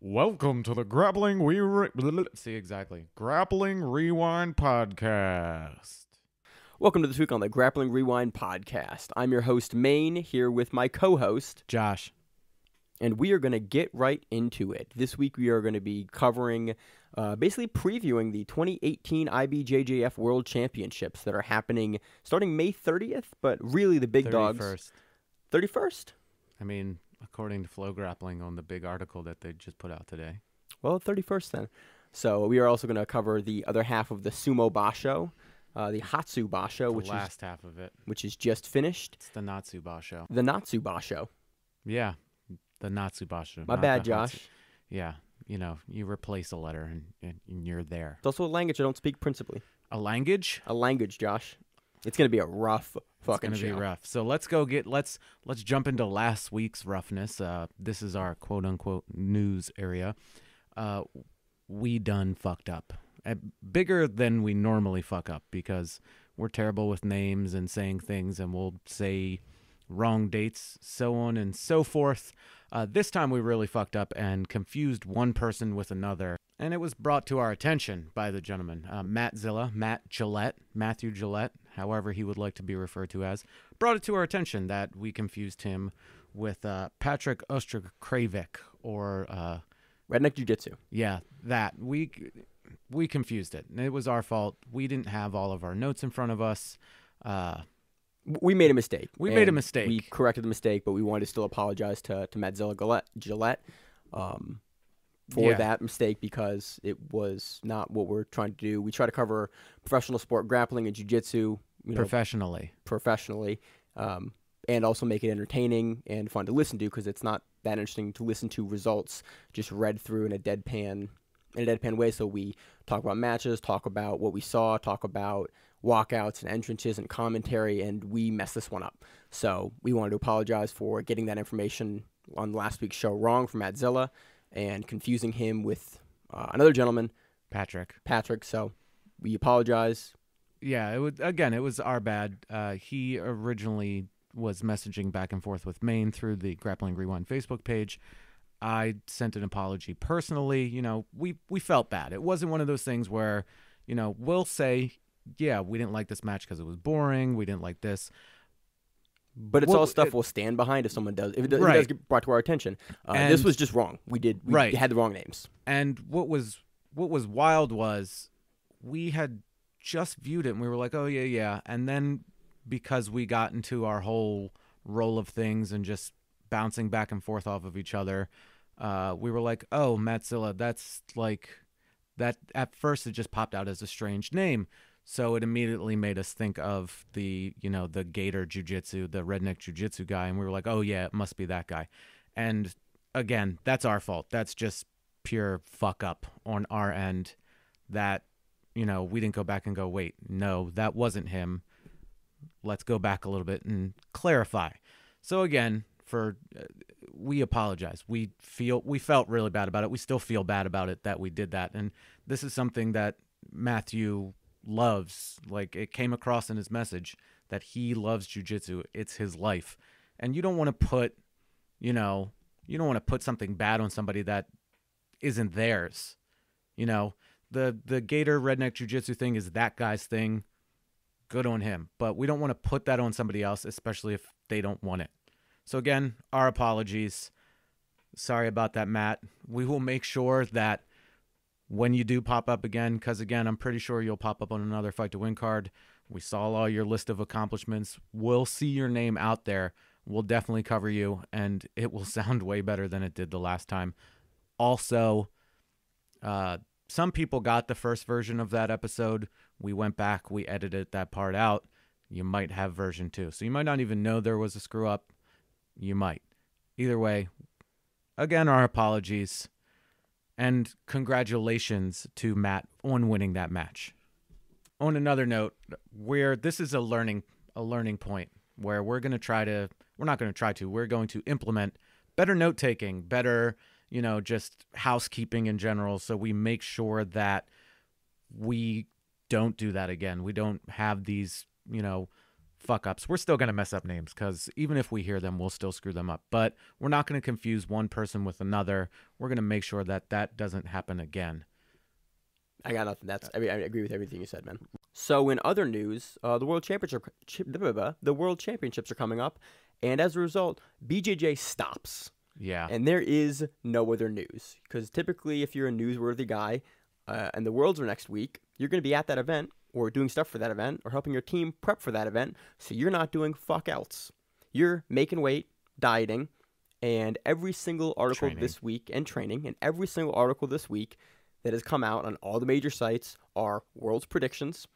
Welcome to the Grappling We Re- See exactly. Grappling Rewind podcast. Welcome to this week on the Grappling Rewind podcast. I'm your host, Maine, here with my co host, Josh. and we are going to get right into it. This week, we are going to be covering, uh, basically previewing the 2018 IBJJF World Championships that are happening starting May 30th, but really the big dogs. 31st. 31st? I mean, according to FloGrappling on the big article that they just put out today. Well, 31st then. So we are also going to cover the other half of the Sumo Basho, uh, the Hatsu Basho, The which is, last half of it. which is just finished, It's the Natsu Basho. the Natsu Basho. Yeah. The Natsu Basho. My bad, the Hatsu. Josh. Yeah. You know, you replace a letter and, and, and you're there. It's also a language I don't speak principally. A language? A language, Josh. It's gonna be a rough fucking it's gonna show. be rough. So let's go get let's let's jump into last week's roughness. Uh, this is our quote unquote news area. Uh, we done fucked up, uh, bigger than we normally fuck up because we're terrible with names and saying things, and we'll say wrong dates, so on and so forth. Uh, this time we really fucked up and confused one person with another. And it was brought to our attention by the gentleman, uh, Matt Zilla, Matt Gillette, Matthew Gillette, however he would like to be referred to as, brought it to our attention that we confused him with uh, Patrick Osterkravik, or uh, Redneck Jiu Jitsu. yeah, that we we confused it. It was our fault. We didn't have all of our notes in front of us. Uh, We made a mistake. We made a mistake. We corrected the mistake, but we wanted to still apologize to to Matt Zilla Gillette, Gillette um, for Yeah. that mistake because it was not what we're trying to do. We try to cover professional sport grappling and jiu-jitsu, you know, professionally. professionally, um, and also make it entertaining and fun to listen to because it's not that interesting to listen to results just read through in a deadpan in a deadpan way. So we talk about matches, talk about what we saw, talk about walkouts and entrances and commentary, and we messed this one up. So we wanted to apologize for getting that information on last week's show wrong from Matt Zilla and confusing him with uh, another gentleman, Patrick. Patrick. So we apologize. Yeah, it was again. It was our bad. Uh, he originally was messaging back and forth with Maine through the Grappling Rewind Facebook page. I sent an apology personally. You know, we we felt bad. It wasn't one of those things where, you know, we'll say, yeah, we didn't like this match because it was boring. We didn't like this. But it's Well, all stuff it- we'll stand behind if someone does if it, does- if it does get brought to our attention. Uh, this was just wrong. We did we Right. had the wrong names. And what was what was wild was we had just viewed it and we were like, oh yeah, yeah. And then because we got into our whole roll of things and just bouncing back and forth off of each other, uh, we were like, oh, Matzilla, that's like that. At first, it just popped out as a strange name. So it immediately made us think of the, you know, the Gator Jiu-Jitsu, the redneck Jiu-Jitsu guy, and we were like, "Oh yeah, it must be that guy." And again, that's our fault. That's just pure fuck up on our end that you know, we didn't go back and go, "Wait, no, that wasn't him." Let's go back a little bit and clarify. So again, for uh, we apologize. We feel we felt really bad about it. We still feel bad about it that we did that. And this is something that Matthew loves. Like it came across in his message that he loves jujitsu. It's his life. And you don't want to put, you know, you don't want to put something bad on somebody that isn't theirs. You know, the the Gator redneck jujitsu thing is that guy's thing. Good on him. But we don't want to put that on somebody else, especially if they don't want it. So again, our apologies. Sorry about that, Matt. We will make sure that when you do pop up again, because again, I'm pretty sure you'll pop up on another fight to win card. We saw all your list of accomplishments. We'll see your name out there. We'll definitely cover you, and it will sound way better than it did the last time. Also, uh, some people got the first version of that episode. We went back, we edited that part out. You might have version two. So you might not even know there was a screw up. You might. Either way, again, our apologies. And congratulations to Matt on winning that match. On another note, where this is a learning a learning point where we're going to try to we're not going to try to we're going to implement better note taking, better, you know, just housekeeping in general so we make sure that we don't do that again. We don't have these, you know, fuck ups. We're still going to mess up names because even if we hear them, we'll still screw them up. But we're not going to confuse one person with another. We're going to make sure that that doesn't happen again. I got nothing. That's I, mean, I agree with everything you said, man. So in other news, uh, the world championship, the world championships are coming up, and as a result, BJJ stops, Yeah. and there is no other news because typically, if you're a newsworthy guy, uh, and the worlds are next week, you're going to be at that event or doing stuff for that event or helping your team prep for that event. So you're not doing fuck else. You're making weight, dieting, and every single article Training. this week and training, and every single article this week that has come out on all the major sites are world's predictions.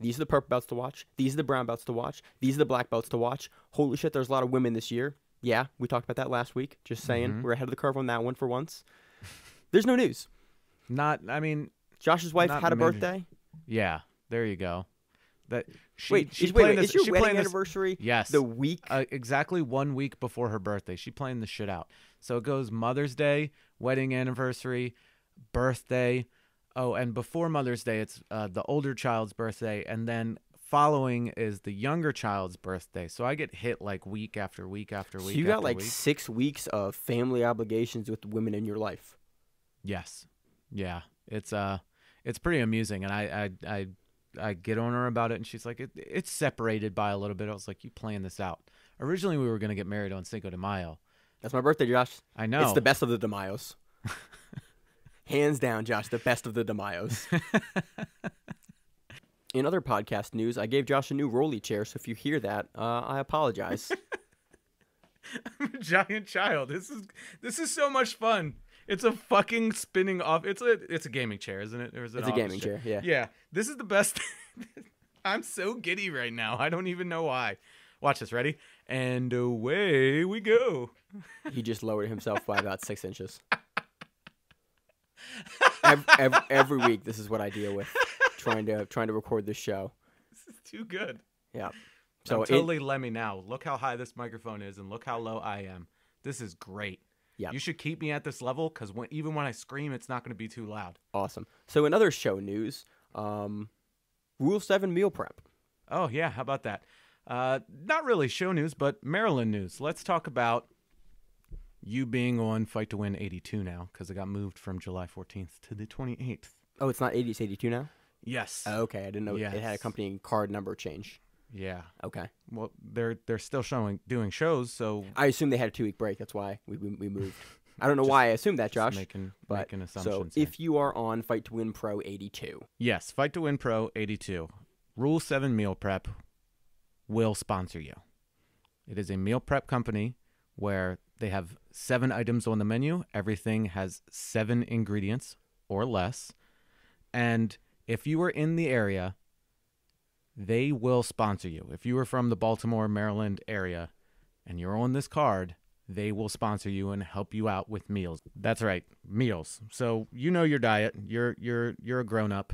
These are the purple belts to watch. These are the brown belts to watch. These are the black belts to watch. Holy shit, there's a lot of women this year. Yeah, we talked about that last week. Just saying, Mhm. we're ahead of the curve on that one for once. There's no news. Not, I mean, Josh's wife had a birthday. yeah, there you go. That she, wait, she's is, wait, playing wait, this, is your she wedding playing this, anniversary Yes. the week? uh, exactly one week before her birthday. She playing the shit out. So it goes Mother's Day, wedding anniversary, birthday. Oh, and before Mother's Day, it's uh, the older child's birthday, and then following is the younger child's birthday. So I get hit like week after week after so week. you got like week. six weeks of family obligations with women in your life. Yes. Yeah. It's uh it's pretty amusing and I I I I get on her about it and she's like it, it's separated by a little bit. I was like you playing this out. Originally we were going to get married on Cinco de Mayo. That's my birthday, Josh. I know. It's the best of the DeMayos. Hands down, Josh, the best of the DeMayos. In other podcast news, I gave Josh a new rolly chair, so if you hear that, uh, I apologize. I'm a giant child. This is this is so much fun. It's a fucking spinning off. It's a it's a gaming chair, isn't it? Or is it it's a gaming chair, yeah. Yeah. This is the best. I'm so giddy right now. I don't even know why. Watch this. Ready? And away we go. He just lowered himself by about six inches. Every, every, every week, this is what I deal with, trying to trying to record this show. This is too good. Yeah. So I'm totally Lemmy now. Look how high this microphone is, and look how low I am. This is great. Yeah. You should keep me at this level because when, even when I scream, it's not going to be too loud. Awesome. So in other show news, um, Rule Seven meal prep. Oh yeah, how about that? Uh, not really show news, but Maryland news. Let's talk about you being on Fight to Win 82 now because it got moved from July 14th to the 28th. Oh, it's not 80, it's 82 now. Yes. Oh, okay, I didn't know it had Yes. accompanying card number change. yeah. Okay, Well, they're they're still showing doing shows, so I assume they had a two week break. That's why we we, we moved. I don't know why I assumed that, Josh. making but making so assumptions. here. if you are on Fight to Win Pro 82, Yes, Fight to Win Pro 82. Rule 7 Meal Prep will sponsor you. It is a meal prep company where they have seven items on the menu. Everything has seven ingredients or less. And if you are in the area, they will sponsor you. If you are from the Baltimore, Maryland area and you're on this card, they will sponsor you and help you out with meals. That's right, meals. So you know your diet. You're you're you're a grown up,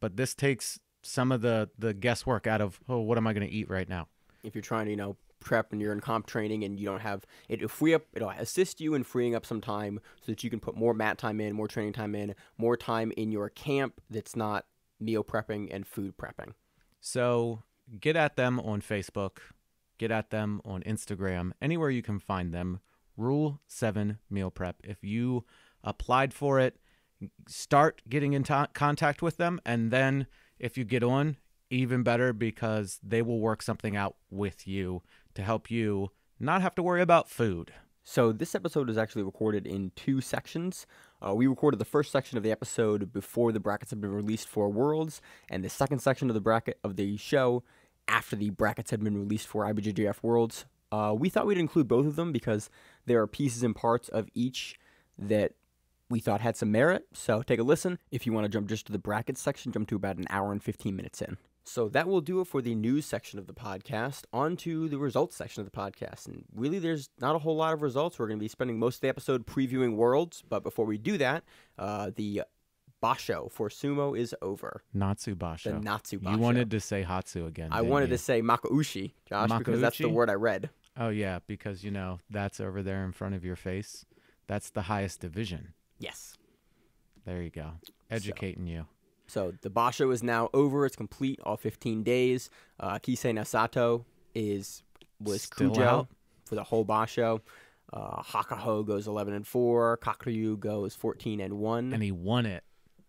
but this takes some of the the guesswork out of oh, what am I going to eat right now? if you're trying to you know prep and you're in comp training and you don't have it, free up it'll assist you in freeing up some time so that you can put more mat time in, more training time in, more time in your camp that's not meal prepping and food prepping. So get at them on Facebook, get at them on Instagram, anywhere you can find them. Rule 7 Meal Prep. If you applied for it, start getting in contact with them. And then if you get on, even better because they will work something out with you to help you not have to worry about food. So this episode is actually recorded in two sections. Uh, we recorded the first section of the episode before the brackets have been released for Worlds, and the second section of the bracket of the show after the brackets had been released for IBJJF Worlds. Uh, we thought we'd include both of them because there are pieces and parts of each that we thought had some merit. So take a listen. If you want to jump just to the brackets section, jump to about an hour and 15 minutes in. So that will do it for the news section of the podcast. On to the results section of the podcast. And really, there's not a whole lot of results. We're going to be spending most of the episode previewing Worlds. But before we do that, uh, the Basho for sumo is over. Natsu Basho. The Natsu Basho. You wanted to say Hatsu again. I wanted you? to say Makuuchi, Josh, because that's the word I read. Oh yeah, because you know that's over there in front of your face. That's the highest division. Yes. There you go. Educating you. So the basho is now over. It's complete, all 15 days. Uh, Kisenosato is was Still kyujo out. for the whole basho. Uh, Hakuho goes 11 and 4. Kakuryu goes 14 and 1. And he won it.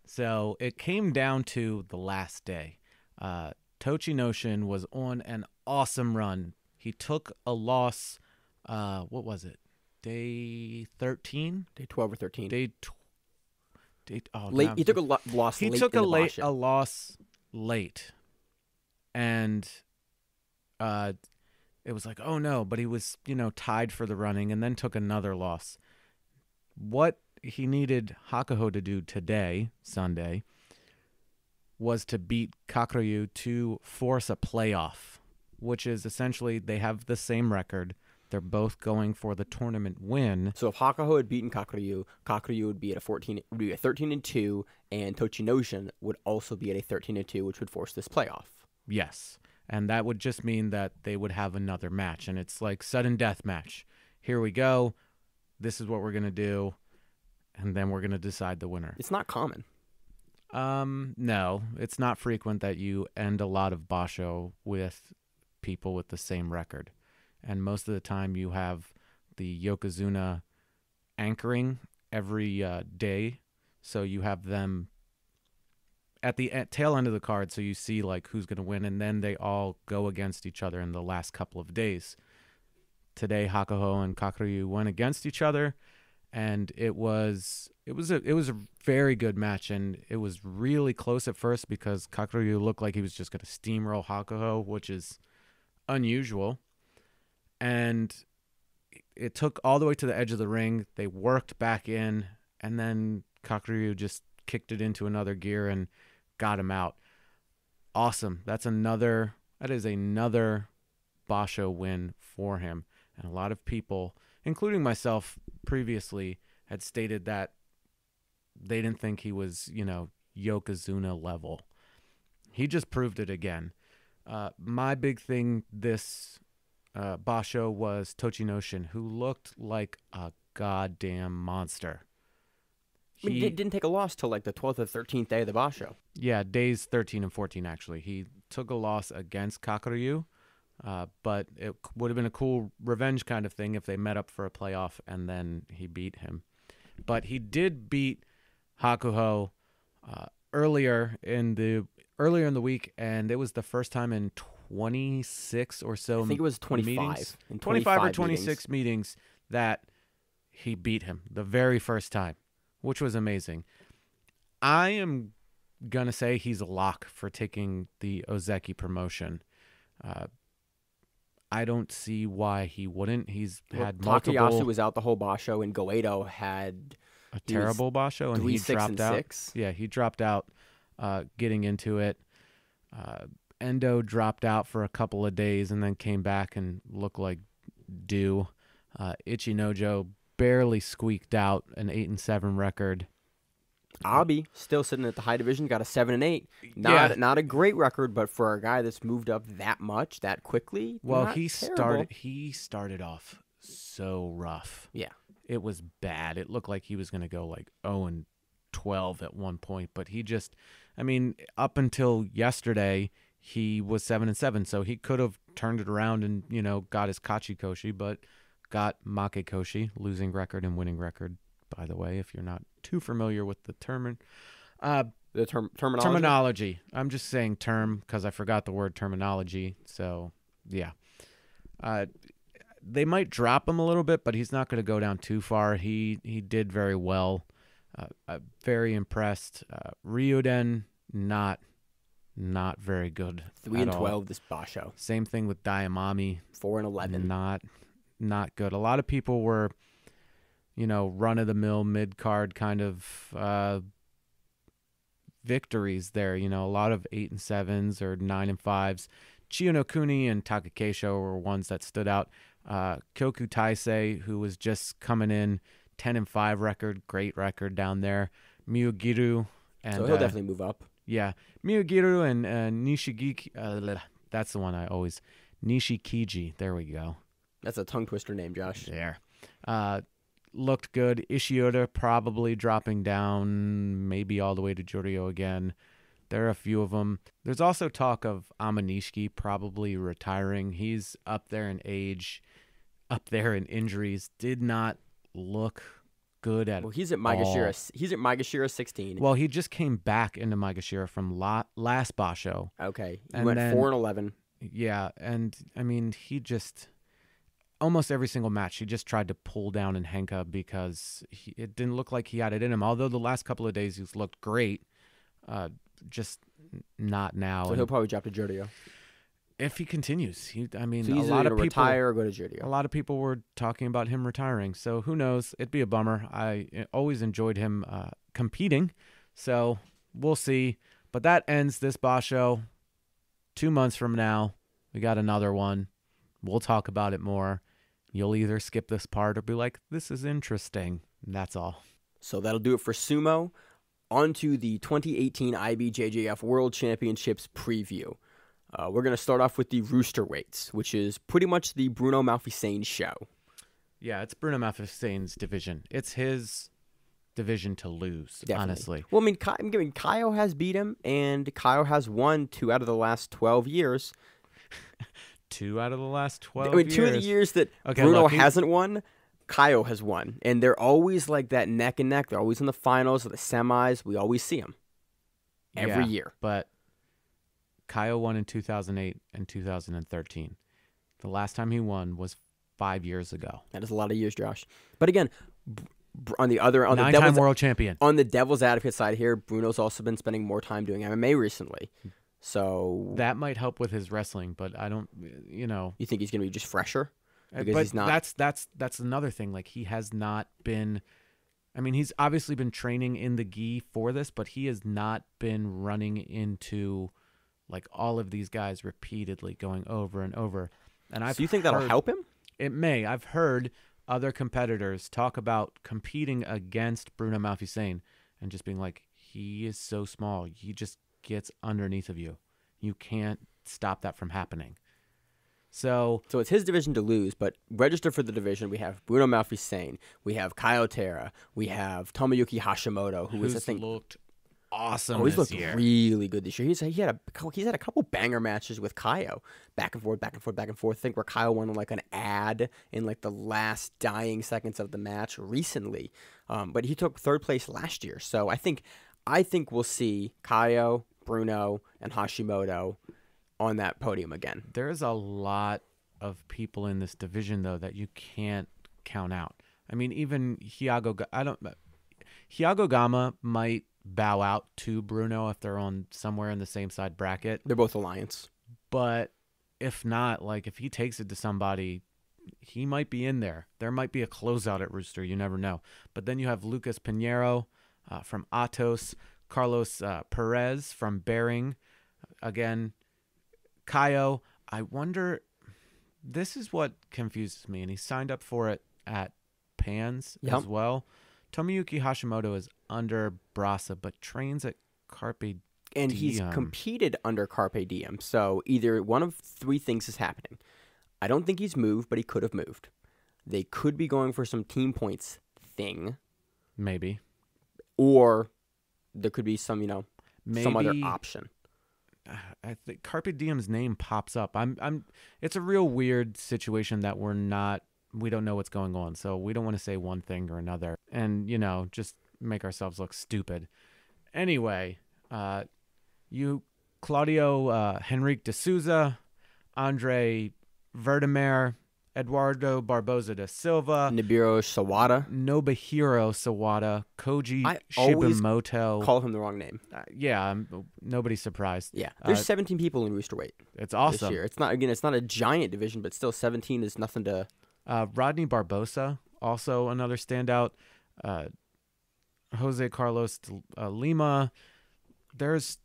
So it came down to the last day. Uh, Tochinoshin was on an awesome run. He took a loss. Uh, what was it? Day 13? Day 12 or 13. Day 12 it, oh, late. No. He took a lo- loss. He took a late a loss late, and uh, it was like, oh no! But he was you know tied for the running, and then took another loss. What he needed Hakuho to do today, Sunday, was to beat Kakuryu to force a playoff, which is essentially they have the same record. They're both going for the tournament win. So if Hakuho had beaten Kakuryu, Kakuryu would be at a 14, would be a 13 and two, and Tochinoshin would also be at a 13 and two, which would force this playoff. Yes. And that would just mean that they would have another match. And it's like sudden death match. Here we go. This is what we're going to do. And then we're going to decide the winner. It's not common. Um, no, it's not frequent that you end a lot of Basho with people with the same record. And most of the time you have the Yokozuna anchoring every uh, day. So you have them at the e- tail end of the card. So you see like who's going to win. And then they all go against each other in the last couple of days. Today, Hakuho and Kakuryu went against each other and it was it was a it was a very good match and it was really close at first because Kakuryu looked like he was just going to steamroll Hakuho, which is unusual. And it took all the way to the edge of the ring. They worked back in and then Kakuryu just kicked it into another gear and got him out. Awesome. That's another that is another Basho win for him. And a lot of people, including myself previously, had stated that they didn't think he was, you know, Yokozuna level. He just proved it again. Uh, my big thing this uh, Basho was Tochinoshin, who looked like a goddamn monster. I mean, He- didn't take a loss till like the 12th or 13th day of the Basho. yeah, days 13 and 14, actually. He took a loss against Kakuryu, uh, but it would have been a cool revenge kind of thing if they met up for a playoff and then he beat him. But he did beat Hakuho uh, earlier in the earlier in the week, and it was the first time in 26 or so I think it was 25. meetings? in 25 or 26 meetings that he beat him the very first time, which was amazing. I am going to say he's a lock for taking the Ozeki promotion. Uh, I don't see why he wouldn't. He's Well, had Takayasu multiple was out the whole Basho, and Goeido had a terrible Basho, and he dropped and out. six. Yeah, he dropped out uh, getting into it. Uh, Endo dropped out for a couple of days and then came back and looked like dew. Uh, Ichinojo barely squeaked out an eight and seven record. Abi still sitting at the high division, got a seven and eight. Not Yeah. not a great record, but for a guy that's moved up that much that quickly, Well, he terrible. started he started off so rough. Yeah. It was bad. It looked like he was going to go like 0 and 12 at one point, but he just I mean, up until yesterday, he was 7 and 7, so he could have turned it around and, you know, got his Kachi Koshi, but got Make Koshi, losing record and winning record, by the way, if you're not too familiar with the term. Uh, the term terminology. terminology. I'm just saying term because I forgot the word terminology. So yeah, uh, they might drop him a little bit, but he's not going to go down too far. He he did very well. Uh, uh, very impressed. Uh, Ryuden not not very good. Three and all. twelve this Basho. Same thing with Daiamami. Four and eleven. Not not good. A lot of people were, you know, run of the mill mid card kind of uh, victories there. You know, a lot of eight and sevens or nine and fives. Chiyonokuni and Takakeisho were ones that stood out. Uh, Kyokutaisei, who was just coming in, ten and five record, great record down there. Myogiryu and so he'll uh, definitely move up. Yeah, Myogiryu and uh, Nishigiki. Uh, that's the one I always Nishikigi. There we go. That's a tongue twister name, Josh. There. Uh, looked good. Ishioda probably dropping down, maybe all the way to Juryo again. There are a few of them. There's also talk of Aminishiki probably retiring. He's up there in age, up there in injuries. Did not look good at Well, he's at Maegashira. He's at Maegashira 16. Well, he just came back into Maegashira from la- last Basho. okay, he and went then- four and 11. Yeah, and I mean, he just almost every single match he just tried to pull down in Henka because he, it didn't look like he had it in him. Although the last couple of days he's looked great, uh, just not now. So And he'll probably drop to Juryo. If he continues, he, I mean, So a lot of people. retire or go to A lot of people were talking about him retiring, so who knows? It'd be a bummer. I always enjoyed him uh, competing, so we'll see. But that ends this Basho. Two months from now, we got another one. We'll talk about it more. You'll either skip this part or be like, "This is interesting." And that's all. So that'll do it for sumo. On to the 2018 IBJJF World Championships preview. Uh, we're going to start off with the rooster weights, which is pretty much the Bruno Malfacine show. Yeah, it's Bruno Malfacine's division. It's his division to lose. Definitely. Honestly, Well, I mean, Ki- I mean, Caio has beat him, and Caio has won two out of the last 12 years. two out of the last twelve. I mean, two of the years. years that Okay, Bruno he- hasn't won, Caio has won. And they're always like that neck and neck. They're always in the finals or the semis. We always see them every Yeah. year. but Caio won in 2008 and 2013. The last time he won was five years ago. That is a lot of years, Josh. But again, on the other, on the Nine-time devil's world champion. on the devil's advocate side here, Bruno's also been spending more time doing MMA recently. So That might help with his wrestling, but I don't, you know, you think he's going to be just fresher? uh, Because but he's not- That's that's that's another thing. Like he has not been. I mean, he's obviously been training in the gi for this, but he has not been running into like all of these guys repeatedly, going over and over. And I so you think that'll help him? It may. I've heard other competitors talk about competing against Bruno Malfacine and just being like, he is so small. He just gets underneath of you. You can't stop that from happening. So So it's his division to lose, but register for the division, we have Bruno Malfacine, we have Caio Terra, we have Tomoyuki Hashimoto, who was I who's think looked awesome Oh, he's looked year. really good this year. He's he had a he's had a couple banger matches with Caio, back and forth, back and forth, back and forth. I think where Caio won like an ad in like the last dying seconds of the match recently, um, but he took third place last year. So I think I think we'll see Caio, Bruno, and Hashimoto on that podium again. There's a lot of people in this division though that you can't count out. I mean, even Hiago. I don't. Hiago Gama might bow out to Bruno if they're on somewhere in the same side bracket. They're both alliance. But if not, like if he takes it to somebody, he might be in there. There might be a closeout at Rooster. You never know. But then you have Lucas Pinheiro uh, from Atos, Carlos uh, Perez from Bering, again, Caio. I wonder. This is what confuses me, and he signed up for it at Pans Yep. as well. Tomoyuki Hashimoto is under Brasa, but trains at Carpe and he's competed under Carpe Diem. So either one of three things is happening. I don't think he's moved, but he could have moved. They could be going for some team points thing, maybe. or there could be some, you know, Maybe some other option. I think Carpe Diem's name pops up. I'm I'm it's a real weird situation that we're not we don't know what's going on. So we don't want to say one thing or another and you know, just make ourselves look stupid. Anyway, uh you Claudio uh Henrique de Souza, Andre Verdemer, Eduardo Barboza da Silva, Nibiru Sawada. Nobuhiro Sawada, Koji I always Shibamoto. Call him the wrong name. Uh, yeah, I'm, nobody's surprised. Yeah, there's Uh, 17 people in rooster weight It's this awesome. year. It's not again. It's not a giant division, but still 17 is nothing to. Uh, Rodney Barbosa, also another standout. Jose Carlos uh, Lima. There's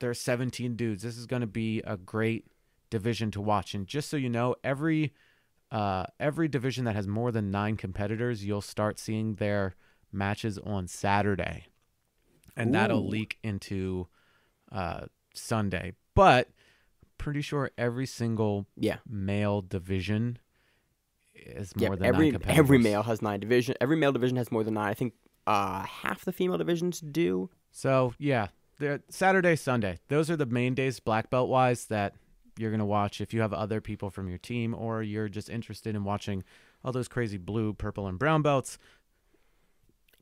there's 17 dudes. This is going to be a great division to watch. And just so you know, every uh, every division that has more than nine competitors, you'll start seeing their matches on Saturday, and that'll leak into uh, Sunday. But pretty sure every single Yeah, male division is more than Every nine competitors. every male has nine division. Every male division has more than nine. I think uh, half the female divisions do. So yeah, Saturday, Sunday. Those are the main days black belt wise that you're gonna watch. If you have other people from your team or you're just interested in watching all those crazy blue, purple, and brown belts,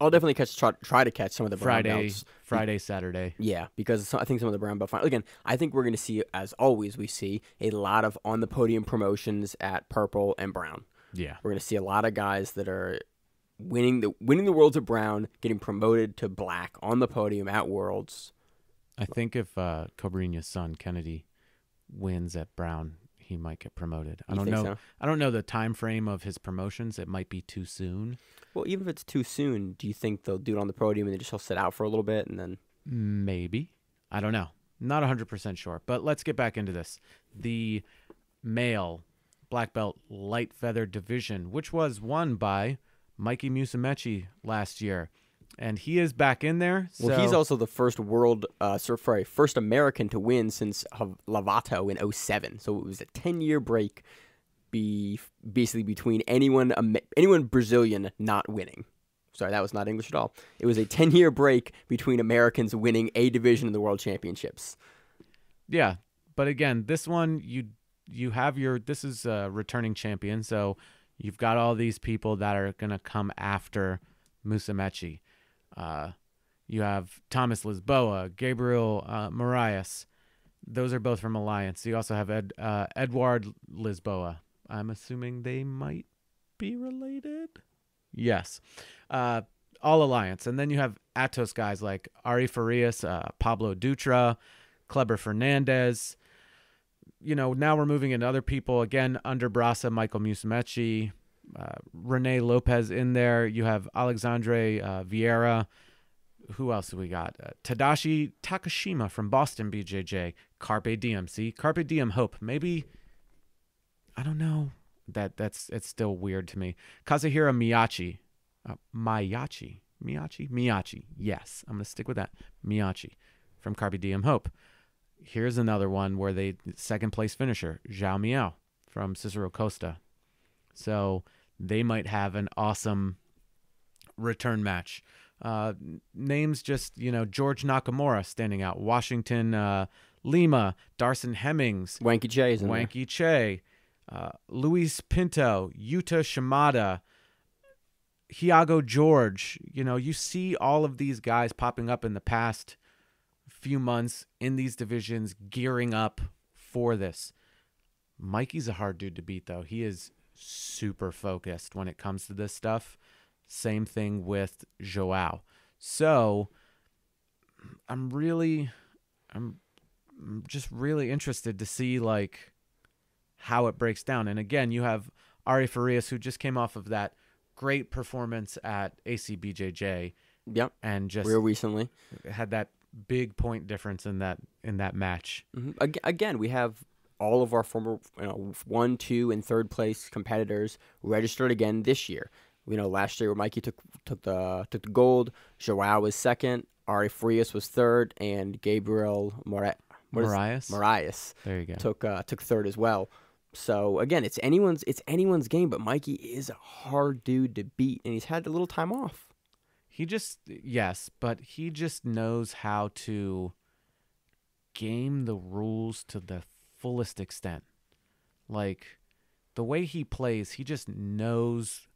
I'll definitely catch try, try to catch some of the brown Friday, belts. Friday, Saturday. Yeah, because I think some of the brown belt again. I think we're going to see, as always, we see a lot of on the podium promotions at purple and brown. Yeah. We're going to see a lot of guys that are winning the winning the worlds of brown, getting promoted to black on the podium at worlds. I think if uh, Cobrinha's son Kennedy wins at Brown, he might get promoted. I You don't know. so? I don't know the time frame of his promotions. It might be too soon. Well, even if it's too soon, do you think they'll do it on the podium and then just he'll sit out for a little bit and then? Maybe. I don't know. Not 100% sure. But let's get back into this. The male black belt light feather division, which was won by Mikey Musumeci last year. And he is back in there. Well, he's also the first world, uh, sorry, first American to win since Lovato in 07. So it was a 10 year break, be basically between anyone Am- anyone Brazilian not winning. Sorry, that was not English at all. It was a 10 year break between Americans winning a division in the World Championships. Yeah, but again, this one you you have your this is a returning champion, so you've got all these people that are gonna come after Musumeci. Uh, you have Thomas Lisboa, Gabriel uh, Marias. Those are both from Alliance. You also have Ed, uh, Edward Lisboa. I'm assuming they might be related. Yes, uh, all Alliance, and then you have Atos guys like Ari Farias, uh, Pablo Dutra, Kleber Fernandez. You know, now we're moving into other people again under Brasa, Michael Musumeci, uh, Rene Lopez in there. You have Alexandre uh, Vieira. Who else we got? Uh, Tadashi Takashima from Boston BJJ. Carpe Diem. See, Carpe Diem Hope. Maybe I don't know. That that's it's still weird to me. Kazuhira Miyachi, uh, Miyachi, Miyachi, Miyachi. Yes, I'm gonna stick with that. Miyachi from Carpe Diem Hope. Here's another one where they second place finisher João Miyao from Cicero Costa. So they might have an awesome return match. Uh, names just you know George Nakamura standing out. Washington uh, Lima, Darson Hemmings, Wanky J is. Wanky Che, uh, Luis Pinto, Yuta Shimada, Hiago George. You know, you see all of these guys popping up in the past few months in these divisions, gearing up for this. Mikey's a hard dude to beat, though. He is super focused when it comes to this stuff. Same thing with Joao. So I'm really, I'm just really interested to see like how it breaks down. And again, you have Ari Farias who just came off of that great performance at ACBJJ Yep, and just real recently. had that big point difference in that in that match. hmm Again, we have all of our former you know, one, two, and third place competitors registered again this year. You know, last year Mikey took took the took the gold. Joao was second. Ari Frias was third, and Gabriel Mora- Marias. Marias there you go. took uh, took third as well. So again, it's anyone's it's anyone's game, but Mikey is a hard dude to beat, and he's had a little time off. He just yes, but he just knows how to game the rules to the fullest extent. Like the way he plays, he just knows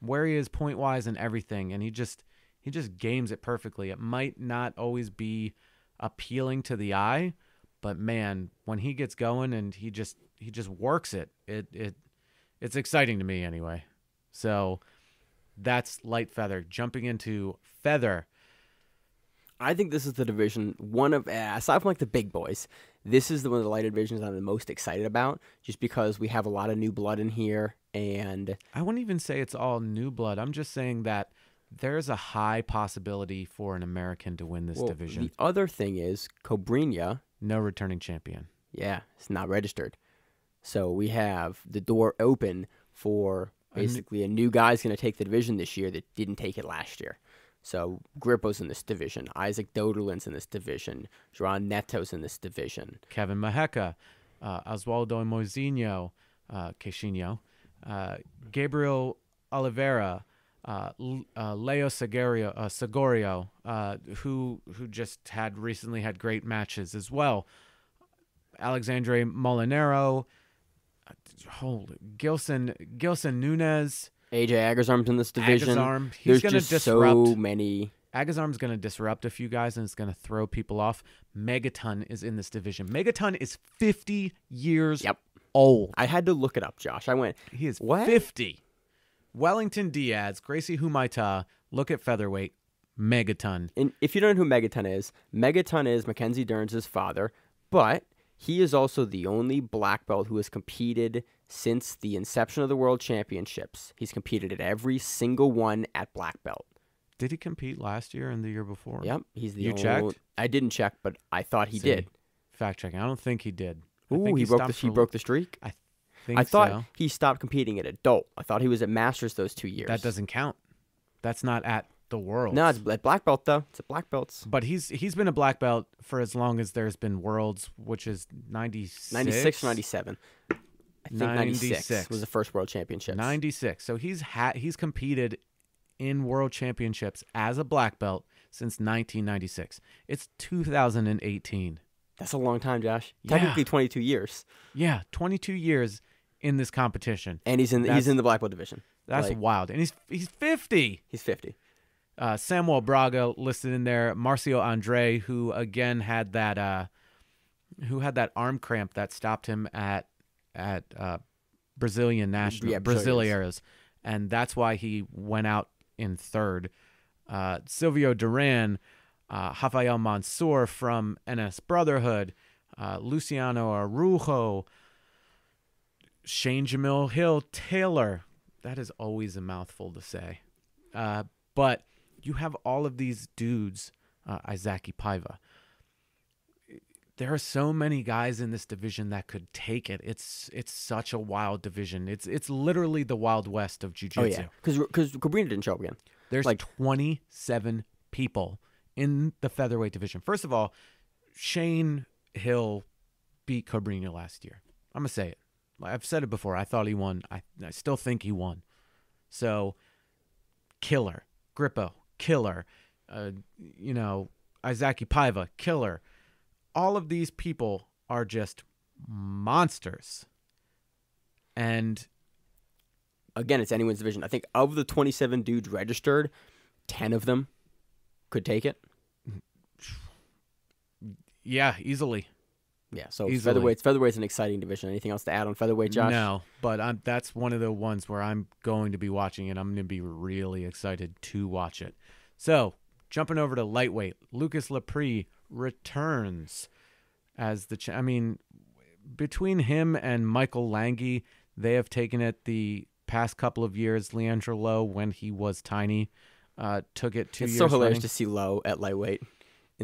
where he is point wise and everything, and he just he just games it perfectly. It might not always be appealing to the eye, but man, when he gets going and he just he just works it, it it it's exciting to me anyway. So that's light feather. Jumping into feather. I think this is the division one of eh, aside from like the big boys. This is the one of the lighter divisions I'm the most excited about, just because we have a lot of new blood in here, and I wouldn't even say it's all new blood. I'm just saying that there's a high possibility for an American to win this well, division. the other thing is Cobrinha. No returning champion. Yeah, it's not registered, so we have the door open for basically a new guy's going to take the division this year that didn't take it last year. So Grippo's in this division, Isaac Doederlein's in this division, Joan Neto's in this division. Kevin Mahecha, uh, Oswaldo Moisinho, uh, uh, Gabriel Oliveira, uh, uh, Leo Segorio, uh, Segorio uh, who who just had recently had great matches as well. Alexandre Molinero, holy Gilson Gilson Nunez, AJ Agazarm's in this division. Agazarm. He's There's gonna just disrupt. so many. Agazarm's going to disrupt a few guys and it's going to throw people off. Megaton is in this division. Megaton is 50 years Yep. old. I had to look it up, Josh. I went, He is What? 50. Wellington Diaz, Gracie Humaita, look at featherweight, Megaton. and if you don't know who Megaton is, Megaton is Mackenzie Dern's father, but he is also the only black belt who has competed since the inception of the World Championships. He's competed at every single one at black belt. Did he compete last year and the year before? Yep, he's the You only. checked? I didn't check, but I thought he See, did. Fact checking. I don't think he did. I Ooh, think he, broke the he broke the streak. I think I thought so. he stopped competing at adult. I thought he was at Masters those two years. that doesn't count. That's not at the world. No, it's at black belt though. It's a black belt. but he's he's been a black belt for as long as there's been worlds, which is 96. 96 97. I think 96, 96. was the first world championships. 96. So he's ha- he's competed in world championships as a black belt since 1996. It's 2018. That's a long time, Josh. Yeah. Technically 22 years. Yeah, 22 years in this competition. And he's in That's- he's in the black belt division. That's Like- wild. And he's he's 50. He's 50. Uh, Samuel Braga listed in there. Marcio Andre, who again had that uh, who had that arm cramp that stopped him at at uh, Brazilian national Yeah. Brasileiros, and that's why he went out in third. Uh, Silvio Duran, uh, Rafael Mansour from NS Brotherhood, uh, Luciano Arujo, Shane Jamil Hill Taylor. That is always a mouthful to say. Uh, but you have all of these dudes, uh, Izaki Paiva. There are so many guys in this division that could take it. It's it's such a wild division. It's it's literally the wild west of jiu-jitsu. Oh yeah. Cuz cuz Cabrera didn't show up again. There's Like- 27 people in the featherweight division. First of all, Shane Hill beat Cobrinha last year. I'm gonna say it. I've said it before. I thought he won. I I still think he won. So, killer. Grippo, killer. Uh, you know, Izaki Paiva, killer. All of these people are just monsters. And Again, it's anyone's division. I think of the 27 dudes registered, 10 of them could take it. yeah, easily. Yeah, so Easily. featherweight's featherweight's an exciting division. Anything else to add on featherweight, Josh? No, but I'm, that's one of the ones where I'm going to be watching it. I'm going to be really excited to watch it. So, jumping over to lightweight, Lucas Lepri returns as the. I mean, between him and Michael Langhi, they have taken it the past couple of years. Leandro Lo, when he was tiny, uh, took it two It's years. so hilarious running. to see Lo at lightweight.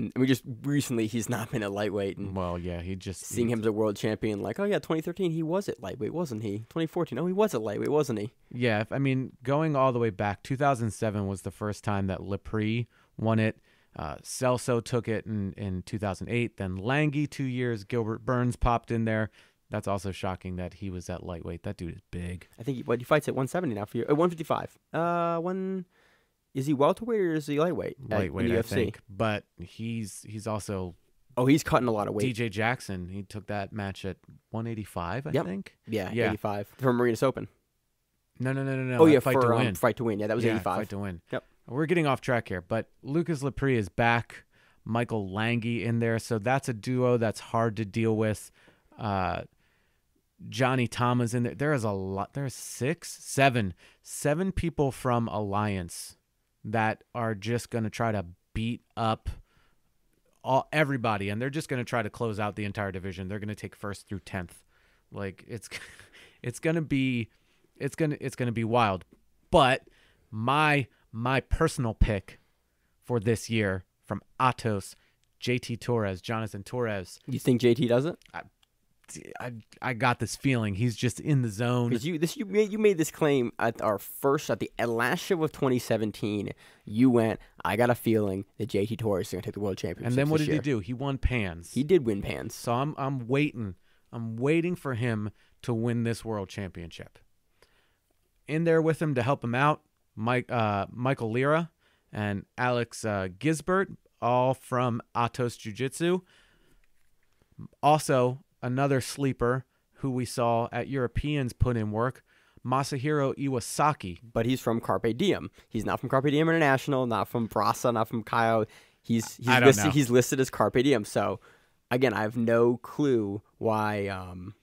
And we just recently he's not been a lightweight and Well, yeah, he just seeing him as a world champion like, oh yeah, 2013 he was at lightweight, wasn't he? 2014, oh he was at lightweight, wasn't he? Yeah, if- I mean, going all the way back, 2007 was the first time that Lepri won it. Uh, Celso took it in, in 2008. Then Langhi, two years. Gilbert Burns popped in there. That's also shocking that he was at lightweight. That dude is big. I think he, what he fights at 170 now for you. Uh, 155. Uh, one is he welterweight or is he lightweight? at- in Lightweight, I UFC? think. But he's he's also Oh, he's cutting a lot of weight. DJ Jackson. He took that match at 185, I Yep. think. yeah, Yeah. 85 from Marinas Open. No, no, no, no, no. oh yeah, fight for to um, win. fight to win. Yeah, that was yeah, 85. Fight to win. Yep. We're getting off track here, but Lucas Lepri is back. Michael Langhi in there, so that's a duo that's hard to deal with. Uh, Johnny Thomas in there. There is a lot. There's six, seven, seven people from Alliance that are just gonna try to beat up all everybody, and they're just gonna try to close out the entire division. They're gonna take first through tenth. Like it's, it's gonna be, it's gonna, it's gonna be wild. But my my personal pick for this year from Atos, JT Torres, Jonathan Torres. You think JT does it? I I I got this feeling he's just in the zone. You this you made you made this claim at our first at the at last show of 2017. You went, I got a feeling that JT Torres is going to take the world championship. And then what did he do? He won pans. He did win pans. So I'm I'm waiting. I'm waiting for him to win this world championship. In there with him to help him out, Mike uh, Michael Lira and Alex uh, Gisbert, all from Atos Jiu Jitsu. Also, another sleeper who we saw at Europeans put in work, Masahiro Iwasaki. But he's from Carpe Diem. He's not from Carpe Diem International, not from Brasa, not from Caio. He's he's listed know. he's listed as Carpe Diem. So again, I have no clue why um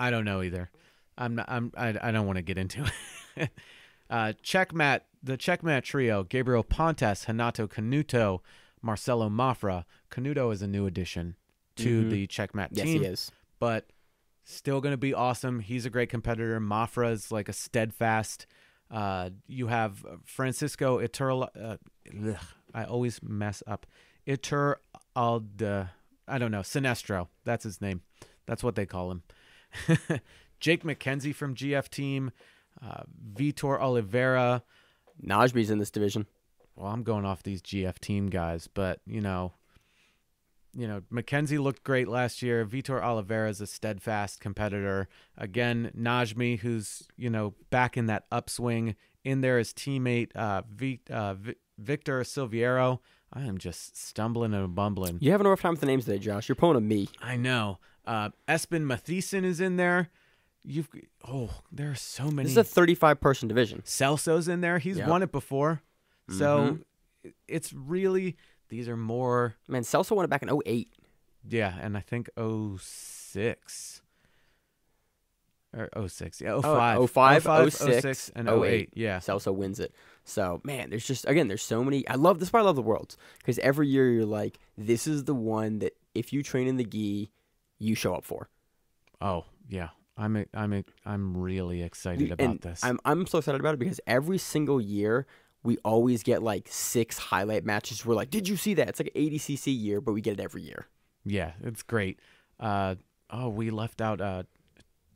I don't know either. I'm not. I'm. I, I don't want to get into it. uh, checkmat. The checkmat trio: Gabriel Pontes, Renato Canuto, Marcelo Mafra. Canuto is a new addition to Mhm. the checkmat yes team, he is. but still going to be awesome. He's a great competitor. Mafra is like a steadfast. Uh, you have Francisco Itur. Uh, ugh, I always mess up. Itur Alde. I don't know. Sinistro. That's his name. That's what they call him. Jake McKenzie from GF Team. Uh, Vitor Oliveira. Najmi's in this division. Well, I'm going off these GF Team guys, but you know, you know, McKenzie looked great last year. Vitor Oliveira is a steadfast competitor. Again, Najmi, who's you know back in that upswing. In there is teammate uh, v, uh, v, Victor Silviero. I am just stumbling and bumbling. You having a rough time with the names today, Josh. You're pulling a me. I know. Uh, Espen Mathieson is in there. You've oh, there are so many. This is a 35 person division. Celso's in there. He's Yep. won it before, so Mhm. it's really these are more. Man, Celso won it back in 08. Yeah, and I think 06. Or 06. Yeah, Oh, 05. 05, 06, 06, and 08. 08. Yeah. Celso wins it. So man, there's just again, there's so many. I love this. is why I love the worlds because every year you're like, this is the one that if you train in the gi, you show up for. Oh, yeah. I'm a, I'm a, I'm really excited about and this. I'm I'm so excited about it because every single year we always get like six highlight matches. We're like, did you see that? It's like an ADCC year, but we get it every year. Yeah, it's great. Uh, oh, we left out uh,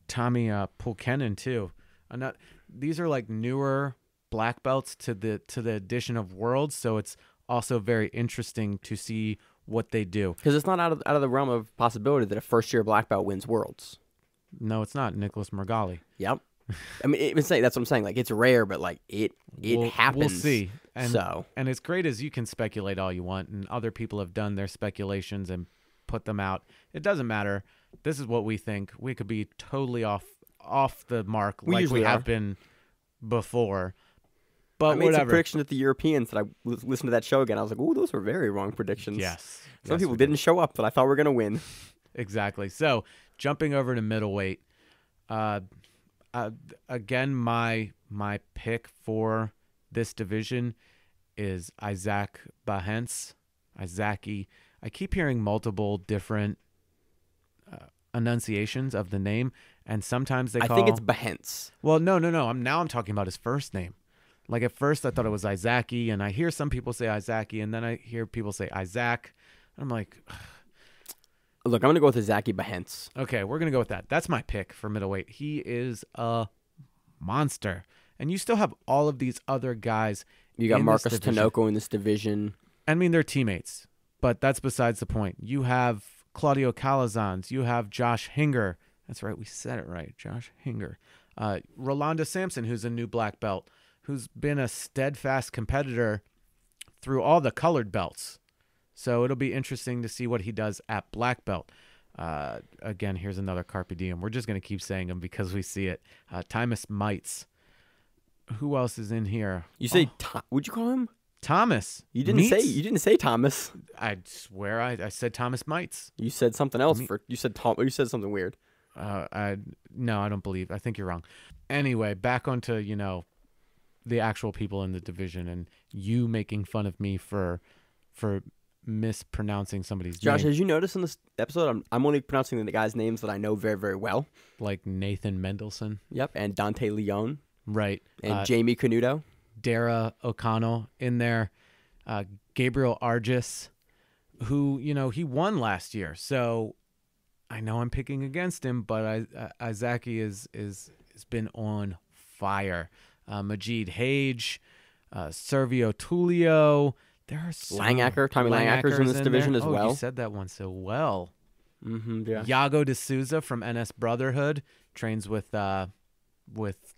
Tommy uh, Pulkkanen too. I'm not, these are like newer black belts to the to the addition of Worlds, so it's also very interesting to see what they do. Because it's not out of out of the realm of possibility that a first year black belt wins worlds. No, it's not Nicholas Meregali. Yep. I mean, it, it's like, that's what I'm saying. Like it's rare, but like it it we'll, happens. We'll see. And so and as great as you can speculate all you want, and other people have done their speculations and put them out. It doesn't matter. This is what we think. We could be totally off off the mark, We like we are. have been before. But I made some whatever. predictions at the Europeans that I listened to that show again. I was like, "Ooh, those were very wrong predictions." yes. Some Yes, people did. didn't show up that I thought we were gonna win. Exactly. So jumping over to middleweight, uh, uh, again, my my pick for this division is Isaac Bahiense. Isaki. I keep hearing multiple different uh, enunciations of the name, and sometimes they I call. think it's Bahiense. well, no, no, no. I'm now I'm talking about his first name. Like at first, I thought it was Isaki, and I hear some people say Isaki, and then I hear people say Isaac. I'm like, Look, I'm gonna go with Zaki Bahiense. Okay, we're gonna go with that. That's my pick for middleweight. He is a monster, and you still have all of these other guys. You got Marcus. Tinoco in this division. I mean, they're teammates, but that's besides the point. You have Claudio Calazans. You have Josh Hinger. That's right, we said it right, Josh Hinger. Uh, Rolanda Sampson, who's a new black belt, who's been a steadfast competitor through all the colored belts. So it'll be interesting to see what he does at black belt. Uh, again, here's another Carpe Diem. We're just going to keep saying them because we see it. Uh, Timus Mites. Who else is in here? You say, Oh, Tho- would you call him? Thomas. You didn't say. You didn't say Thomas. I swear I, I said Thomas Mites. You said something else. Me- For you said Tom. You said something weird. Uh, I no, I don't believe. I think you're wrong. Anyway, back onto you know the actual people in the division and you making fun of me for for mispronouncing somebody's Josh, name, as you notice in this episode, I'm I'm only pronouncing the guys' names that I know very very well. like Nathan Mendelsohn, Yep, and Dante Leon right? and uh, Jamie Canuto. Dara O'Connell in there, uh, Gabriel Arges, who you know he won last year, so I know I'm picking against him, but I, uh, Izaki is is has been on fire. Uh, Majid Hage, uh, Servio Tullio. There are so Langaker, Tommy Langaker's in this there. division as Oh, well. You said that one so well. Mm-hmm, yeah. Yago D'Souza from NS Brotherhood trains with uh with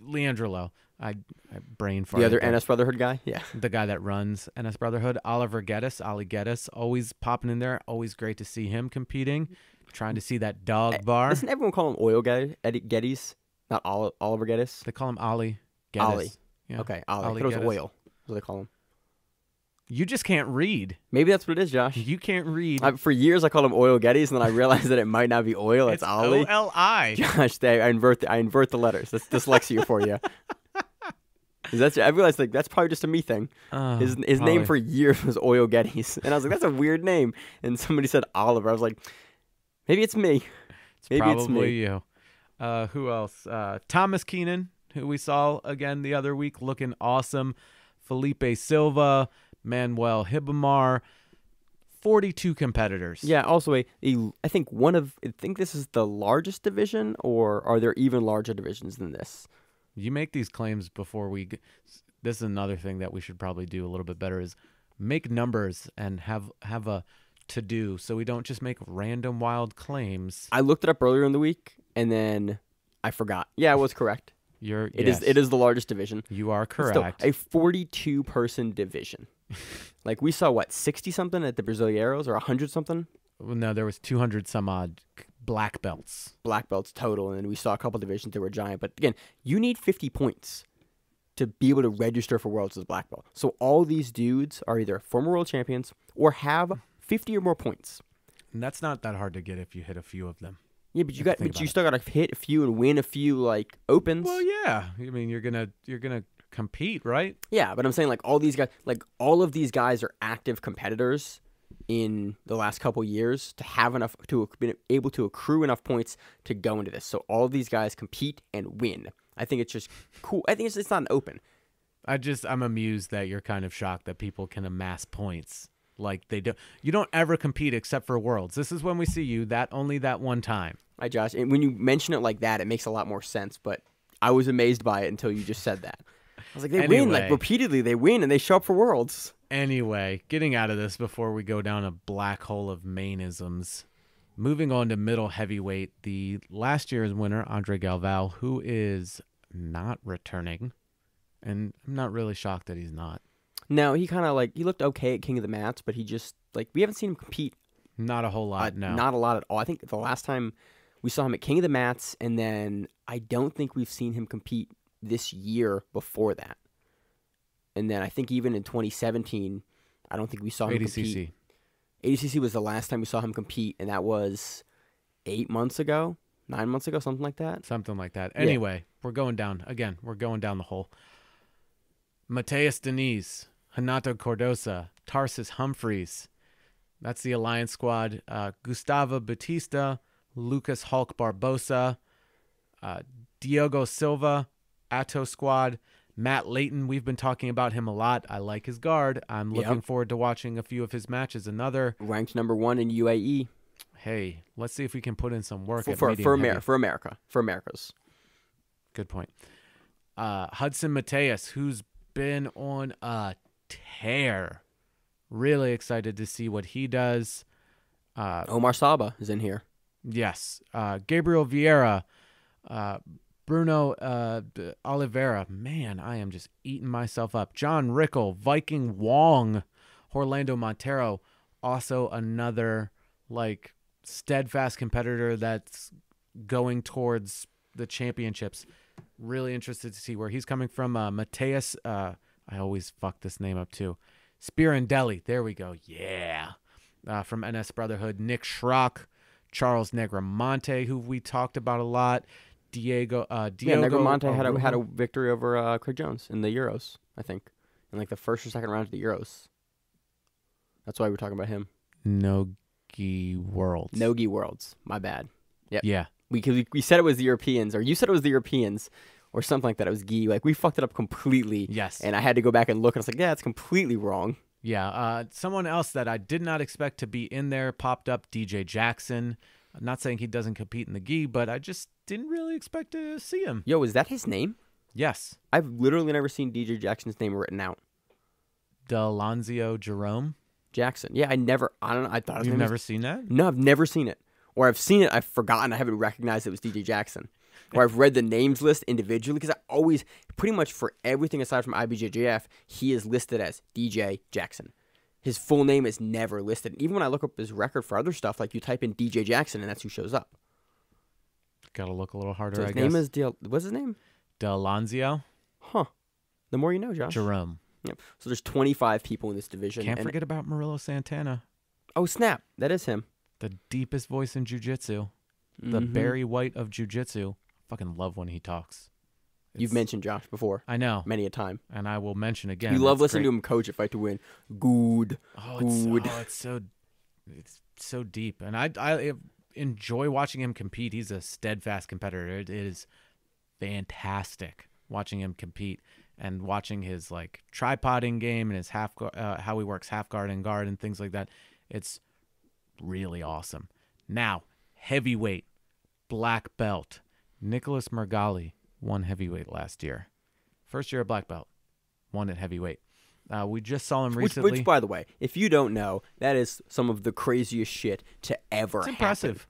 Leandro Lo. I, I brain The other. NS Brotherhood guy. Yeah. the guy that runs NS Brotherhood, Oliver Geddes, Ali Geddes, always popping in there. Always great to see him competing. Trying to see that dog bar. Doesn't everyone call him Oil Geddes? Not Oliver Geddes. They call him Ali. Geddes. Ali. Yeah. Okay, Ollie. Thought it was Geddes. Oil. What they call him. You just can't read. Maybe that's what it is, Josh. You can't read. I, for years, I called him Oil Geddes, and then I realized that it might not be oil. It's, it's Ollie. O L I. Josh, they, I invert. The, I invert the letters. That's dyslexia for you. That's, I realized like that's probably just a me thing. Oh, His his name for years was Oil Geddes, and I was like, that's a weird name. And somebody said Oliver. I was like, maybe it's me. It's maybe it's probably me. you. Uh, who else? Uh, Thomas Keenan, who we saw again the other week, looking awesome. Felipe Silva, Manuel Ribamar, 42 competitors. Yeah. Also, a, a I think one of I think this is the largest division, or are there even larger divisions than this? You make these claims before we. This is another thing that we should probably do a little bit better is make numbers and have have a to do so we don't just make random wild claims. I looked it up earlier in the week, and then I forgot. Yeah, I was correct. You're It is. yes, It is the largest division. You are Still, correct. a 42 person division. like we saw what 60 something at the Brasileiros or 100 something Well, no, there was 200 some odd black belts. black belts total, and we saw a couple divisions that were giant. But again, you need 50 points to be able to register for worlds as a black belt. So all these dudes are either former world champions or have 50 or more points. And that's not that hard to get if you hit a few of them. Yeah, but you got, but you it. still got to hit a few and win a few like opens. Well, yeah. I mean, you're gonna you're gonna compete, right? Yeah, but I'm saying like all these guys, like all of these guys are active competitors in the last couple years to have enough to be able to accrue enough points to go into this. So all of these guys compete and win. I think it's just cool. I think it's it's not an open. I just I'm amused that you're kind of shocked that people can amass points like they do. You don't ever compete except for worlds. This is when we see you. That only that one time. Right, Josh? And when you mention it like that, it makes a lot more sense. But I was amazed by it until you just said that. Was like, they win like repeatedly. They win and they show up for worlds. Anyway, getting out of this before we go down a black hole of mainisms. Moving on to middle heavyweight, the last year's winner, Andre Galvao, who is not returning. And I'm not really shocked that he's not. No, he kind of like he looked okay at King of the Mats, but he just like we haven't seen him compete Not a whole Uh, lot, no. Not a lot at all. I think the last time we saw him at King of the Mats, and then I don't think we've seen him compete this year before that. And then I think even in 2017, I don't think we saw him compete. ADCC. ADCC was the last time we saw him compete, and that was eight months ago, nine months ago, something like that. Something like that. Yeah. Anyway, we're going down again. We're going down the hole. Mateus Diniz, Renato Cardoso, Tarsis Humphreys. That's the Alliance squad. Uh, Gustavo Batista, Lucas Hulk Barbosa, uh, Diogo Silva, Atos squad. Matt Layton, we've been talking about him a lot. I like his guard. I'm Yep. looking forward to watching a few of his matches. Another, Ranked number one in UAE hey, let's see if we can put in some work for for, for. Amer- for America, for Americas. Good point. Uh, Hudson Mateus, who's been on a tear. Really excited to see what he does. Uh, Omar Saba is in here. yes. Uh, Gabriel Vieira, uh, Bruno uh, Oliveira. Man, I am just eating myself up. John Rickle, Viking Wong, Orlando Montero. Also another like steadfast competitor that's going towards the championships. Really interested to see where he's coming from. Uh, Mateus, uh, I always fuck this name up too. Spirandelli, there we go. Yeah. Uh, from NS Brotherhood. Nick Schrock, Charles Negromonte, who we talked about a lot. Diego, uh, Yeah, Diego Negromonte had a had a victory over uh, Craig Jones in the Euros, I think, in like the first or second round of the Euros. That's why we're talking about him. Nogi Worlds. Nogi Worlds. My bad. Yeah. We, we we said it was the Europeans, or you said it was the Europeans, or something like that. It was Gi. Like we fucked it up completely, Yes. and I had to go back and look, and I was like, yeah, it's completely wrong. Yeah, uh, someone else that I did not expect to be in there popped up, DJ Jackson. I'm not saying he doesn't compete in the gi, but I just didn't really expect to see him. Yo, is that his name? Yes, I've literally never seen DJ Jackson's name written out. Delonzio Jerome. Jackson. Yeah, I never. I don't know. I thought his You've name was- never seen that? No, I've never seen it, or I've seen it. I've forgotten. I haven't recognized it was DJ Jackson. where I've read the names list individually because I always, pretty much for everything aside from IBJJF, he is listed as DJ Jackson. His full name is never listed. Even when I look up his record for other stuff, like you type in DJ Jackson and that's who shows up. Gotta look a little harder. So I his guess. name is Del- what's his name? Delonzio Huh. The more you know, Josh. Jerome. Yep. So there's 25 people in this division. Can't forget about Murillo Santana, Oh snap! That is him. the deepest voice in jujitsu, the Mhm. Barry White of jujitsu. Fucking love when he talks. You've mentioned Josh before I know, many a time. and I will mention again. you love it's listening great. to him coach at Fight to Win. Good. Oh, it's, Good. oh, it's so it's so deep, and I I enjoy watching him compete. He's a steadfast competitor. It is fantastic watching him compete and watching his like tripoding game and his half uh, how he works half guard and guard and things like that. It's really awesome. Now heavyweight black belt Nicholas Meregali won heavyweight last year. First year of black belt, won at heavyweight. Uh, we just saw him Which, recently. which, by the way, if you don't know, that is some of the craziest shit to ever It's happen. impressive.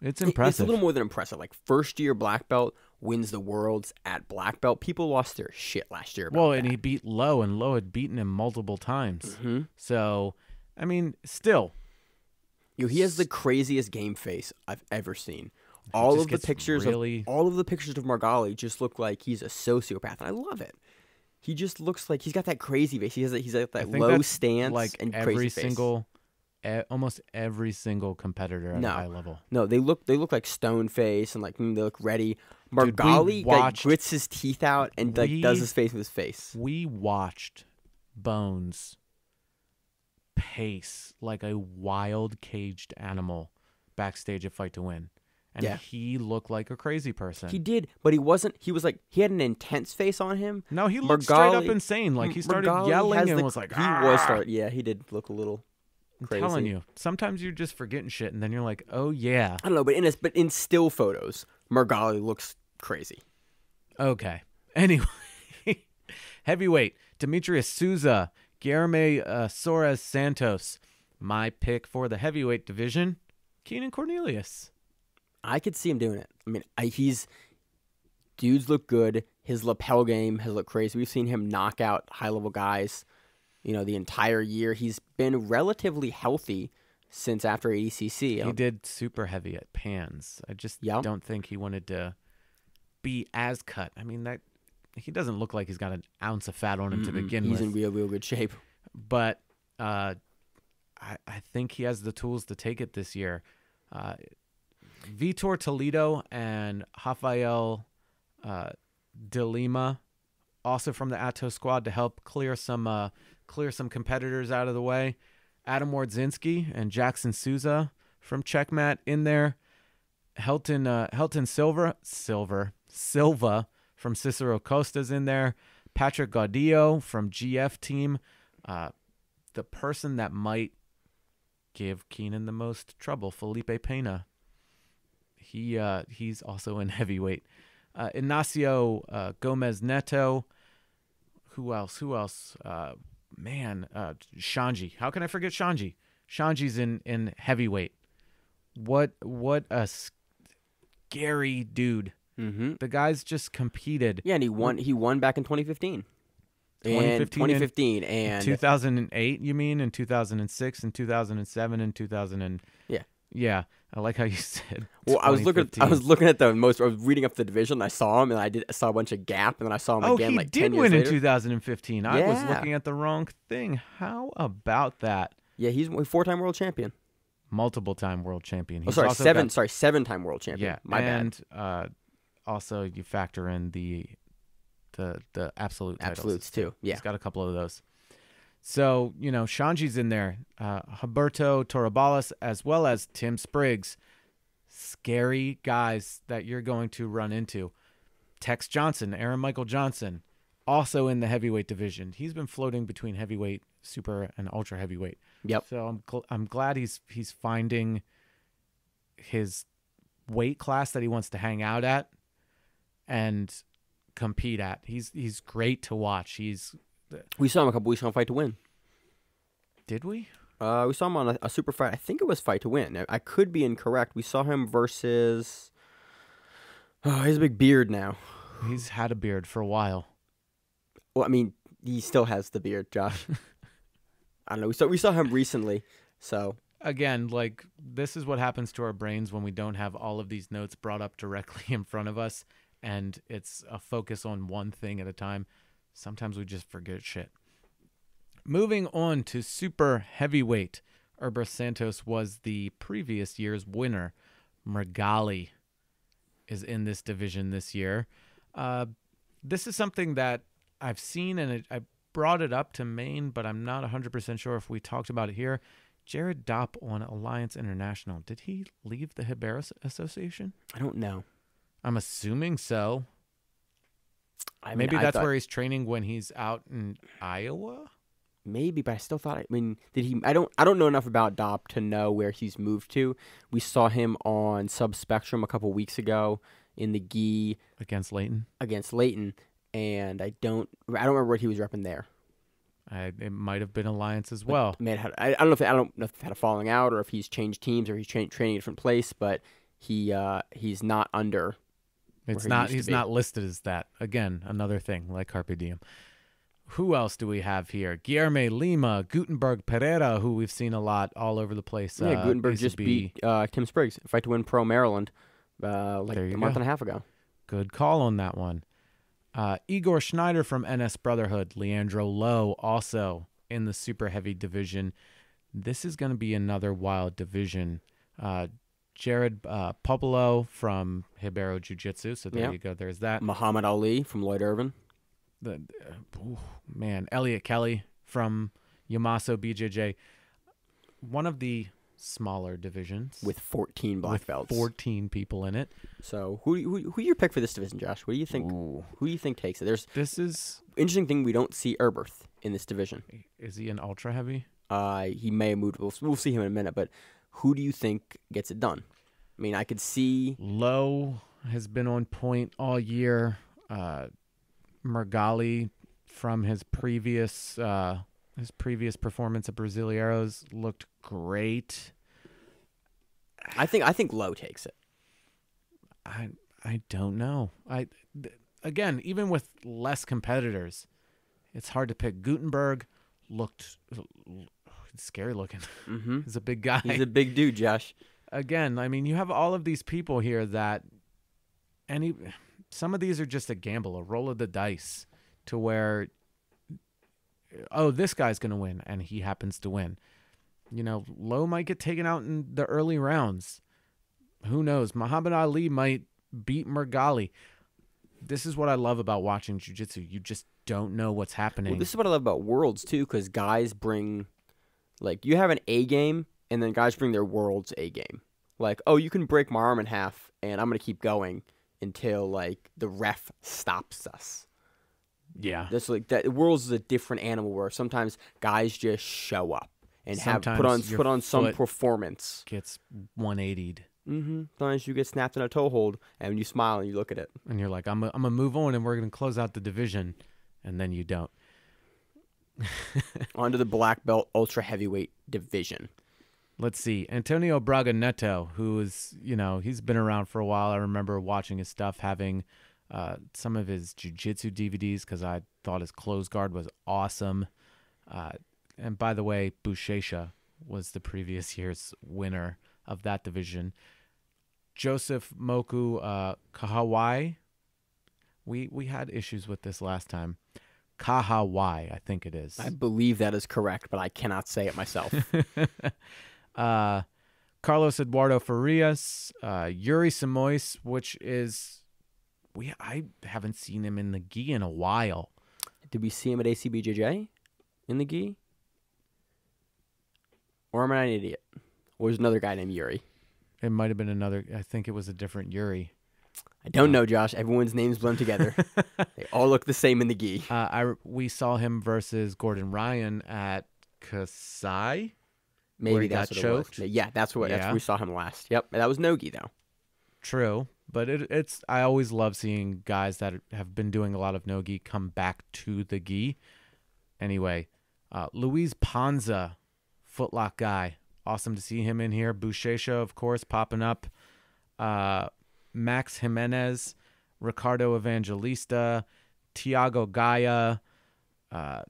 It's impressive. It's a little more than impressive. Like first year black belt wins the worlds at black belt. People lost their shit last year. About well, and that. he beat Lo, and Lo had beaten him multiple times. Mhm. So, I mean, still, Yo, he has the craziest game face I've ever seen. All of the pictures really- of all of the pictures of Margali just look like he's a sociopath, and I love it. He just looks like he's got that crazy face. He has that, he's got that low stance like and every crazy face. single, e- almost every single competitor at No. a high level. No, they look they look like stone face and like mm, they look ready. Dude, we Margali like grits his teeth out and like does his face with his face. We watched Bones pace like a wild caged animal backstage at Fight to Win, and Yeah. he looked like a crazy person. He did, but he wasn't. He was like he had an intense face on him. no, he looked straight up insane. Like he started yelling and the- was like, he was "Ah!" start. Yeah, he did look a little. I'm crazy. telling you, sometimes you're just forgetting shit, and then you're like, oh yeah, I don't know, but in a, but in still photos, Margali looks crazy. okay. Anyway, heavyweight Demetrius Souza, Guilherme uh, Soares Santos. My pick for the heavyweight division, Keenan Cornelius. I could see him doing it. I mean, I, he's dudes look good. His lapel game has looked crazy. We've seen him knock out high level guys. You know, the entire year he's been relatively healthy since after ADCC. He did super heavy at Pans. I just Yeah. don't think he wanted to be as cut. I mean that he doesn't look like he's got an ounce of fat on him to Mm-mm. begin he's with. He's in real, real good shape. but uh, I, I think he has the tools to take it this year. Uh, Vitor Toledo and Rafael uh, De Lima, also from the Atos squad, to help clear some uh, clear some competitors out of the way. Adam Wardzinski and Jackson Souza from Checkmat in there. Helton uh, Helton Silver Silver Silva from Cicero Costa's in there. Patrick Gaudillo from GF team. Uh, the person that might give Keenan the most trouble, Felipe Pena. He uh, he's also in heavyweight. Uh, Ignacio uh, Gomez Neto. Who else? Who else? Uh, man, uh, Xande. How can I forget Xande? Xande's in in heavyweight. What what a scary dude. Mm-hmm. The guy's just competed. Yeah, and he won. He won back in 2015. 2015, and- 2015 and 2008, you mean? In 2006 and 2007 and 2000 and Yeah. yeah. I like how you said. Well, I was looking. I was looking at the most. I was reading up the division. And I saw him, and I did. I saw a bunch of gap, and then I saw him Oh, again he like did 10 years win in later. 2015. I was looking at the wrong thing. How about that? Yeah, he's a four-time world champion. Multiple time world champion. Oh, sorry, also seven. got- Sorry, seven-time world champion. yeah, my bad. uh, also you factor in the the the absolute titles. Absolutes too. Yeah. He's got a couple of those. So, you know, Xande's in there. Uh, Humberto Torrebalas, as well as Tim Spriggs. Scary guys that you're going to run into. Tex Johnson, Aaron Michael Johnson, also in the heavyweight division. He's been floating between heavyweight, super, and ultra heavyweight. Yep. So I'm gl- I'm glad he's he's finding his weight class that he wants to hang out at and compete at. He's he's great to watch. He's We saw him a couple weeks ago on Fight to Win. did we? Uh, we saw him on a, a super fight. I think it was Fight to Win. I, I could be incorrect. We saw him versus. Oh, he has a big beard now. He's had a beard for a while. Well, I mean, he still has the beard, Josh. I don't know. We saw we saw him recently, so Again, like this is what happens to our brains when we don't have all of these notes brought up directly in front of us and it's a focus on one thing at a time. Sometimes we just forget shit. Moving on to super heavyweight. Erberth Santos was the previous year's winner. Meregali is in this division this year. Uh, this is something that I've seen and it, I brought it up to Maine, but I'm not 100% sure if we talked about it here. Jared Dopp on Alliance International. Did he leave the Ribeiro Association? I don't know. I'm assuming so. I mean, Maybe I that's thought- where he's training when he's out in Iowa. maybe, but I still thought. I mean, did he? I don't. I don't know enough about Dopp to know where he's moved to. We saw him on Subspectrum a couple weeks ago in the gi against Leighton. against Leighton, and I don't. I don't remember what he was repping there. I, it might have been Alliance as well. Man, I, I don't know if I don't know if they had a falling out or if he's changed teams or he's tra- training a different place, but he uh, he's not under. It's not. He's not listed as that. Again, another thing like Carpe Diem. Who else do we have here? Guillermo Lima, Gutenberg Pereira, who we've seen a lot all over the place. yeah, uh, Gutenberg just be- beat uh, Tim Spriggs, fight to win Pro Maryland, uh, like a you month and a half ago. Good call on that one. Uh, Igor Schneider from NS Brotherhood, Leandro Lo also in the super heavy division. This is going to be another wild division. Jared uh, Popolo from Ribeiro Jiu Jitsu. So there Yeah. you go. There's that. Muhammad Ali from Lloyd Irvin. The, uh, ooh, man, Elliot Kelly from Yamaso BJJ. One of the smaller divisions with 14 black with belts. 14 people in it. So who who who your pick for this division, Josh? What do you think? Ooh. Who do you think takes it? There's This is interesting thing we don't see Erberth in this division. is he an ultra heavy? Uh, he may have moved. We'll, we'll see him in a minute. But who do you think gets it done? I mean, I could see. Lo has been on point all year. Uh, Meregali from his previous uh, his previous performance at Brasileiros looked great. I think I think Lo takes it. I I don't know. I th- again, even with less competitors, it's hard to pick. Gutenberg looked scary looking. Mm-hmm. He's a big guy. He's a big dude, Josh. again, I mean, you have all of these people here that any some of these are just a gamble, a roll of the dice to where oh, this guy's going to win and he happens to win. You know, Lo might get taken out in the early rounds. Who knows? Muhammad Ali might beat Meregali. This is what I love about watching jiu-jitsu. You just don't know what's happening. Well, this is what I love about Worlds too, because guys bring, like, you have an A game, and then guys bring their Worlds A game. Like, oh, you can break my arm in half, and I'm gonna keep going until like the ref stops us. yeah. That's like that. Worlds is a different animal where sometimes guys just show up and have put on put on some performance. Gets 180'd. Mm-hmm. Sometimes you get snapped in a toe hold, and you smile and you look at it. and you're like, I'm i I'm gonna move on, and we're gonna close out the division, and then you don't. Onto the black belt ultra heavyweight division. Let's see, Antonio Braga Neto, who is you know he's been around for a while. I remember watching his stuff, having uh, some of his jujitsu DVDs because I thought his close guard was awesome. Uh, and by the way, Buchecha was the previous year's winner of that division. Joseph Moku uh, Kahawai. We we had issues with this last time. Kahawai, I think it is. I believe that is correct, but I cannot say it myself. uh, Carlos Eduardo Farias, uh, Yuri Simoes, which is we I haven't seen him in the gi in a while. Did we see him at ACBJJ in the gi? Or am I an idiot? Or was another guy named Yuri? It might have been another. I think it was a different Yuri. I don't know, Josh. Everyone's names blend together. they all look the same in the gi. Uh, I we saw him versus Gordon Ryan at Kasai. Maybe that's got what choked? it was. Yeah, that's what. That's Yeah. where we saw him last. Yep, that was no gi though. True, but it, it's I always love seeing guys that have been doing a lot of no gi come back to the gi. Anyway, uh, Luis Panza, footlock guy, awesome to see him in here. Buchecha, of course, popping up. Uh, Max Jimenez, Ricardo Evangelista, Tiago Gaia, uh,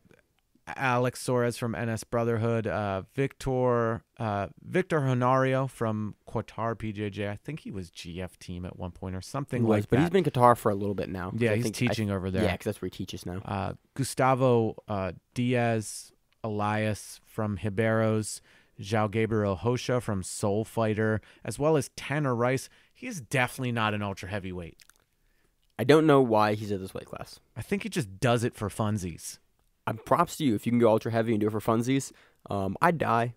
Alex Suarez from NS Brotherhood, uh, Victor uh, Victor Honorio from Qatar PJJ. I think he was GF team at one point or something He like but that. he's been Qatar for a little bit now. yeah, I he's think- I- teaching over there. Yeah, because that's where he teaches now. Uh, Gustavo uh, Diaz Elias from Hiberos, João Gabriel Rocha from Soul Fighter, as well as Tanner Rice. He is definitely not an ultra heavyweight. I don't know why he's at this weight class. I think he just does it for funsies. I'm props to you if you can go ultra heavy and do it for funsies. Um, I'd die,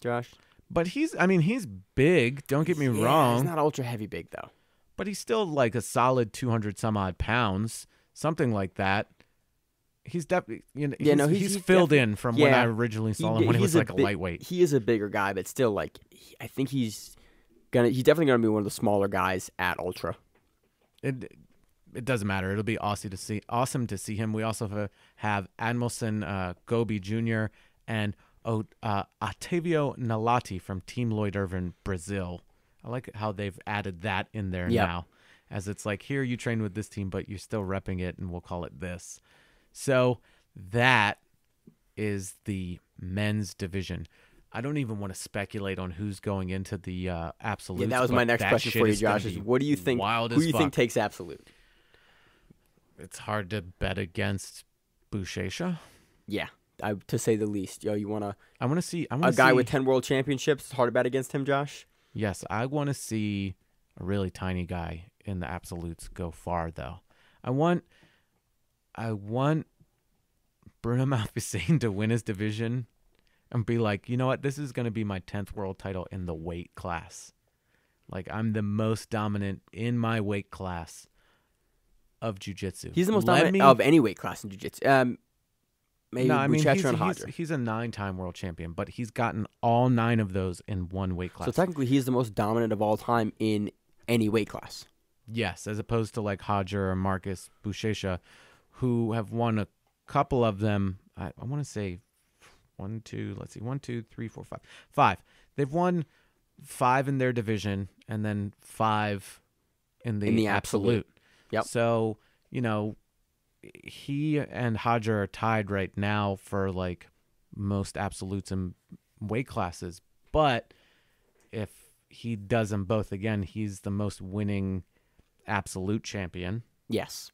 Josh. But he's, I mean, he's big. Don't get me Yeah, wrong. He's not ultra heavy big though. but he's still like a solid 200 some odd pounds, something like that. He's definitely, you know, Yeah, he's, no, he's- he's, he's filled in from when I originally saw He- him when he was like a big- lightweight. He is a bigger guy, but still, like, he- I think he's gonna. He's definitely gonna be one of the smaller guys at ultra. it it doesn't matter. It'll be awesome to see. Awesome to see him. We also have, have Admilson uh, Gobi Jr. and oh, uh, Otavio Nalati from Team Lloyd Irvin Brazil. I like how they've added that in there Yep. now, as it's like here you train with this team, but you're still repping it, and we'll call it this. So that is the men's division. I don't even want to speculate on who's going into the uh, absolute. Yeah, that was my next question for you, Josh. Is what do you think? Wild who do you fuck. think takes absolute? it's hard to bet against Buchecha. Yeah, I, to say the least. Yo, you want to I want to see. I want a guy see, with ten world championships? It's hard to bet against him, Josh. Yes, I want to see a really tiny guy in the absolutes go far though. I want. I want Bruno Malfacine to win his division and be like, you know what, this is going to be my tenth world title in the weight class. Like I'm the most dominant in my weight class of jujitsu. He's the most Let dominant me- of any weight class in jiu-jitsu. Um, maybe no, I mean he's, and he's, he's a nine-time world champion, but he's gotten all nine of those in one weight class. So technically, he's the most dominant of all time in any weight class. yes, as opposed to like Roger or Marcus Buchecha, who have won a couple of them. I, I want to say one, two. Let's see, one, two, three, four, five, five. They've won five in their division, and then five in the, In the absolute. Yep. So you know, he and Roger are tied right now for like most absolutes in weight classes. But if he does them both again, he's the most winning absolute champion. Yes.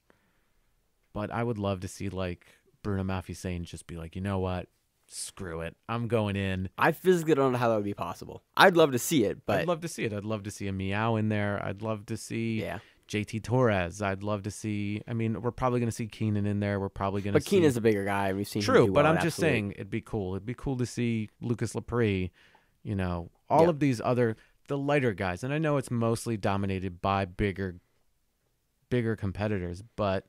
But I would love to see like Bruno Malfacine just be like, you know what? Screw it. I'm going in. I physically don't know how that would be possible. I'd love to see it, but I'd love to see it. I'd love to see a Miyao in there. I'd love to see yeah. JT Torres. I'd love to see. I mean, we're probably going to see Keenan in there. We're probably going to. But Keenan's a bigger guy, we've seen him True, but well I'm just saying it'd be cool. It'd be cool to see Lucas Lepri, you know, all Yep. of these other the lighter guys. And I know it's mostly dominated by bigger bigger competitors, but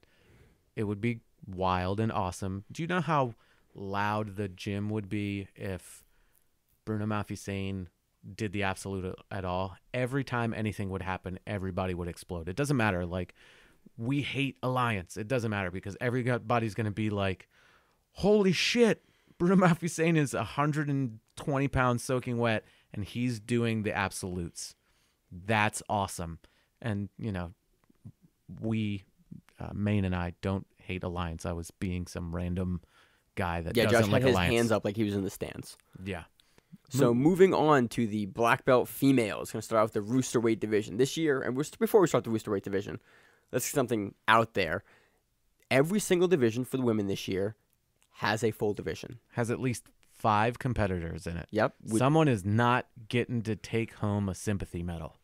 it would be wild and awesome. Do you know how loud the gym would be if Bruno Malfacine did the absolute at all? Every time anything would happen, everybody would explode. It doesn't matter like we hate alliance. It doesn't matter because everybody's going to be like holy shit, Bruno Malfacine is 120 pounds soaking wet and he's doing the absolutes. That's awesome. And, you know, we, uh, Maine and I don't hate Alliance. I was being some random guy that yeah, Josh like had his Alliance. hands up like he was in the stands. Yeah. So moving on to the black belt females, going to start out with the rooster weight division this year. And we're, before we start the rooster weight division, let's get something out there. Every single division for the women this year has a full division. Has at least five competitors in it. Yep. We- Someone is not getting to take home a sympathy medal.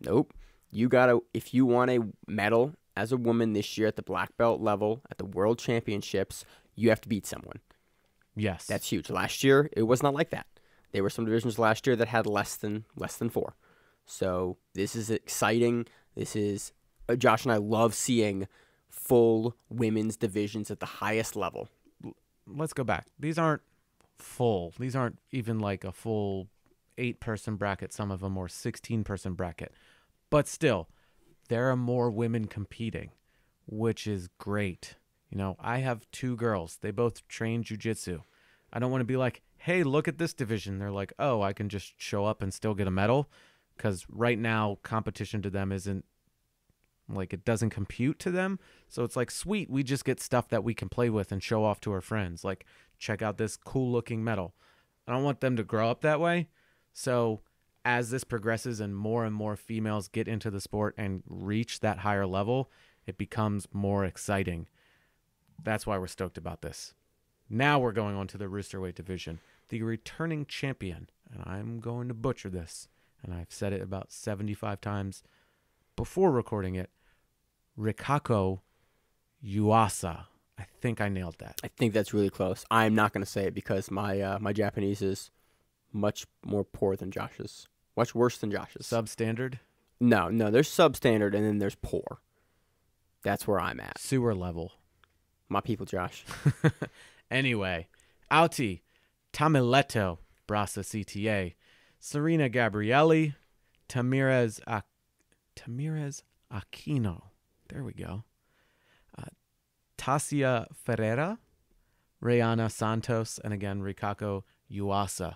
Nope. You gotta if you want a medal as a woman this year at the black belt level at the world championships, you have to beat someone. Yes. That's huge. Last year it was not like that. There were some divisions last year that had less than less than four. So this is exciting. This is uh, Josh and I love seeing full women's divisions at the highest level. let's go back. These aren't full. These aren't even like a full eight person bracket, some of them, or 16 person bracket. But still, there are more women competing, which is great. You know, I have two girls. They both train jujitsu. I don't want to be like, hey, look at this division. They're like, oh, I can just show up and still get a medal. Because right now, competition to them isn't Like it doesn't compute to them. So it's like, sweet, we just get stuff that we can play with and show off to our friends. Like, check out this cool looking medal. I don't want them to grow up that way. So as this progresses and more and more females get into the sport and reach that higher level, it becomes more exciting. That's why we're stoked about this. Now we're going on to the roosterweight division. The returning champion, and I'm going to butcher this, and I've said it about 75 times before recording it. Rikako Yuasa. I think I nailed that. I think that's really close. I'm not going to say it because my uh, my Japanese is much more poor than Josh's. Much worse than Josh's. Substandard, no, no, there's substandard and then there's poor. That's where I'm at. sewer level. My people, Josh. Anyway, Auti, Tamileto, Brasa CTA, Serena Gabrielli, Tamirez, Ak- Tamirez Aquino. There we go. Uh, Tasia Ferreira, Rayana Santos, and again, Rikako Yuasa.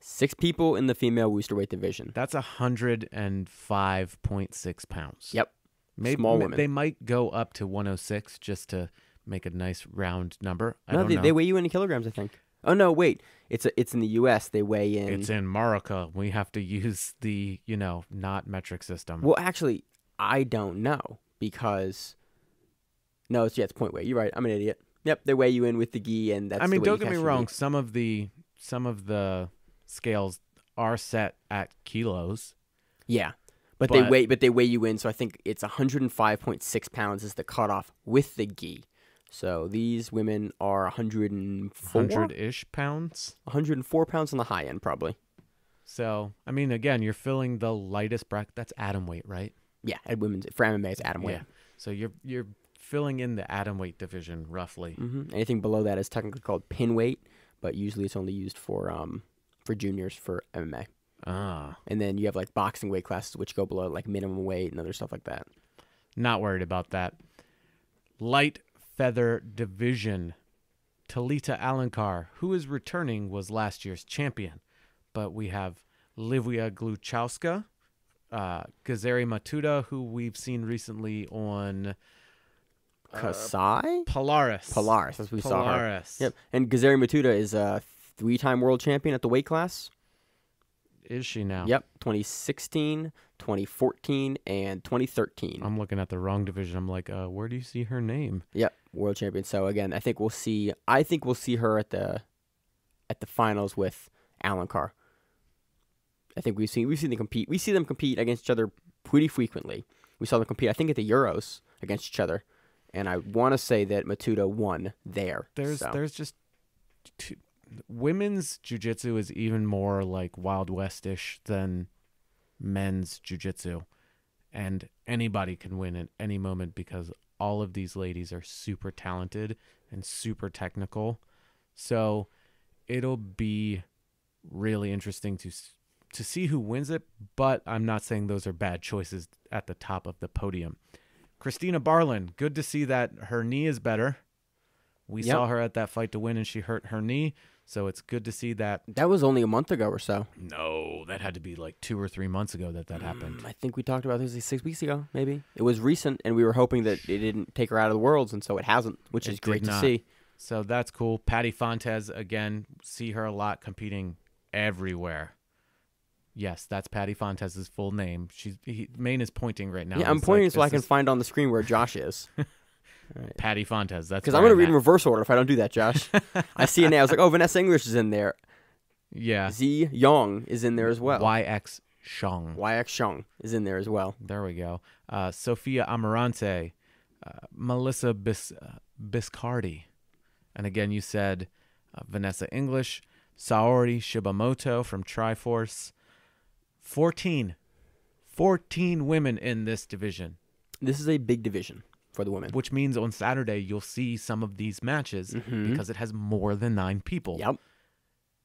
Six people in the female roosterweight division. That's 105.6 pounds. Yep. Maybe Small women. They might go up to 106 just to make a nice round number. I no, don't they, know. they weigh you in kilograms, I think. Oh no, wait. It's a, it's in the U.S. They weigh in. It's in Morocco. We have to use the, you know, not metric system. Well, actually, I don't know because no, it's yeah, it's point weight. You're right. I'm an idiot. Yep, they weigh you in with the gi, and that's. I mean, don't get me wrong. weight. Some of the some of the scales are set at kilos. Yeah, but, they weigh but they weigh you in. So I think it's 105.6 pounds is the cutoff with the gi. So these women are 104, 100 ish pounds. 104 pounds on the high end, probably. So, I mean, again, you're filling the lightest bracket. That's atom weight, right? Yeah, at women's for MMA, it's atom weight. Yeah. So you're you're filling in the atom weight division roughly. hmm Anything below that is technically called pin weight, but usually it's only used for um for juniors for MMA. Ah, And then you have like boxing weight classes which go below like minimum weight and other stuff like that. not worried about that. Light feather division. Talita Alencar, who is returning, was last year's champion. But we have Livia Gluchowska, uh, Gezary Matuda, who we've seen recently on Kasai? Polaris. Polaris, as we saw her. Polaris. Yep. And Gezary Matuda is a three-time world champion at the weight class. Is she now? Yep, 2016, 2014, and 2013. I'm looking at the wrong division. I'm like, uh, where do you see her name? Yep, world champion. So again, I think we'll see. I think we'll see her at the at the finals with Alencar. I think we've seen we've seen them compete. We see them compete against each other pretty frequently. We saw them compete. I think at the Euros against each other, and I want to say that Matuda won there. There's so. there's just two, women's jujitsu is even more like Wild Westish than men's jujitsu, and anybody can win at any moment because all of these ladies are super talented and super technical. So it'll be really interesting to to see who wins it. But I'm not saying those are bad choices at the top of the podium. Christina Barlin, good to see that her knee is better. We Yep. saw her at that fight to win and she hurt her knee. So it's good to see that. that was only a month ago or so. No, that had to be like two or three months ago that that happened. Mm, I think we talked about this like six weeks ago, maybe. It was recent, and we were hoping that it didn't take her out of the worlds, and so it hasn't, which It is great did to see. So that's cool. Patty Fontes, again, see her a lot competing everywhere. Yes, that's Patty Fontes' full name. She's he, Maine is pointing right now. yeah, I'm pointing like, so I can is find on the screen where Josh is. Patty Fontes. That's Because I'm going to read in reverse order if I don't do that, Josh. I see it now. I was like, oh, Vanessa English is in there. Yeah. Z Young is in there as well. YX Shong. YX Shong is in there as well. There we go. Uh, Sophia Amarante, uh, Melissa Bis- uh, Biscardi. And again, you said uh, Vanessa English, Saori Shibamoto from Triforce. 14. 14 women in this division, This is a big division for the women. which means on Saturday you'll see some of these matches Mhm. because it has more than nine people. Yep.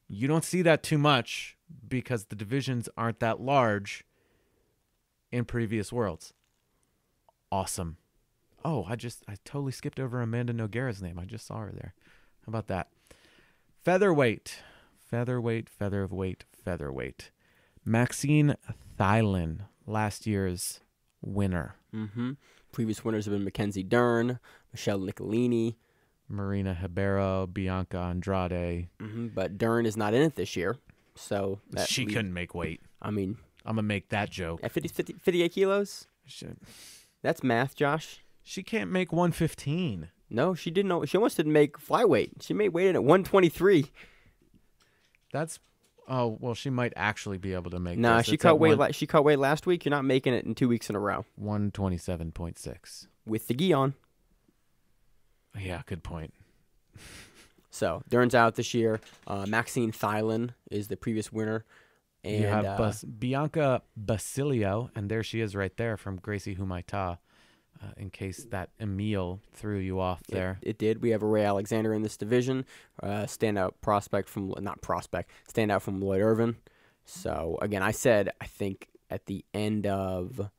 You don't see that too much because the divisions aren't that large in previous worlds. Awesome. Oh, I just I totally skipped over Amanda Noguera's name. I just saw her there. How about that? Featherweight. Featherweight, featherweight, featherweight. Maxine Thylin, last year's winner. Mm-hmm. Previous winners have been Mackenzie Dern, Michelle Nicolini, Marina Ribeiro, Bianca Andrade. hmm but Dern is not in it this year. So that she lea- couldn't make weight. I mean, I'm gonna make that joke. at 50, 50, 58 kilos, She, that's math, Josh. she can't make 115. No, she didn't know. She almost didn't make flyweight. She made weight in at 123. That's oh well, she might actually be able to make. Nah, this. she It's cut weight. one- La- she cut weight last week. You're not making it in two weeks in a row 127.6. with the gi on. Yeah, good point. So turns out this year. Uh, Maxine Thylin is the previous winner. And you have uh, Bas- Bianca Basilio, and there she is right there from Gracie Humaita. Uh, in case that Emil threw you off there. It, did. We have a Ray Alexander in this division. Uh, standout prospect from not prospect, standout from Lloyd Irvin. So again, I said I think at the end of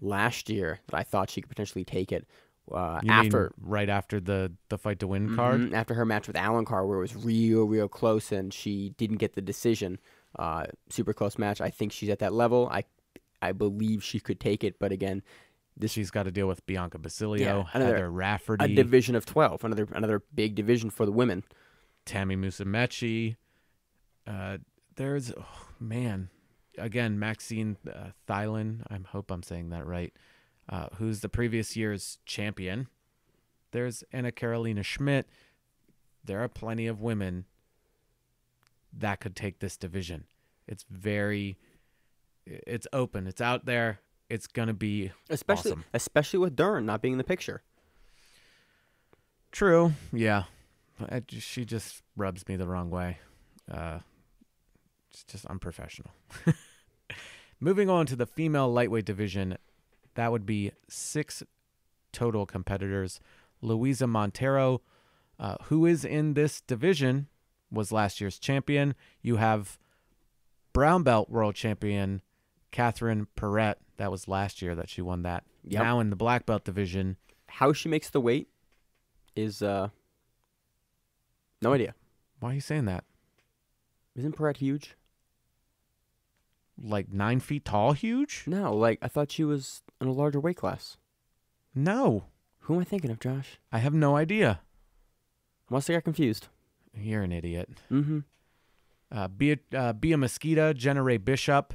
last year that I thought she could potentially take it. Uh, after right after the the fight to win card. Mhm, after her match with Alan Carr, where it was real, real close, and she didn't get the decision. Uh, super close match. I think she's at that level. I, I believe she could take it, but again, This she's got to deal with Bianca Basilio, another- Heather a division of twelve, another another big division for the women. Tammi Musumeci. Uh, there's oh, man, again Maxine uh, Thylin. I hope I'm saying that right. Uh, who's the previous year's champion? There's Anna Carolina Schmidt. There are plenty of women that could take this division. It's very, it's open. It's out there. It's gonna be Especially, Awesome. especially with Dern not being in the picture. True. Yeah. I she just rubs me the wrong way. Uh, it's just unprofessional. Moving on to the female lightweight division, that would be six total competitors. Luiza Monteiro, uh, who is in this division, was last year's champion. You have brown belt world champion Catherine Perret. That was last year that she won that. Yep. Now in the black belt division, How she makes the weight is uh, no idea. why are you saying that? Isn't Perret huge? like nine feet tall, huge? No, like I thought she was in a larger weight class. No, Who am I thinking of, Josh? I have no idea. Must have got confused. You're an idiot. Mm-hmm. Uh, Bia, uh, Bia Mesquita, Jenna Ray Bishop,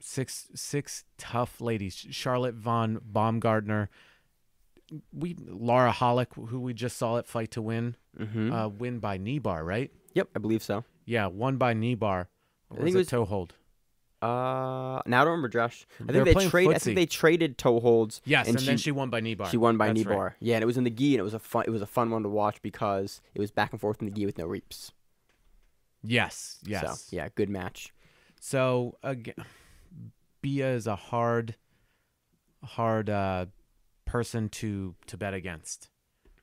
six six tough ladies. Charlotte von Baumgartner, we Laura Hallock, who we just saw at Fight to Win, Mm-hmm. uh, win by knee bar, right? yep, I believe so. Yeah, won by knee bar. Or I think was it was- toe hold? Uh, now I don't remember, Josh. I They think they playing trade. I think they traded toe holds. Yes, and, and then she- she won by knee bar. She won by That's knee right. bar. Yeah, and it was in the gi, and it was a fun. It was a fun one to watch because it was back and forth in the gi with no reaps. Yes, yes. So yeah, good match. So again, Bia is a hard, hard uh, person to to bet against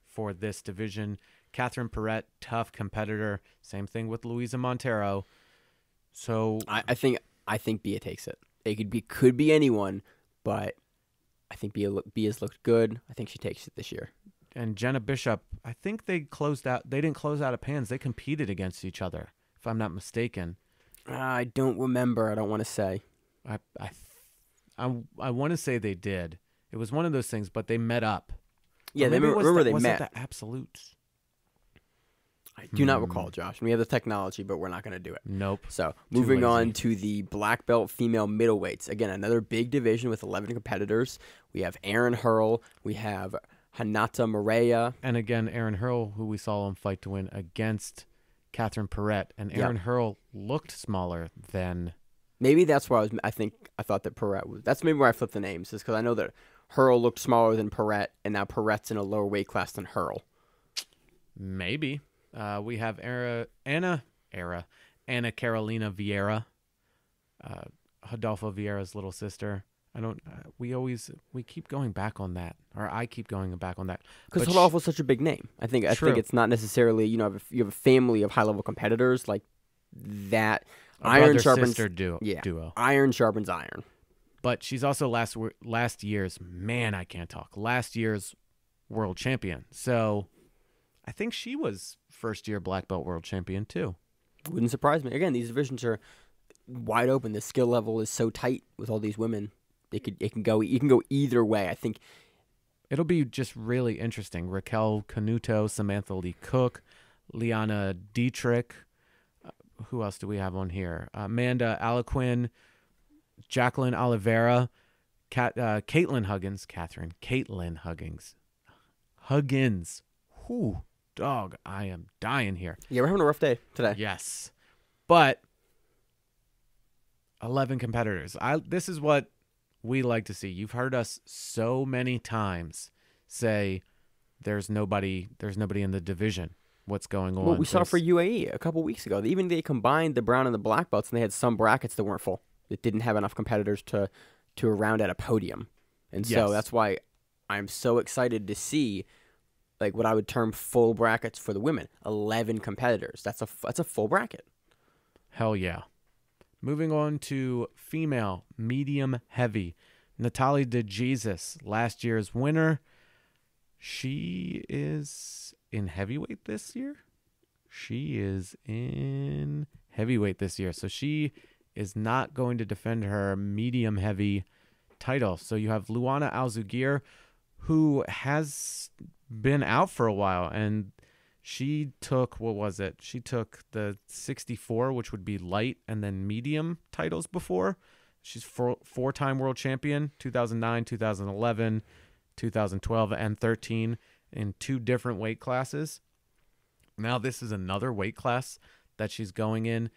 for this division. Catherine Perret, tough competitor. Same thing with Luiza Monteiro. So I, I think I think Bia takes it. It could be could be anyone, but I think Bia Bia's looked good. I think she takes it this year. and Jenna Bishop, I think they closed out. They didn't close out of pans. They competed against each other, if I'm not mistaken. I don't remember. I don't want to say. I I I, I want to say they did. It was one of those things, but they met up. Yeah, they remember, remember the- they was met. The absolutes. I do not Hmm. recall, Josh. We have the technology, but we're not going to do it. Nope. So moving on to the black belt female middleweights. Again, another big division with 11 competitors. We have Erin Herle. We have Hanata Maria. And again, Erin Herle, who we saw him fight to win against Catherine Perret, and. Erin Herle looked smaller than. Maybe that's why I was. I think I thought that Perret was. That's maybe where I flipped the names, is because I know that Herle looked smaller than Perret, and now Perret's in a lower weight class than Herle. Maybe. Uh, we have Era, Anna, Era, Anna Carolina Vieira, uh, Adolfo Vieira's little sister. I don't. Uh, we always we keep going back on that, or I keep going back on that. Because But sh- such a big name. I think. I True. think it's not necessarily. You know, if you have a family of high level competitors like that. Iron sharpens- duo. yeah. duo. Iron sharpens iron. But she's also last last year's man. I can't talk. Last year's world champion. So I think she was first year black belt world champion too. Wouldn't surprise me. Again, these divisions are wide open. The skill level is so tight with all these women. It could it can go you can go either way. I think It'll be just really interesting. Raquel Canuto, Samantha Lee Cook, Liana Dietrich. Who else do we have on here? Amanda Alequin, Jacqueline Oliveira, Kat, uh, Caitlin Huggins, Catherine, Caitlin Huggins, Huggins. Whew, dog, I am dying here. yeah, we're having a rough day today. Yes, but eleven competitors. I this is what we like to see. You've heard us so many times say there's nobody there's nobody in the division. What's going on? Well, we saw for UAE a couple weeks ago. Even they combined the brown and the black belts, and they had some brackets that weren't full. It didn't have enough competitors to to round at a podium, and so that's why I'm so excited to see like what I would term full brackets for the women. Eleven competitors. That's a that's a full bracket. Hell yeah. Moving on to female medium heavy. Nathiely de Jesus, last year's winner. She is in heavyweight this year. She is in heavyweight this year. So she is not going to defend her medium heavy title. So you have Luanna Alzuguir, who has been out for a while and she took what was it? She took the 64, which would be light and then medium titles before. She's four four-time world champion, 2009, 2011, 2012 and 13 in two different weight classes. Now this is another weight class that she's going in.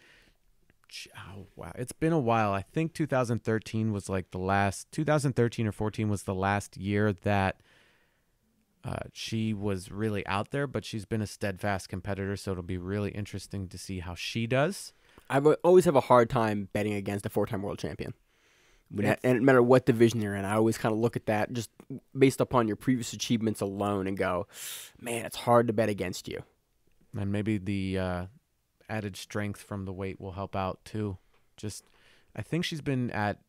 Oh, wow. It's been a while. I think 2013 was like the last 2013 or 14 was the last year that uh, she was really out there, but she's been a steadfast competitor, so it'll be really interesting to see how she does. I always have a hard time betting against a four-time world champion. And no matter what division you're in, I always kind of look at that just based upon your previous achievements alone and go, man, it's hard to bet against you. And maybe the uh, added strength from the weight will help out too. Just, I think she's been at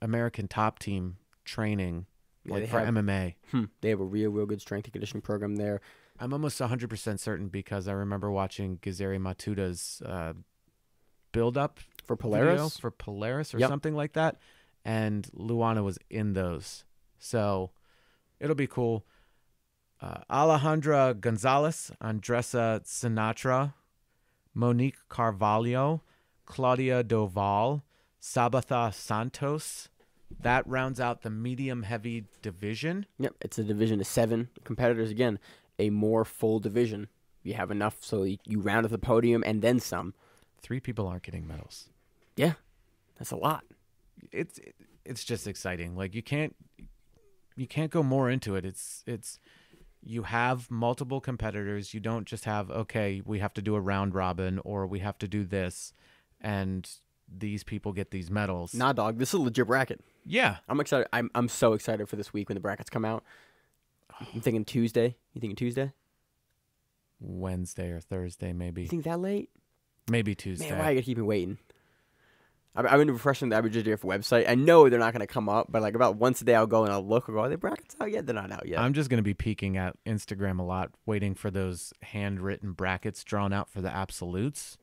American Top Team training, Yeah, like for have- MMA. Hmm, they have a real, real good strength and conditioning program there. I'm almost 100% certain because I remember watching Gezary Matuda's uh, build up For video Polaris, for Polaris or Yep. something like that, and Luanna was in those, so it'll be cool. Uh, Alejandra Gonzalez, Andressa Cintra, Monique Carvalho, Claudia do Val, Sabatha Santos. That rounds out the medium heavy division. yep, it's a division of seven competitors. Again, a more full division. You have enough so you, you round up the podium and then some. Three people aren't getting medals. Yeah, that's a lot. It's it's just exciting. Like you can't you can't go more into it. It's it's you have multiple competitors. You don't just have okay, we have to do a round robin or we have to do this and these people get these medals. Nah, dog, this is a legit bracket. yeah. I'm excited. I'm I'm so excited for this week when the brackets come out. I'm thinking Tuesday. You thinking Tuesday? Wednesday or Thursday maybe. You think that late? Maybe Tuesday. Man, why you gotta keep me waiting? I've, I've been refreshing the Aberdeen website. I know they're not gonna come up, but like about once a day, I'll go and I'll look. I'll go, are the brackets out yet? They're not out yet. I'm just going to be peeking at Instagram a lot, waiting for those handwritten brackets drawn out for the absolutes.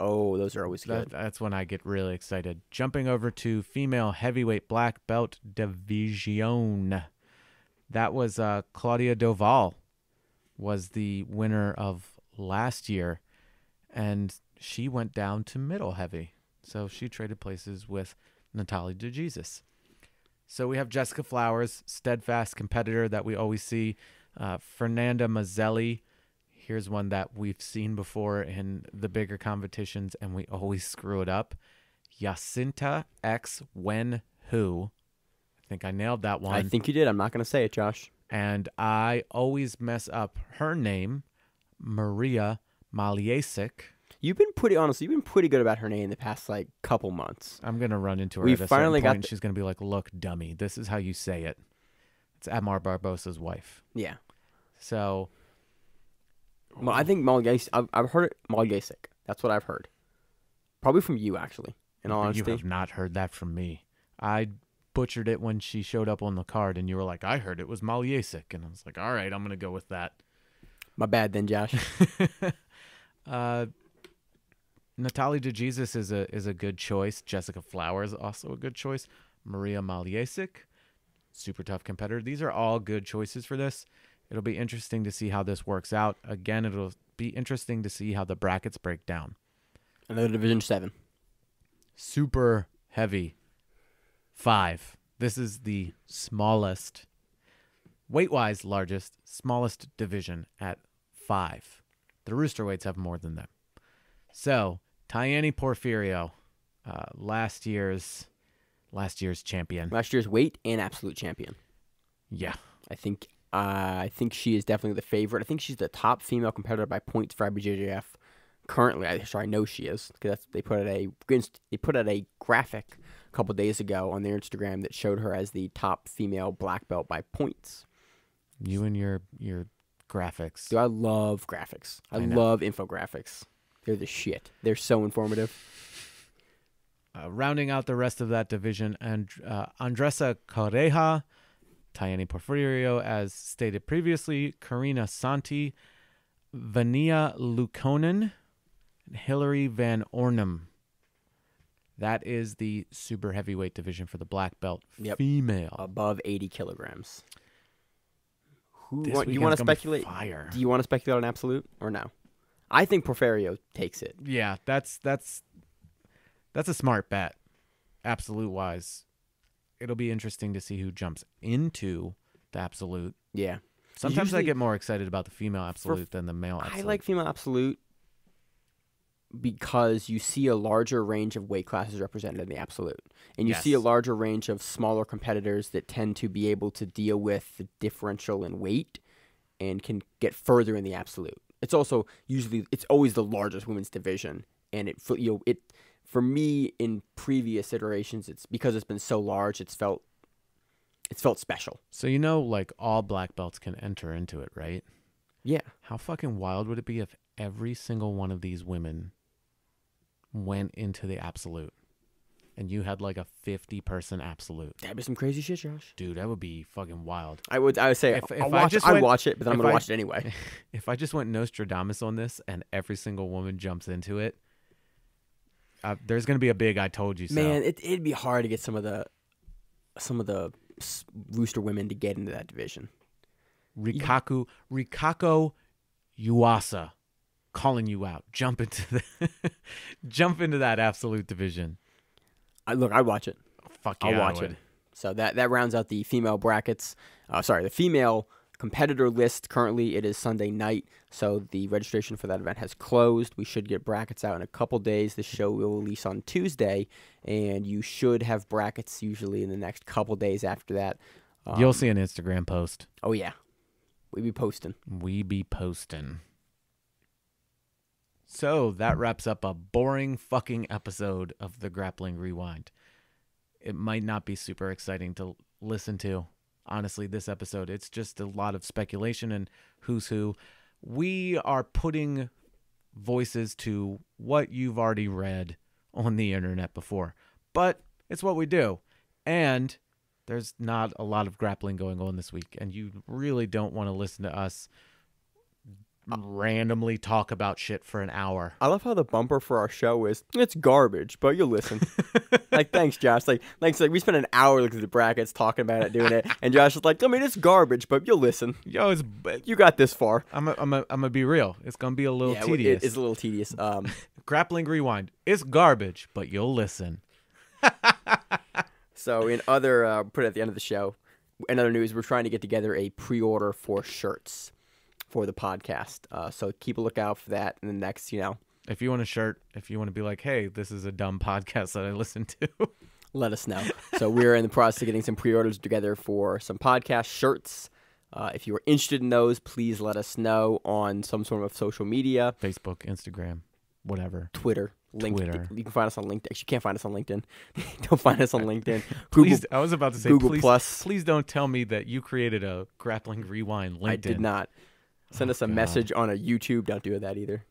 oh, those are always That, good. that's when I get really excited. Jumping over to female heavyweight black belt division. That was uh, Claudia do Val was the winner of last year, and she went down to middle heavy. So she traded places with Nathiely de Jesus. So we have Jessica Flowers, steadfast competitor that we always see. Uh, Fernanda Mazzelli. Here's one that we've seen before in the bigger competitions, and we always screw it up. Jacinta X Wen Hu. I think I nailed that one. I think you did. I'm not gonna say it, Josh. and I always mess up her name, Maria Maliesic. You've been pretty honestly. You've been pretty good about her name the past like couple months. I'm gonna run into her We finally got the- she's gonna be like, "Look, dummy, this is how you say it." It's Amar Barbosa's wife. Yeah. So Well, I think Malgasic. I've, I've heard it Malgasic. That's what I've heard. Probably from you, actually. In all honesty, you have not heard that from me. I butchered it when she showed up on the card, and you were like, "I heard it was Maliesic," and I was like, "All right, I'm gonna go with that." my bad then, Josh. uh, Nathiely de Jesus is a is a good choice. Jessica Flowers also a good choice. Maria Maliesic, super tough competitor. These are all good choices for this. It'll be interesting to see how this works out. Again, it'll be interesting to see how the brackets break down. Another Division Seven. Super heavy. Five. This is the smallest, weight wise, largest, smallest division at five. The Rooster weights have more than them. So, Tayane Porfirio, uh, last year's last year's champion. Last year's weight and absolute champion. Yeah. I think uh, I think she is definitely the favorite. I think she's the top female competitor by points for IBJJF currently. I sure I know she is because they put out a they put out a graphic a couple days ago on their Instagram that showed her as the top female black belt by points. You and your your graphics. Do I love graphics? I, I love infographics. They're the shit. They're so informative. Uh, rounding out the rest of that division, and uh, Andressa Correia, Tayane Porfirio, as stated previously, Karina Santi, Vania Lukonen, and Hillary Van Ornum. That is the super heavyweight division for the black belt Yep. female. Above 80 kilograms. Who want, you want to speculate? Fire. Do you want to speculate on absolute or no? I think Porfirio takes it. Yeah, that's that's that's a smart bet. Absolute wise. It'll be interesting to see who jumps into the absolute. Yeah. Sometimes I get more excited about the female absolute than the male absolute. I like female absolute because you see a larger range of weight classes represented in the absolute. And you see a larger range of smaller competitors that tend to be able to deal with the differential in weight and can get further in the absolute. It's also usually it's always the largest women's division and it you know it for me in previous iterations it's because it's been so large it's felt it's felt special. so you know like all black belts can enter into it, right? Yeah. How fucking wild would it be if every single one of these women went into the absolute and you had like a 50 person absolute? That'd be some crazy shit, Josh. Dude, that would be fucking wild. I would I would say If- I'll I watch, just I'd went- watch it, but then I'm gonna watch it anyway. if I just went Nostradamus on this and every single woman jumps into it, uh, there's going to be a big I told you so. Man, it, it'd be hard to get some of the some of the rooster women to get into that division. Rikaku, Rikako Yuasa calling you out. Jump into the jump into that absolute division. I look, I'd watch it. Fuck yeah, I'll I watch it. So that that rounds out the female brackets. Uh, sorry, the female competitor list. Currently, it is Sunday night, so the registration for that event has closed. We should get brackets out in a couple days. The show will release on Tuesday, and you should have brackets usually in the next couple days after that. Um, You'll see an Instagram post. Oh yeah, we be posting. We be posting. So that wraps up a boring fucking episode of the Grappling Rewind. It might not be super exciting to listen to. Honestly, this episode, it's just a lot of speculation and who's who. We are putting voices to what you've already read on the internet before, but it's what we do. And there's not a lot of grappling going on this week, and you really don't want to listen to us randomly talk about shit for an hour. I love how the bumper for our show is it's garbage, but you'll listen. like thanks, Josh. Like thanks. Like we spent an hour looking at the brackets, talking about it, doing it, and Josh was like, I mean, it's garbage, but you'll listen. Yo, it's You got this far. I'm a, I'm a, I'm gonna be real. It's gonna be a little yeah, tedious. it is a little tedious. Um, Grappling rewind. It's garbage, but you'll listen. so in other, uh, put it at the end of the show. In other news, we're trying to get together a pre-order for shirts for the podcast. Uh, so keep a lookout for that in the next, you know, If you want a shirt, if you want to be like, hey, this is a dumb podcast that I listen to, let us know. so we're in the process of getting some pre-orders together for some podcast shirts. Uh, if you are interested in those, please let us know on some sort of social media, Facebook, Instagram, whatever. Twitter, LinkedIn. Twitter. You can find us on LinkedIn. Actually, you can't find us on LinkedIn. don't find us on LinkedIn. Google. Please, I was about to say, Google please, Plus. please don't tell me that you created a grappling rewind LinkedIn. I did not. Send us a God. message on a YouTube. Don't do that either.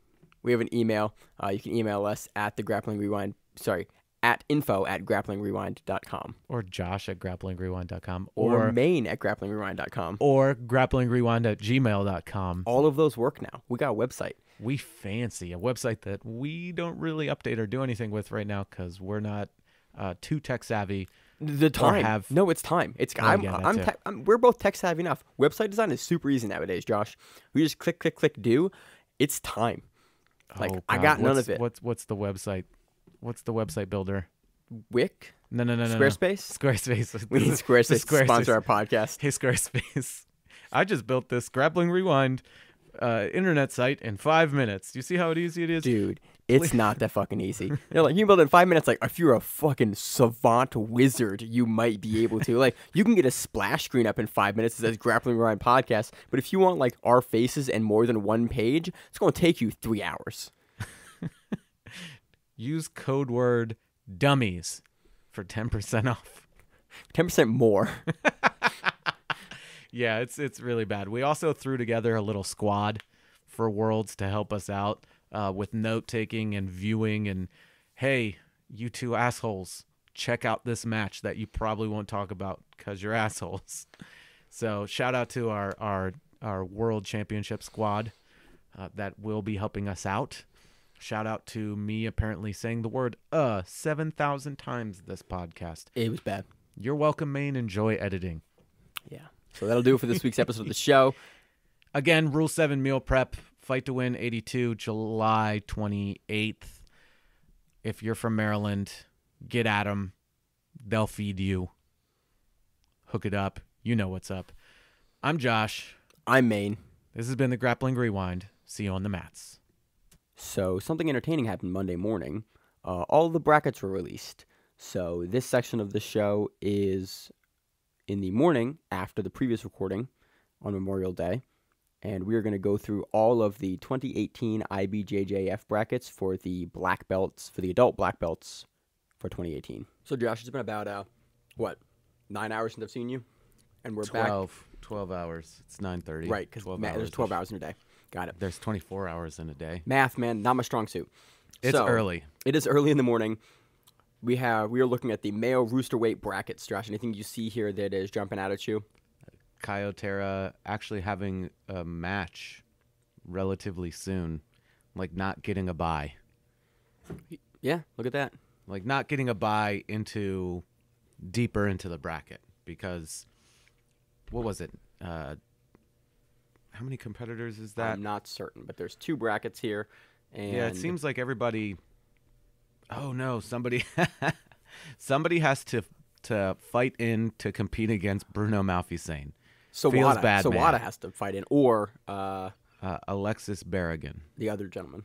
We have an email. Uh, you can email us at the grappling rewind. Sorry, at info at grapplingrewind.com Or Josh at grapplingrewind.com or, or main at grapplingrewind.com. or grapplingrewind at gmail.com. All of those work now. We got a website. We fancy a website that we don't really update or do anything with right now because we're not uh, too tech savvy. The time. have- No, it's time. It's Oh, I'm, yeah, I'm, te- I'm we're both tech savvy enough. Website design is super easy nowadays, Josh. We just click, click, click, do. It's time. Like, Oh, I got none of it. What's what's the website? What's the website builder? Wick, No, no, no, no. no. Squarespace. Squarespace. We need Squarespace to is sponsor our podcast. Hey, Squarespace. I just built this grappling rewind uh, internet site in five minutes. Do you see how easy it is? Dude, it's not that fucking easy. You're like, you can build it in five minutes. Like, if you're a fucking savant wizard, you might be able to. Like, you can get a splash screen up in five minutes that says Grappling Rewind Podcast. But if you want, like, our faces and more than one page, it's going to take you three hours. Use code word dummies for 10% off. 10% more. Yeah, it's it's really bad. We also threw together a little squad for Worlds to help us out uh, with note taking and viewing. And hey, you two assholes, check out this match that you probably won't talk about because you're assholes. So shout out to our our our World Championship squad uh, that will be helping us out. Shout out to me apparently saying the word uh seven thousand times this podcast. It was bad. You're welcome, Maine. Enjoy editing. Yeah. So that'll do it for this week's episode of the show. Again, Rule 7 meal prep, Fight to Win 82, July 28th. If you're from Maryland, get at them. They'll feed you. Hook it up. You know what's up. I'm Josh. I'm Maine. This has been the Grappling Rewind. See you on the mats. So something entertaining happened Monday morning. Uh, all the brackets were released. So this section of the show is in the morning after the previous recording on Memorial Day, and we are going to go through all of the 2018 IBJJF brackets for the black belts for the adult black belts for 2018. So Josh, it's been about uh, what nine hours since I've seen you, and we're back 12, 12 hours. It's 9.30. right because 12 there's 12 hours in a day. Got it. There's 24 hours in a day. Math, man, not my strong suit. It's So- early. It is early in the morning. We have we are looking at the male rooster weight brackets. Josh, anything you see here that is jumping out at you? Caio Terra actually having a match relatively soon. Like not getting a buy. Yeah, look at that. like not getting a buy into deeper into the bracket because what was it uh how many competitors is that I'm not certain, but there's two brackets here, and yeah it seems like everybody oh no somebody somebody has to to fight in to compete against bruno malfacine Sawada, feels bad, Sawada man. has to fight in, or uh, uh, alexis barragan the other gentleman.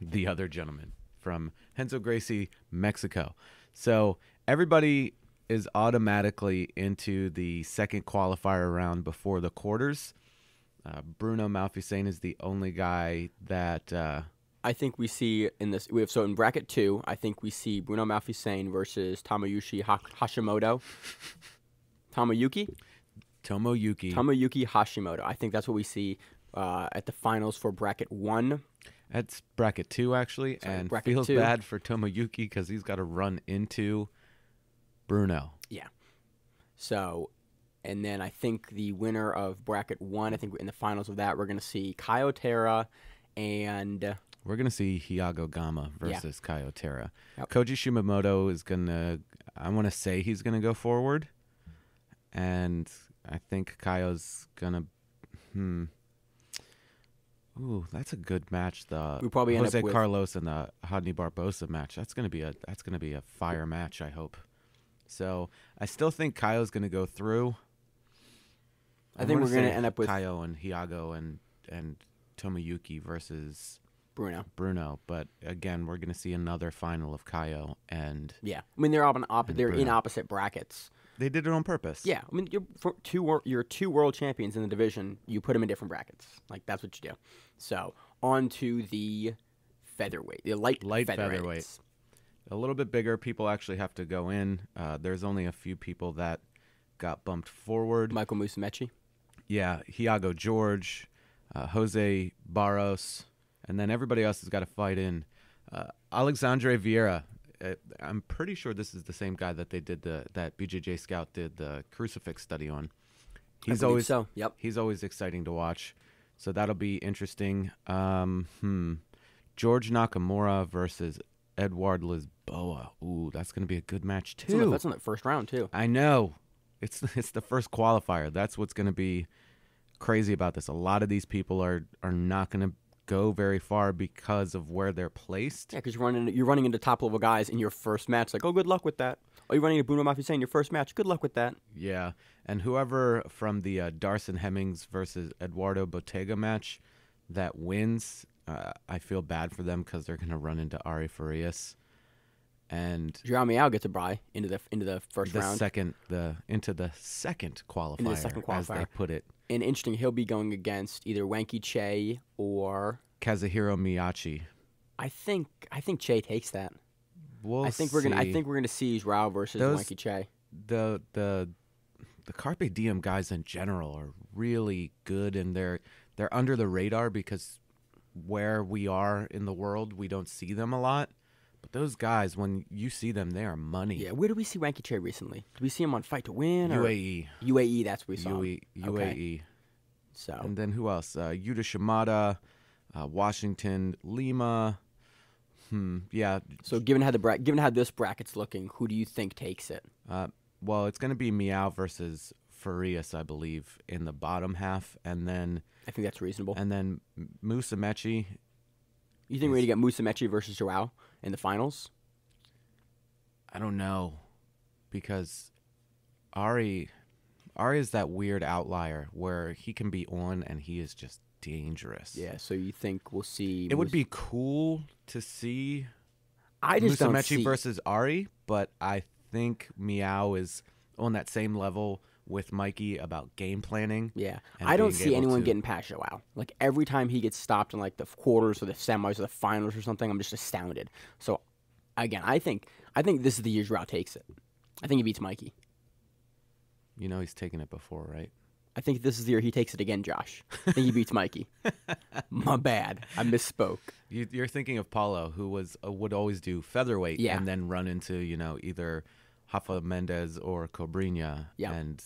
the other gentleman from Renzo Gracie, Mexico. So everybody is automatically into the second qualifier round before the quarters. Uh, Bruno Malfacine is the only guy that uh, I think we see in this we have so in bracket two. I think we see Bruno Malfacine versus Tamayushi Hashimoto. Tamayuki, Tomoyuki. Tamayuki Hashimoto. I think that's what we see uh, at the finals for bracket one. That's bracket two actually, Sorry, and bracket feels two. bad for Tomoyuki because he's got to run into Bruno. Yeah. So, and then I think the winner of bracket one, I think in the finals of that, we're going to see Caio Terra and We're gonna see Hiago Gama Yeah. versus Caio Terra. Yep. Koji Shibamoto is gonna. I want to say he's gonna go forward, and I think Caio's gonna. Hmm. Ooh, that's a good match. The We probably Jose Carlos and the Hodney Barbosa match. That's gonna be a that's gonna be a fire match. I hope. So I still think Caio's gonna go through. I think we're gonna end up with- Caio and Hiago and and Tomoyuki versus Bruno. Bruno, but again, we're going to see another final of Caio, and Yeah. I mean, they're up in op- they're in opposite brackets. They did it on purpose. Yeah. I mean, you're for two you're two world champions in the division. You put them in different brackets. Like that's what you do. So on to the featherweight, the light Light featherweights. featherweight. a little bit bigger. People actually have to go in. Uh, there's only a few people that got bumped forward. Michael Musumeci. yeah, Hiago George, uh, Jose Barros, and then everybody else has got to fight in. Uh, Alexandre Vieira. Uh, I'm pretty sure this is the same guy that they did the that BJJ Scout did the crucifix study on. He's always so. Yep. he's always exciting to watch. So that'll be interesting. Um, hmm. George Nakamura versus Edward Lisboa. Ooh, that's going to be a good match That's on the- too. That's on the first round too. I know. It's it's the first qualifier. That's what's going to be crazy about this. A lot of these people are are not going to go very far because of where they're placed. Yeah, because you're running you're running into top level guys in your first match. Like, oh, good luck with that. Oh, you're running into Bruno Malfacine your first match. Good luck with that. Yeah, and whoever from the uh, Darson Hemmings versus Eduardo Bottega match that wins, uh, I feel bad for them because they're going to run into Ari Farias, and Joao Miyao gets a bye into the into the first the round. second the into the second qualifier, The second qualifier, as they put it. And interesting, he'll be going against either Wanky Che or Kazuhiro Miyachi. I think I think Che takes that. We'll I think we're gonna I think we're gonna see Joao versus Those- Wanky Che. the the the Carpe Diem guys in general are really good and they're they're under the radar because where we are in the world we don't see them a lot. But those guys, when you see them, they are money. Yeah, where did we see Wanky Che recently? Did we see him on Fight to Win or UAE, UAE? That's where we saw UAE, him. Okay. UAE, So and then who else? Uh, Yuta Shimada, uh, Washington, Lima. Hmm. Yeah. so given how the bra- given how this bracket's looking, who do you think takes it? Uh, well, it's going to be Miyao versus Farias, I believe, in the bottom half, and then I think that's reasonable. and then Musa Mechi You think we're gonna get Musumeci versus Joao in the finals? I don't know because Ari Ari is that weird outlier where he can be on and he is just dangerous. Yeah. So you think we'll see? It would be cool to see I just don't see. versus Ari, but I think Miyao is on that same level with Mikey about game planning. Yeah, I don't see anyone to- getting past Joao. Like every time he gets stopped in like the quarters or the semis or the finals or something, I'm just astounded. So, again, I think I think this is the year Joao takes it. I think he beats Mikey. You know he's taken it before, right? I think this is the year he takes it again, Josh. I think he beats Mikey. My bad. I misspoke. You, you're thinking of Paulo, who was uh, would always do featherweight Yeah. and then run into you know either Rafa Mendes or Cobrinha. Yeah. And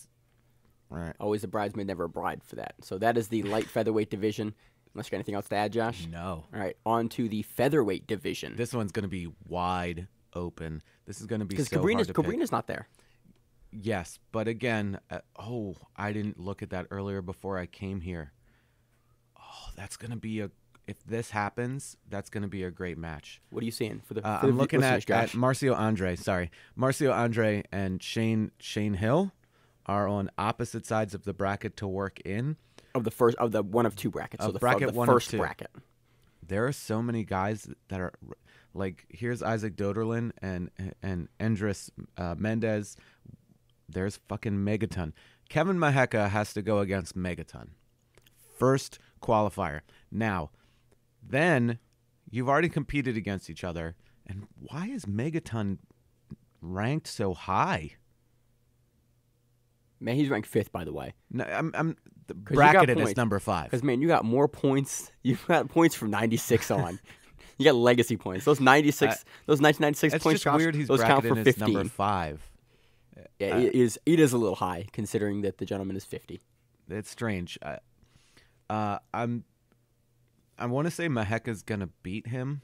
right. Always a bridesmaid, never a bride for that. So that is the light featherweight division. Unless you got anything else to add, Josh. No, All right, on to the featherweight division. this one's going to be wide open. This is going to be Because so hard Cobrinha's, to pick. Cobrinha's not there. Yes, but again, uh, oh, I didn't look at that earlier before I came here. Oh, that's going to be a. If this happens, that's going to be a great match. What are you seeing for the? Uh, for the I'm looking at, at Marcio Andre. Sorry, Marcio Andre and Shane Shane Hill are on opposite sides of the bracket to work in. of the first of the one of two brackets. so Of the, bracket of the one of first two. bracket. There are so many guys that are like here's Isaac Doederlein and and Andres uh, Mendez. There's fucking Megaton. Kevin Mahecha has to go against Megaton. First qualifier. Now, then you've already competed against each other. And why is Megaton ranked so high? Man, he's ranked fifth, by the way. No, I'm, I'm the bracketed as number five. Because man, you got more points. You got points from ninety six on. you got legacy points. Those ninety six, those nineteen ninety six It's points. just weird he's those count bracketed for as number five. Yeah, it is. It is a little high considering that the gentleman is fifty. It's strange. I, uh, I'm. I want to say Mahecha's gonna beat him,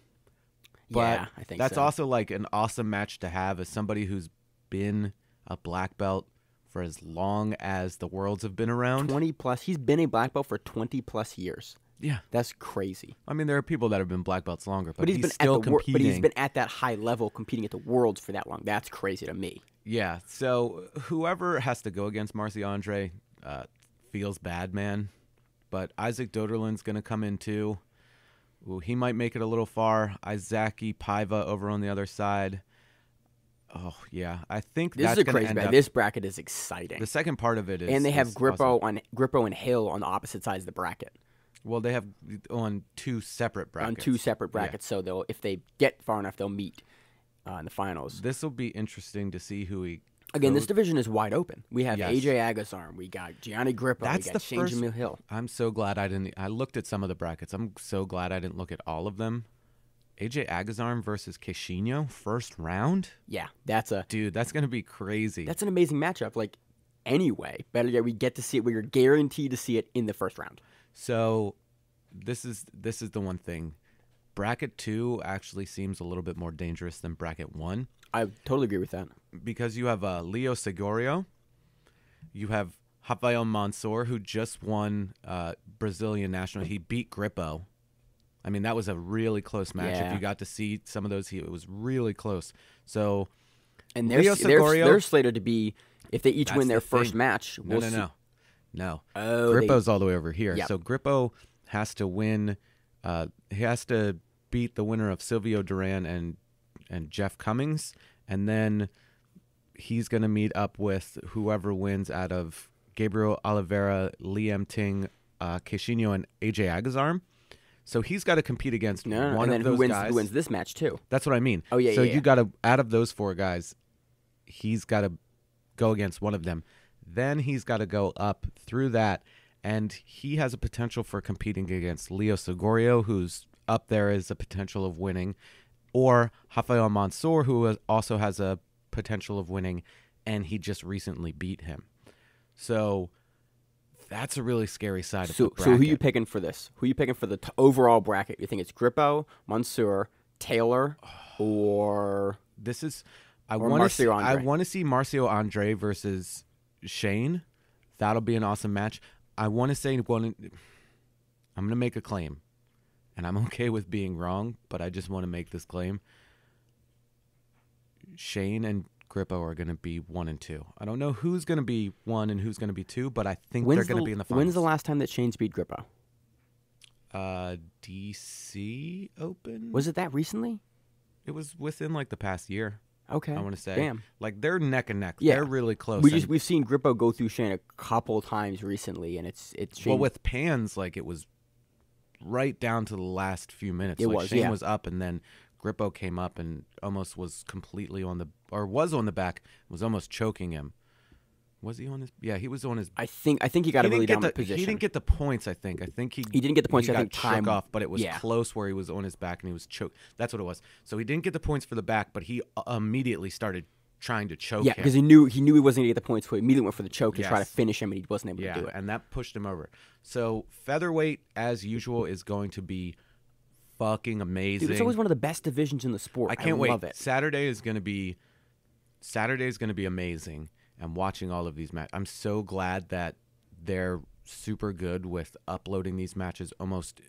but yeah, I think that's so. also like an awesome match to have as somebody who's been a black belt for as long as the worlds have been around. twenty plus. He's been a black belt for twenty plus years. Yeah, That's crazy. I mean there are people that have been black belts longer, but, But, he's been still at the competing. but he's been at that high level competing at the worlds for that long. That's crazy to me. Yeah, so whoever has to go against Marcy Andre uh, feels bad, man. But Isaac Doederlein's going to come in too. Ooh, he might make it a little far. Isaki Paiva over on the other side. Oh yeah, I think This that's is a crazy bracket. This bracket is exciting. The second part of it is, and they have Grippo awesome. on Grippo and Hill on the opposite sides of the bracket. Well, they have on two separate brackets. on two separate Yeah. brackets. So they'll if they get far enough, they'll meet uh, in the finals. This will be interesting to see who he. Again, this division is wide open. We have Yes. AJ Agazarm, we got Gianni Grippo, That's we the got Shane Jamil Hill. I'm so glad I didn't. I looked at some of the brackets. I'm so glad I didn't look at all of them. AJ Agazarm versus Kishino, first round. Yeah, that's a Dude, that's gonna be crazy. that's an amazing matchup. Like anyway, better yet, we get to see it. We're guaranteed to see it in the first round. so, this is this is the one thing. bracket two actually seems a little bit more dangerous than bracket one I totally agree with that. because you have uh, Leo Saggioro, you have Rafael Mansour, who just won uh, Brazilian national. He beat Grippo. I mean, that was a really close match. If you got to see some of those, he, it was really close. So And they're, Leo they're, they're slated to be if they each win their the first thing. match. no, we'll no, see- no, no. Oh, they- Grippo's all the way over here. Yep. So Grippo has to win. Uh, he has to beat the winner of Silvio Duran and and Jeff Cummings, and then he's going to meet up with whoever wins out of Gabriel Oliveira, Liam Ting, uh, and AJ Agazarm. So he's got to compete against no, one and then of who those wins guys. who wins this match too? That's what I mean. Oh, yeah, So yeah, you yeah. got to out of those four guys, he's got to go against one of them. Then he's got to go up through that, and he has a potential for competing against Leo Saggioro, who's up there as a potential of winning, or Rafael Mansour, who also has a potential of winning, and he just recently beat him. So that's a really scary side of So, the so who bracket. you picking for this? Who are you picking for the t- overall bracket? You think it's Grippo, Mansour, Taylor, or This is I want to see Marcio I Andre. want to see Marcio Andre versus Shane. That'll be an awesome match. I want to say one. I'm gonna make a claim, and I'm okay with being wrong, but I just want to make this claim. Shane and Grippo are gonna be one and two. I don't know who's gonna be one and who's gonna be two, but I think when's they're gonna the, be in the finals. when's the last time that Shane's beat Grippo? uh, DC Open? Was it that recently? It was within like the past year. Okay, I want to say. Damn. Like they're neck and neck. Yeah. They're really close. We just we've seen Grippo go through Shane a couple times recently, and it's it's Shane. Well, with Pans, like it was right down to the last few minutes. It like was, Shane yeah. was up, and then Grippo came up and almost was completely on the or was on the back, was almost choking him. Was he on his? Yeah, he was on his. I think I think he got he a really dominant the, position. He didn't get the points. I think. I think he He didn't get the points, He I got think time- off, but it was yeah. close where he was on his back and he was choked. That's what it was. So he didn't get the points for the back, but he uh, immediately started trying to choke yeah, because he knew he knew he wasn't gonna get the points, so he immediately went for the choke to try to finish him, and he wasn't able Yeah, to do it. and that pushed him over. So featherweight, as usual, is going to be fucking amazing. Dude, it's always one of the best divisions in the sport. I can't wait. Love it. Saturday is going to be Saturday is going to be amazing. And watching all of these matches, I'm so glad that they're super good with uploading these matches almost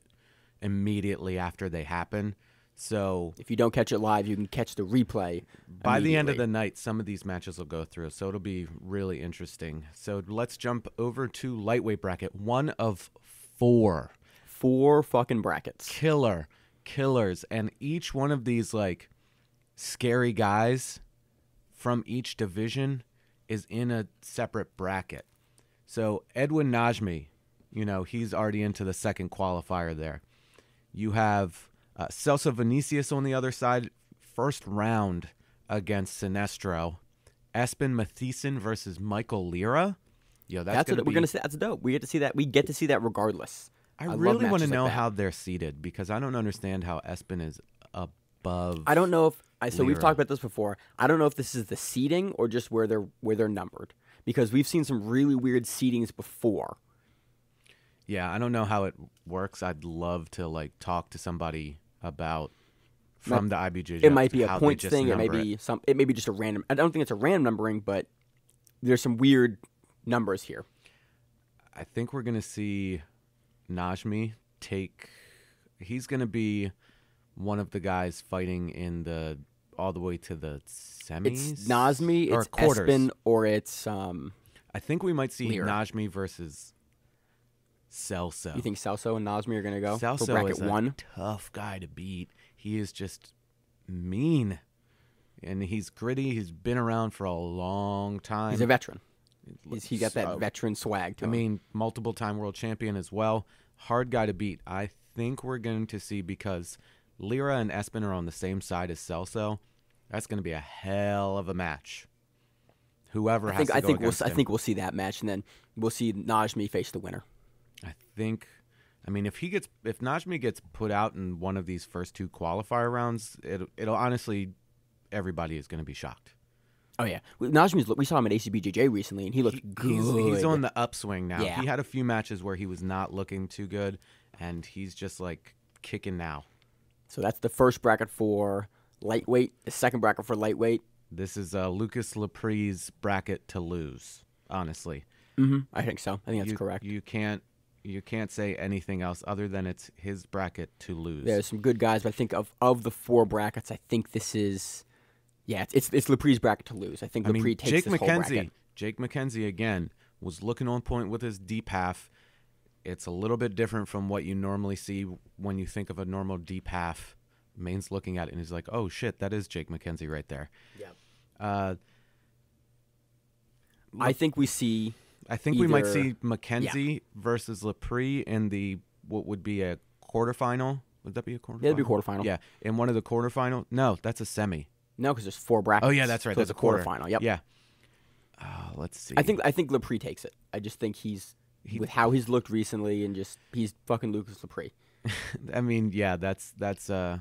immediately after they happen. So If you don't catch it live, you can catch the replay. by the end of the night, some of these matches will go through. So it'll be really interesting. So let's jump over to lightweight bracket. One of four. four fucking brackets. killer killers and each one of these like scary guys from each division is in a separate bracket so edwin najmi you know he's already into the second qualifier there you have uh, celso vinicius on the other side first round against sinistro espen mathiesen versus michael lira yo that's, That's, gonna what we're gonna see. That's dope. We get to see that. We get to see that regardless. I, love really want to matches like know how they're seated because I don't understand how Espen is above. I don't know if I so we've talked about this before. I don't know if this is the seating or just where they're where they're numbered because we've seen some really weird seatings before. Yeah, I don't know how it works. I'd love to like talk to somebody about from the IBJJ. It might be a points thing. It may be some. It may be just a random. I don't think it's a random numbering, but there's some weird numbers here. I think we're gonna see Najmi take. He's gonna be one of the guys fighting in the all the way to the semis. It's Najmi, or it's quarters. Espen, or it's um. I think we might see Lira. Najmi versus Celso. You think Celso and Najmi are gonna go Celso for bracket is a one? tough guy to beat. He is just mean, and he's gritty. He's been around for a long time. He's a veteran. He's, he got that So- veteran swag to I him. mean, multiple time world champion as well. Hard guy to beat. I think we're going to see because Lira and Espen are on the same side as Celso. That's going to be a hell of a match. Whoever I has think to I think we'll s- I him. think we'll see that match, and then we'll see Najmi face the winner. I think. I mean, if he gets, if Najmi gets put out in one of these first two qualifier rounds, it, it'll honestly, everybody is going to be shocked. Oh yeah, Najmi's. We saw him at ACBJJ recently, and he looked He- good. He's, he's on the upswing now. Yeah. He had a few matches where he was not looking too good, and he's just like kicking now. So that's the first bracket for lightweight. The second bracket for lightweight. This is uh, Lucas Lepri's bracket to lose. Honestly, Mm-hmm. I think so. I think that's you, correct. You can't you can't say anything else other than it's his bracket to lose. There's some good guys, but I think of of the four brackets, I think this is, yeah, it's it's, it's bracket to lose. I think I mean, takes Jake this whole McKenzie. bracket. Jake McKenzie again was looking on point with his deep half. It's a little bit different from what you normally see when you think of a normal deep half. Maine's looking at it and he's like, "Oh shit, that is Jake McKenzie right there." Yep. Uh, I think we see I think we might see McKenzie versus Lepri in the what would be a quarterfinal. Would that be a quarterfinal? yeah, it'd be quarterfinal. Yeah, in one of the quarterfinal. No, that's a semi. No, because there's four brackets. Oh yeah, that's right. So that's a quarter quarterfinal. Yep. Yeah. Uh, let's see. I think I think Lepri takes it. I just think he's He- with how he's looked recently and just he's fucking Lucas Lepri. I mean, yeah, that's that's uh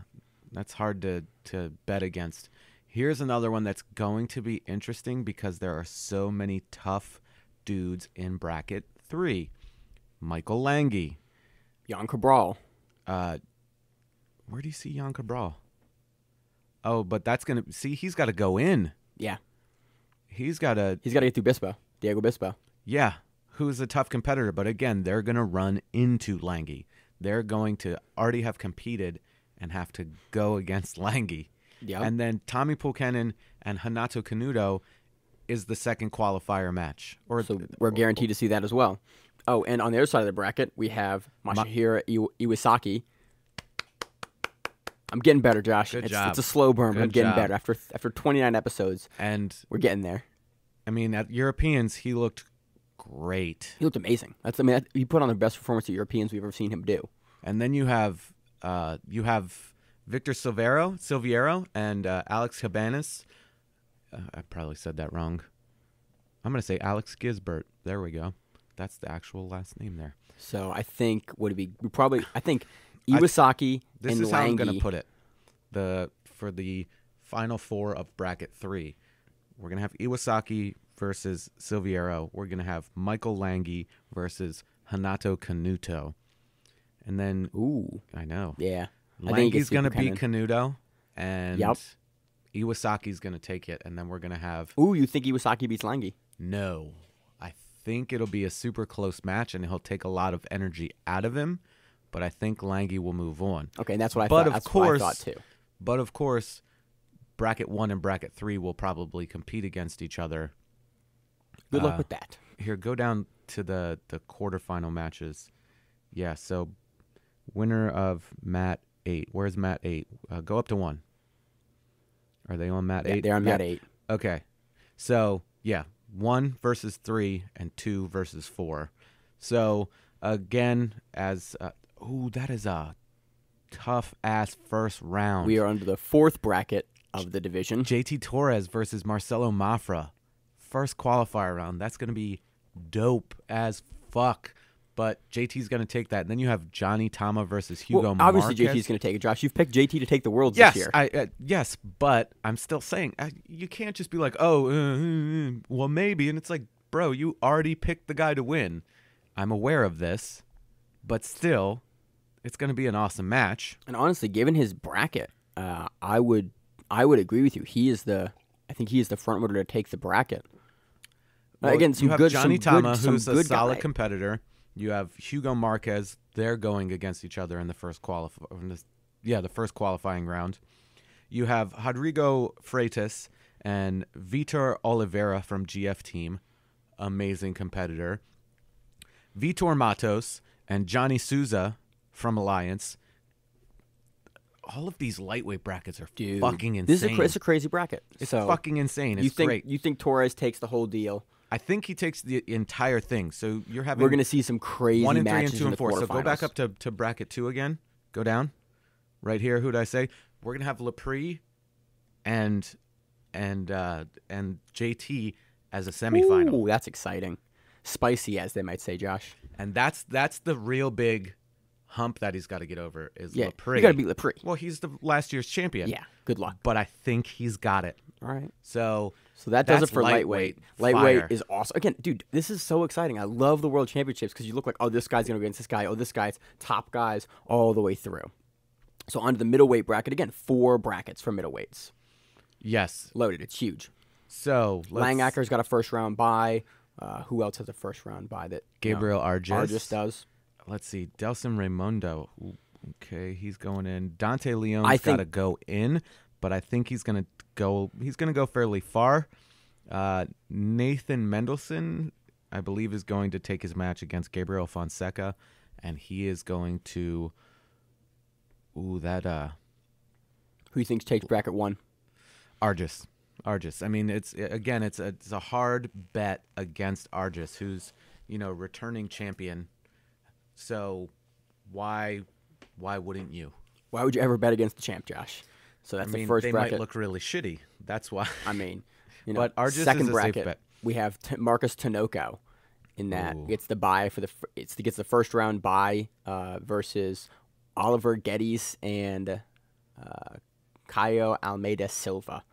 that's hard to to bet against. Here's another one that's going to be interesting because there are so many tough dudes in bracket 3. Michael Langhi. Jan Cabral. Uh where do you see Jan Cabral? Oh, but that's going to see he's got to go in. Yeah, He's got to he's got to get through Bispo. Diego Bispo. Yeah, who's a tough competitor, but again, they're going to run into Langhi. They're going to already have competed and have to go against Langhi. Yeah. And then Tommy Pulkkanen and Renato Canuto is the second qualifier match. Or So we're guaranteed to see that as well. Oh, and on the other side of the bracket, we have Masahiro Iw- Iwasaki. I'm getting better, Josh. Good it's, job. it's a slow burn, but I'm getting job. better. After after 29 episodes, and we're getting there. I mean, at Europeans, he looked great. He looked amazing. That's I mean, that, he put on the best performance of Europeans we've ever seen him do. And then you have uh, you have Victor Silvero, Silviero and uh, Alex Cabanas. Uh, I probably said that wrong. I'm gonna say Alex Gisbert. There we go. That's the actual last name there. So I think would it be we probably I think I- Iwasaki This and is how I'm gonna put it. The for the final four of bracket three, we're gonna have Iwasaki versus Silviero. We're gonna have Michael Langhi versus Renato Canuto, and then Ooh, I know yeah. I Langhi's gonna Buchanan. beat Canuto, and Yep. Iwasaki's gonna take it, and then we're gonna have Ooh, you think Iwasaki beats Langhi? no. I think it'll be a super close match, and he'll take a lot of energy out of him. But I think Langhi will move on. Okay, and that's what I But thought. of course- I thought too. But of course, bracket one and bracket three will probably compete against each other. Good luck uh, with that. Here, go down to the the quarterfinal matches. Yeah, so winner of mat eight. Where's mat eight? Uh, go up to one. Are they on mat Yeah, eight? they're on Yeah. mat eight. Okay, so yeah, one versus three and two versus four. So again, as uh, ooh, that is a tough ass first round. We are under the fourth bracket of the division. JT Torres versus Marcelo Mafra. First qualifier round. That's going to be dope as fuck. But JT's going to take that. And then you have Johnny Tama versus Hugo well, obviously, Marquez. JT's going to take it. Josh, you've picked JT to take the worlds Yes, this year. I, uh, yes, but I'm still saying uh, you can't just be like, oh, uh, uh, uh, well, maybe. And it's like, bro, you already picked the guy to win. I'm aware of this, but still, it's going to be an awesome match. And honestly, given his bracket, uh, I would I would agree with you. He is the I think he is the front runner to take the bracket. Uh, Well, Again, some you have good, Johnny some Tama, good, who's a good solid guy. competitor. You have Hugo Marquez. They're going against each other in the first qualif- yeah, the first qualifying round. You have Rodrigo Freitas and Vitor Oliveira from GF Team, amazing competitor. Vitor Matos and Johnny Souza from Alliance. All of these lightweight brackets are Dude, fucking insane. This is a, cra- it's a crazy bracket. it's so fucking insane. It's you think great. you think Torres takes the whole deal? I think he takes the entire thing. So you're having We're going to see some crazy one and three matches and two in and four. So go back up to, to bracket two again. Go down. Right here, who did I say? We're gonna have Lepri and and uh and JT as a semifinal. Ooh, that's exciting. Spicy, as they might say, Josh. And that's that's the real big hump that he's got to get over is Yeah, Lepri. you got to beat Lepri. well, he's the last year's champion. Yeah, good luck. But I think he's got it. All right. So So that does it for lightweight. lightweight. Lightweight is awesome. Again, dude, this is so exciting. I love the world championships because you look like, oh, this guy's going to go against this guy. Oh, this guy's top guys all the way through. So onto the middleweight bracket again. Four brackets for middleweights. Yes. Loaded. It's huge. So let's, Langaker's got a first round bye. Uh, who else has a first round bye that you know, Gabriel Arges. Arges does? Let's see. Delson Raymondo. Ooh, Okay, he's going in. Dante Leon's I got to go in, but I think he's gonna go. He's gonna go fairly far. Uh, Nathan Mendelsohn, I believe, is going to take his match against Gabriel Fonseca, and he is going to. Ooh, that uh, Who you think takes bracket one? Arges. Arges. I mean, it's again, it's a it's a hard bet against Arges, who's you know returning champion. So, why why wouldn't you? Why would you ever bet against the champ, Josh? So that's I mean, the first they bracket. might look really shitty. That's why. I mean, you know, But Arges second is a safe bracket we have t- Marcus Tinoco. In that Ooh. gets the buy for the it's gets the first round buy uh, versus Oliver Geddes and uh, Caio Almeida Silva.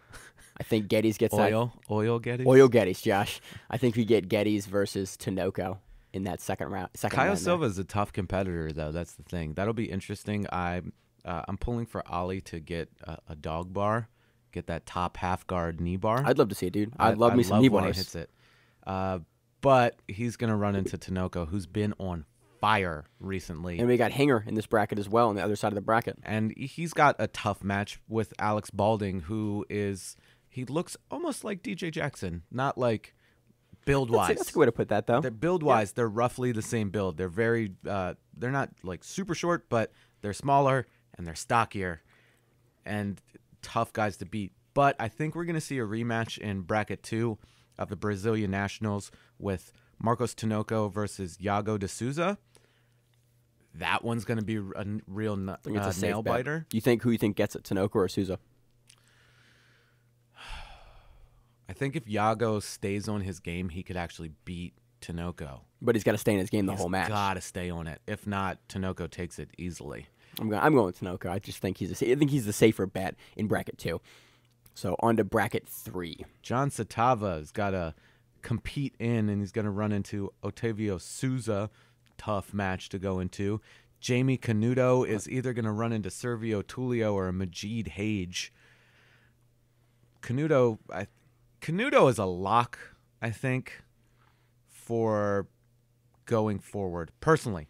I think Geddes gets that Oil, oil getting. Oil Geddes, Josh. I think we get Geddes versus Tinoco in that second round. Second Kyle. Silva is a tough competitor, though. That's the thing. That'll be interesting. I, uh, I'm pulling for Ali to get a, a dog bar, get that top half guard knee bar. I'd love to see it, dude. I'd love I me some love knee bars. hits it. Uh, but he's gonna run into Tinoco, who's been on fire recently, And we got Hanger in this bracket as well on the other side of the bracket. and he's got a tough match with Alex Balding, who is he looks almost like DJ Jackson, not like build That's, wise. that's a good way to put that, though. They're build wise, they're roughly the same build. They're very, uh, they're not like super short, but they're smaller and they're stockier and tough guys to beat. But I think we're gonna see a rematch in bracket two of the Brazilian Nationals with Marcos Tinoco versus Iago de Souza. That one's gonna be a real n- I it's uh, nail biter. You think who you think gets it, Tinoco or Souza? I think if Yago stays on his game, he could actually beat Tinoco. But he's got to stay in his game the He's whole match. Gotta stay on it. If not, Tinoco takes it easily. I'm going. I'm going with Tinoco. I just think he's. A, I think he's the safer bet in bracket two. So on to bracket three. John Satava's got to compete in, and he's going to run into Otavio Souza. Tough match to go into. Jaime Canuto is either going to run into Servio Tulio or Majid Hage. Canuto, I, Canuto is a lock, I think, for going forward. Personally,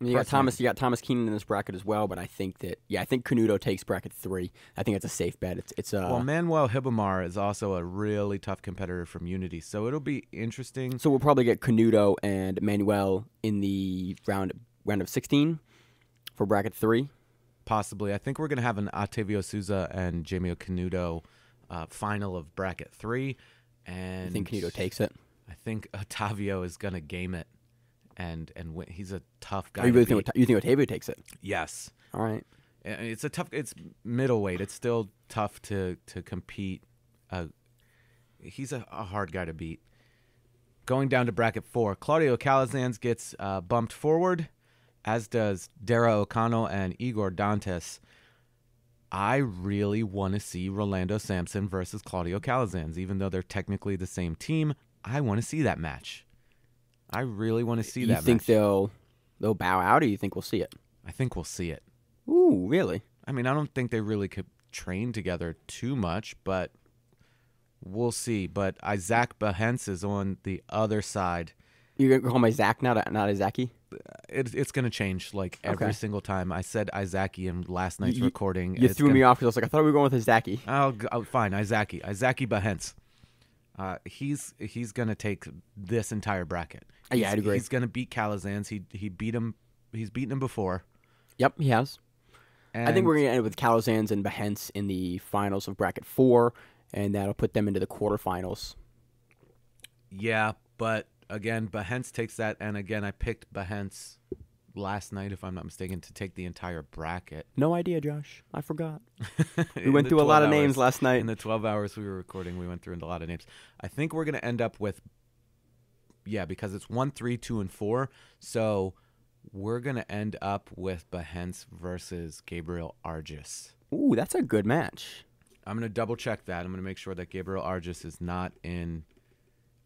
You got Thomas. You got Thomas Keenan in this bracket as well. But I think that yeah, I think Canuto takes bracket three. I think it's a safe bet. It's it's uh, well, Manuel Ribamar is also a really tough competitor from Unity, so it'll be interesting. So we'll probably get Canuto and Manuel in the round round of 16 for bracket three. Possibly. I think we're going to have an Octavio Souza and Jaime Canuto uh, final of bracket three. And I think Canuto takes it. I think Otavio is going to game it. And and win. he's a tough guy. Or you really think you think Otavio takes it? yes. All right. It's a tough. It's middleweight. It's still tough to to compete. Uh, he's a, a hard guy to beat. Going down to bracket four, Claudio Calazans gets uh, bumped forward, as does Dara O'Connell and Igor Dantes. I really want to see Rolando Sampson versus Claudio Calazans, even though they're technically the same team. I want to see that match. I really want to see you that. think match. they'll they'll bow out, or you think we'll see it? I think we'll see it. Ooh, really? I mean, I don't think they really could train together too much, but we'll see. But Isaac Bahiense is on the other side. You're gonna call my Zach now, not not Izaki? It, it's going to change like every Okay. single time. I said Isaac in last night's You- recording. You threw gonna- me off because I was like, I thought we were going with Izaki. Oh, oh, fine, Isaki. Isaki Bahiense. Uh, he's he's gonna take this entire bracket. Uh, yeah, He's- I'd agree. He's gonna beat Calazans. He he beat him. He's beaten him before. Yep, he has. I think we're gonna end with Calazans and Bahiense in the finals of bracket four, and that'll put them into the quarterfinals. Yeah, but again, Bahiense takes that, and again, I picked Bahiense last night, if I'm not mistaken, to take the entire bracket. No idea, Josh. I forgot. We went through a lot 12 of names hours- last night. In the 12 hours we were recording, we went through a lot of names. I think we're gonna end up with, yeah, because it's one, three, two, and four. So we're gonna end up with Bahiense versus Gabriel Arges. Ooh, that's a good match. I'm gonna double check that. I'm gonna make sure that Gabriel Arges is not in.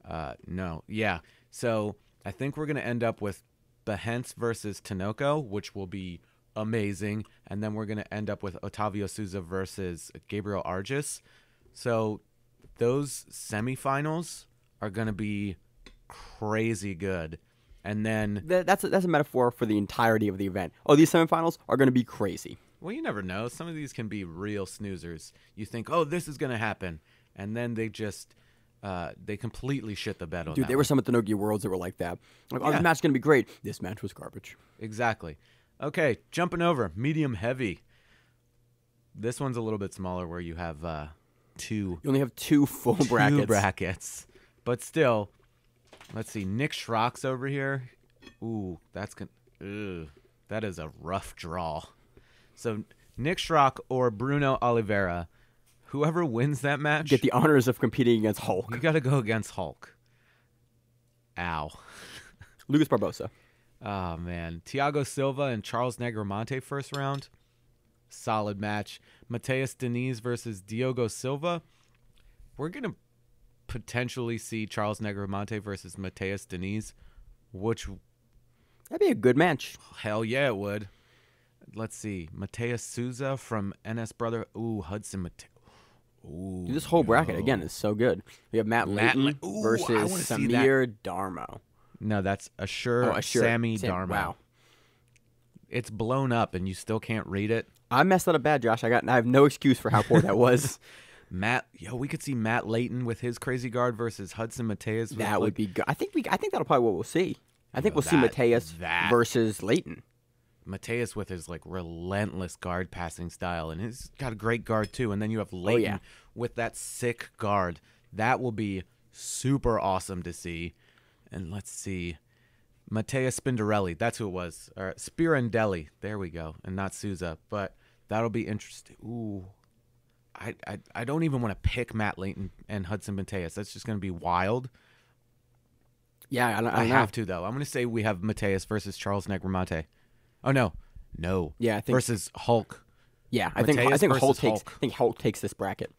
Uh, no, yeah. So I think we're gonna end up with Bahiense versus Tinoco, which will be amazing, and then we're gonna end up with Otavio Souza versus Gabriel Arges. So those semifinals are gonna be crazy good, and then That, that's a, that's a metaphor for the entirety of the event. Oh, these semifinals are going to be crazy. well, you never know. Some of these can be real snoozers. You think, oh, this is gonna happen, and then they just uh, they completely shit the bed on Dude, that there were some at the Nogi Worlds that were like that. Like, oh, Yeah. this match is going to be great. This match was garbage. Exactly. Okay, jumping over medium heavy. This one's a little bit smaller, where you have uh, two You only have two full two brackets. brackets, but still. Let's see, Nick Schrock's over here. Ooh, that's con- ugh, that is a rough draw. So Nick Schrock or Bruno Oliveira, whoever wins that match, Get the honors of competing against Hulk. you got to go against Hulk. Ow. Lucas Barbosa. Oh man, Thiago Silva and Charles Negromonte first round, solid match. Mateus Diniz versus Diogo Silva. We're gonna potentially see Charles Negromonte versus Mateus Diniz, which That'd be a good match. hell yeah it would. Let's see, Mateus Souza from NS Brother. Ooh, Hudson Mate. Ooh, Dude, this whole bracket again is so good. We have Matt Matt Layton La- Ooh, versus. Samir Darmo. no, that's Assure Oh, Assure. Sammy Sam- Darmo. Wow. It's blown up, and you still can't read it. I messed that up bad, Josh. I got. I have no excuse for how poor that was. Matt, yo, we could see Matt Layton with his crazy guard versus Hudson Mateus. that like, would be good. I think we. I think that'll probably what we'll see. I think Yo, we'll see that- Mateus that- versus Layton. Mateus with his like relentless guard passing style, and he's got a great guard too. And then you have Layton Oh, yeah. with that sick guard. That will be super awesome to see. And let's see, Mateus Spindarelli. That's who it was. Or Spirandelli. There we go, and not Souza. But that'll be interesting. Ooh. I, I, I don't even want to pick Matt Layton and Hudson Mateus. That's just going to be wild. Yeah, I, I, I have to though. I'm going to say we have Mateus versus Charles Negromonte. Oh no, no. Yeah, I think- versus Hulk. Yeah, I think I think Hulk takes. Hulk. I think Hulk takes this bracket.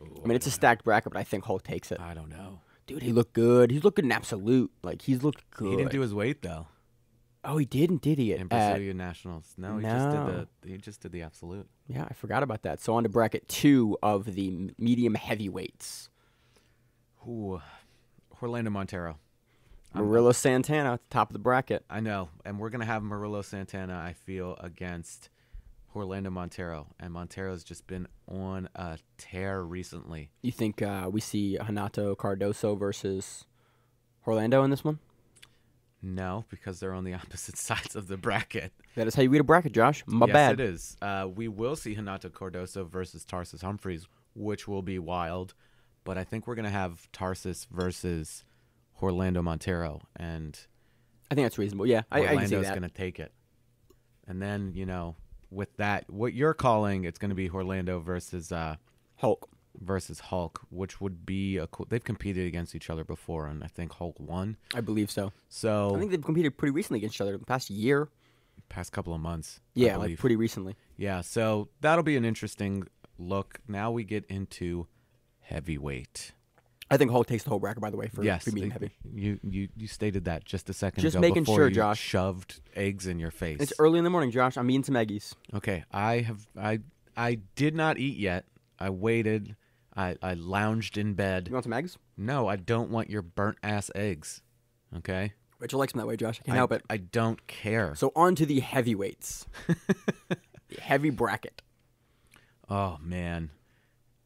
I mean, it's a stacked bracket, but I think Hulk takes it. I don't know. Dude, he looked good. He's looking absolute. Like he's looked good. He didn't do his weight though oh, he didn't, did he? in At- Brazilian nationals. No, he just did the he just did the absolute. yeah, I forgot about that. So on to bracket two of the medium heavyweights. Ooh, Orlando Montero. Murillo Santana at the top of the bracket. I know, and we're gonna have Murillo Santana. I feel against Orlando Montero, and Montero's just been on a tear recently. You think uh, we see Renato Cardoso versus Orlando in this one? No, because they're on the opposite sides of the bracket. That is how you read a bracket, Josh. My bad. yes, bad. it is. Uh, we will see Renato Cardoso versus Tarsis Humphreys, which will be wild. But I think we're gonna have Tarsis versus Orlando Montero, and I think that's reasonable. Yeah, I, I Orlando's that. gonna take it. And then you know, with that, what you're calling, it's gonna be Orlando versus uh, Hulk. versus Hulk, which would be a cool. They've competed against each other before, and I think Hulk won. I believe so. So I think they've competed pretty recently against each other in the past year. past couple of months. I Yeah, like pretty recently. Yeah, so that'll be an interesting look. Now we get into heavyweight. I think Hulk takes the whole bracket, by the way, for, yes, for the- heavy. You, you you stated that just a second Just ago making before sure, you Josh. shoved eggs in your face. It's early in the morning, Josh. I'm eating some eggies. okay, I have I I did not eat yet. I waited. I I lounged in bed. You want some eggs? No, I don't want your burnt ass eggs. Okay? Rachel likes them that way, Josh. I can't I, help it. I don't care. So on to the heavyweights. the heavy bracket. Oh man,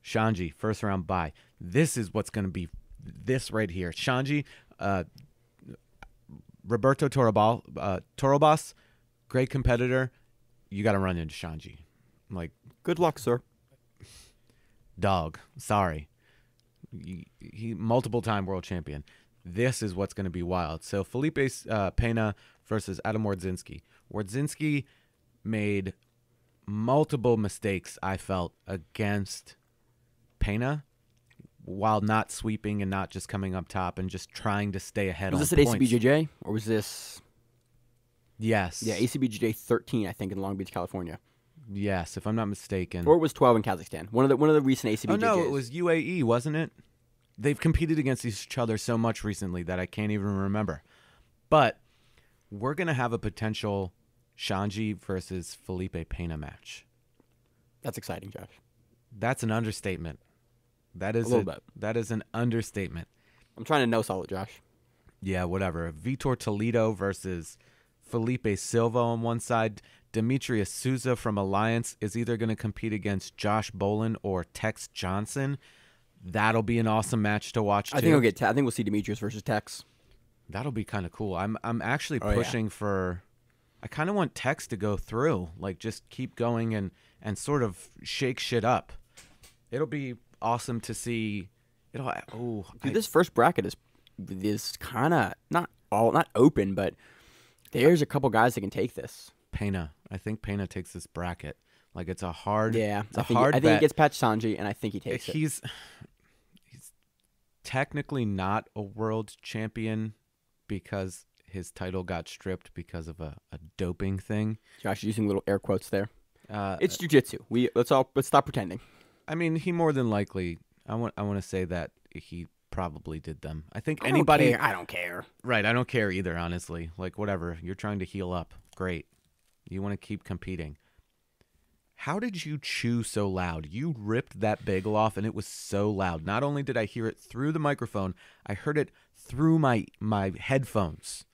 Xande first round bye. This is what's going to be this right here. Xande, uh, Roberto Torobal, uh, Torobas, great competitor. You got to run into Xande, I'm like Good luck, sir. dog. Sorry, he, he multiple time world champion. This is what's going to be wild. So Felipe uh, Pena versus Adam Wardzinski. Wardzinski made multiple mistakes. I felt against Pena while not sweeping and not just coming up top and just trying to stay ahead. Was this at points. ACBJJ or was this? Yes. Yeah, ACBJJ 13, I think, in Long Beach, California, yes, if I'm not mistaken. or it was 12 in Kazakhstan. One of the one of the recent ACBJJs. Oh no, it was UAE, wasn't it? They've competed against each other so much recently that I can't even remember. But we're gonna have a potential Xande versus Felipe Pena match. That's exciting, Josh. That's an understatement. That is A little bit. That is an understatement. I'm trying to no solid, Josh. Yeah, whatever. Vitor Toledo versus Felipe Silva on one side. Demetrius Souza from Alliance is either going to compete against Josh Bolin or Tex Johnson. That'll be an awesome match to watch. Too. I think we'll get. Te- I think we'll see Demetrius versus Tex. That'll be kind of cool. I'm I'm actually Oh, yeah. pushing for. I kind of want Tex to go through, like just keep going and and sort of shake shit up. It'll be awesome to see. It'll oh Dude, I- this first bracket is is kind of not all not open, but there's a couple guys that can take this. Pena. I think Pena takes this bracket. Like it's a hard. Yeah, it's I a think hard I think he gets Patch Sanji, and I think he takes it. he's he's technically not a world champion because his title got stripped because of a, a doping thing. Josh using little air quotes there. Uh, It's jujitsu. We let's all let's stop pretending. I mean, he more than likely. I want. I want to say that he probably did them. I think I don't anybody. care. I don't care. Right. I don't care either. Honestly, like whatever. You're trying to heal up. Great. You want to keep competing. How did you chew so loud? You ripped that bagel off, and it was so loud. Not only did I hear it through the microphone, I heard it through my my headphones.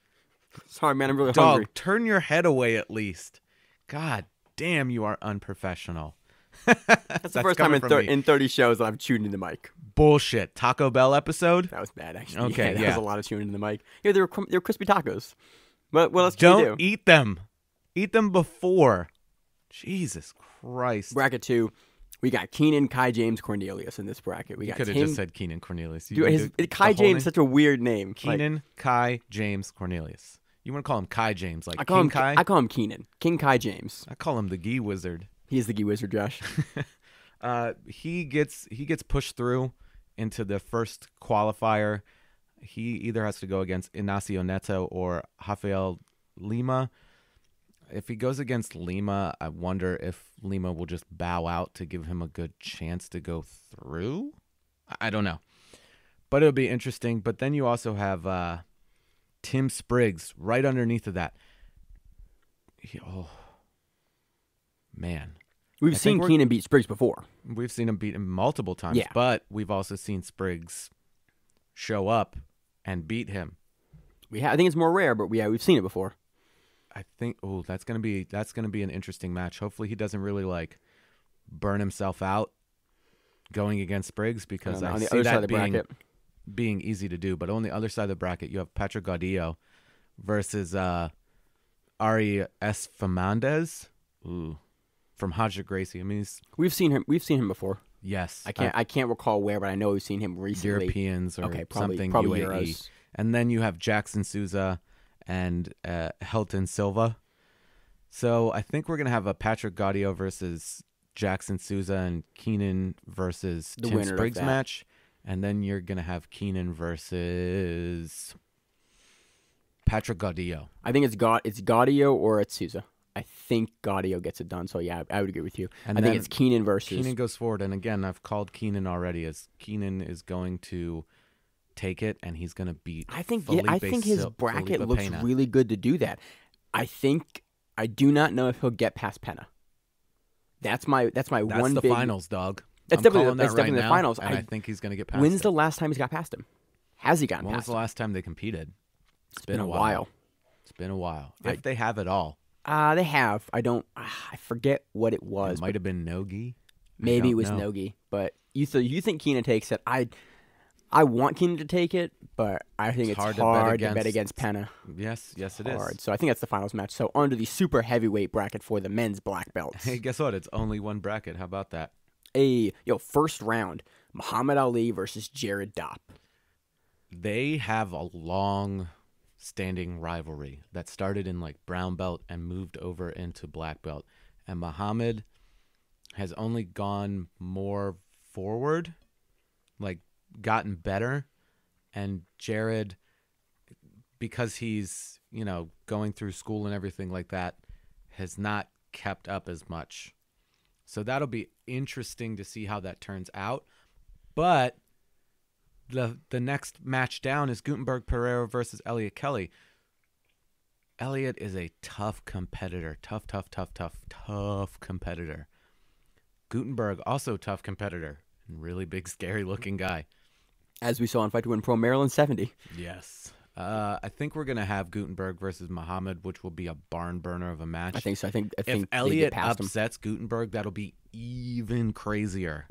Sorry, man. I'm really Dog, hungry. turn your head away at least. God damn, you are unprofessional. That's the first time in, thir- in 30 shows that I've chewed into the mic. Bullshit. Taco Bell episode. That was bad, actually. Okay, that yeah. was a lot of chewing into the mic. Yeah, they were cr- they were crispy tacos. But what else can Don't you do? eat them. Eat them before. Jesus Christ. Bracket two, we got Keenan, Kai James, Cornelius in this bracket. We You could have just said Keenan Cornelius. You dude, his, do Kai James such a weird name. Like, Keenan, Kai, James, Cornelius. You want to call him Kai James, like I call King him Kai? I call him Keenan. King Kai James. I call him the Gi Wizard. He is the Gi Wizard, Josh. Uh, he gets he gets pushed through into the first qualifier. He either has to go against Inacio Neto or Rafael Lima. If he goes against Lima, I wonder if Lima will just bow out to give him a good chance to go through. I- I don't know, but it'll be interesting. But then you also have uh, Tim Spriggs right underneath of that. He- oh man, We've I seen Keenan beat Spriggs before. We've seen him beat him multiple times, Yeah. but we've also seen Spriggs show up and beat him. We ha- I think it's more rare, but we, yeah, we've seen it before. I think oh, that's gonna be that's gonna be an interesting match. Hopefully, he doesn't really like burn himself out going against Spriggs because I on the see other that side of the being bracket, being easy to do. But on the other side of the bracket, you have Patrick Gaudio versus uh, Ari S. Fernandez, ooh, from Haja Gracie. I mean, he's we've seen him. We've seen him before. yes, I can't. I can't recall where, but I know we've seen him uh, recently. Europeans or okay, probably something probably UAE. Euros. And then you have Jackson Souza and uh, Helton Silva. So I think we're gonna have a Patrick Gaudio versus Jackson Souza and Keenan versus The Tim Spriggs match, and then you're gonna have Keenan versus Patrick Gaudio. I think it's Ga- it's Gaudio or it's Souza. I think Gaudio gets it done. So yeah, I, I would agree with you. And I think it's Keenan versus. Keenan goes forward, and again, I've called Keenan already as Keenan is going to take it, and he's gonna beat. I think yeah, I think his Sil- bracket Felipe looks Pena. really good to do that. I think I do not know if he'll get past Pena. That's my that's my That's one the big. finals, dog. That's I'm definitely- that that's definitely right the finals. I, I- think he's gonna get past. When's it. the last time he's got past him? Has he gotten When was the him? last time they competed? It's been, a while. It's been a while. I- If they have it all, Uh they have. I don't. Uh, I forget what it was. it might have been Nogi. Maybe it was know. Nogi, but you so you think Keenan takes it? I I want Keenan to take it, but I think It's it's, hard hard, to bet to bet against- against Pena. Yes, yes, it is. hard. So I think that's the finals match. So under the super heavyweight bracket for the men's black belts. Hey, guess what? It's only one bracket. How about that? a yo first round Muhammad Ali versus Jared Dopp. They have a long standing rivalry that started in like brown belt and moved over into black belt. And Muhammad has only gone more forward, like gotten better. And Jared, because he's, you know, going through school and everything like that, has not kept up as much. So that'll be interesting to see how that turns out. But the the next match down is Gutenberg Pereira versus Elliot Kelly. Elliot is a tough competitor. Tough, tough, tough, tough, tough competitor. Gutenberg, also tough competitor. Really big, scary looking guy. As we saw in Fight to Win Pro Maryland 70. Yes. Uh, I think we're gonna have Gutenberg versus Muhammad, which will be a barn burner of a match. I think so. I think I if think they Elliot past him. upsets Gutenberg, that'll be even crazier.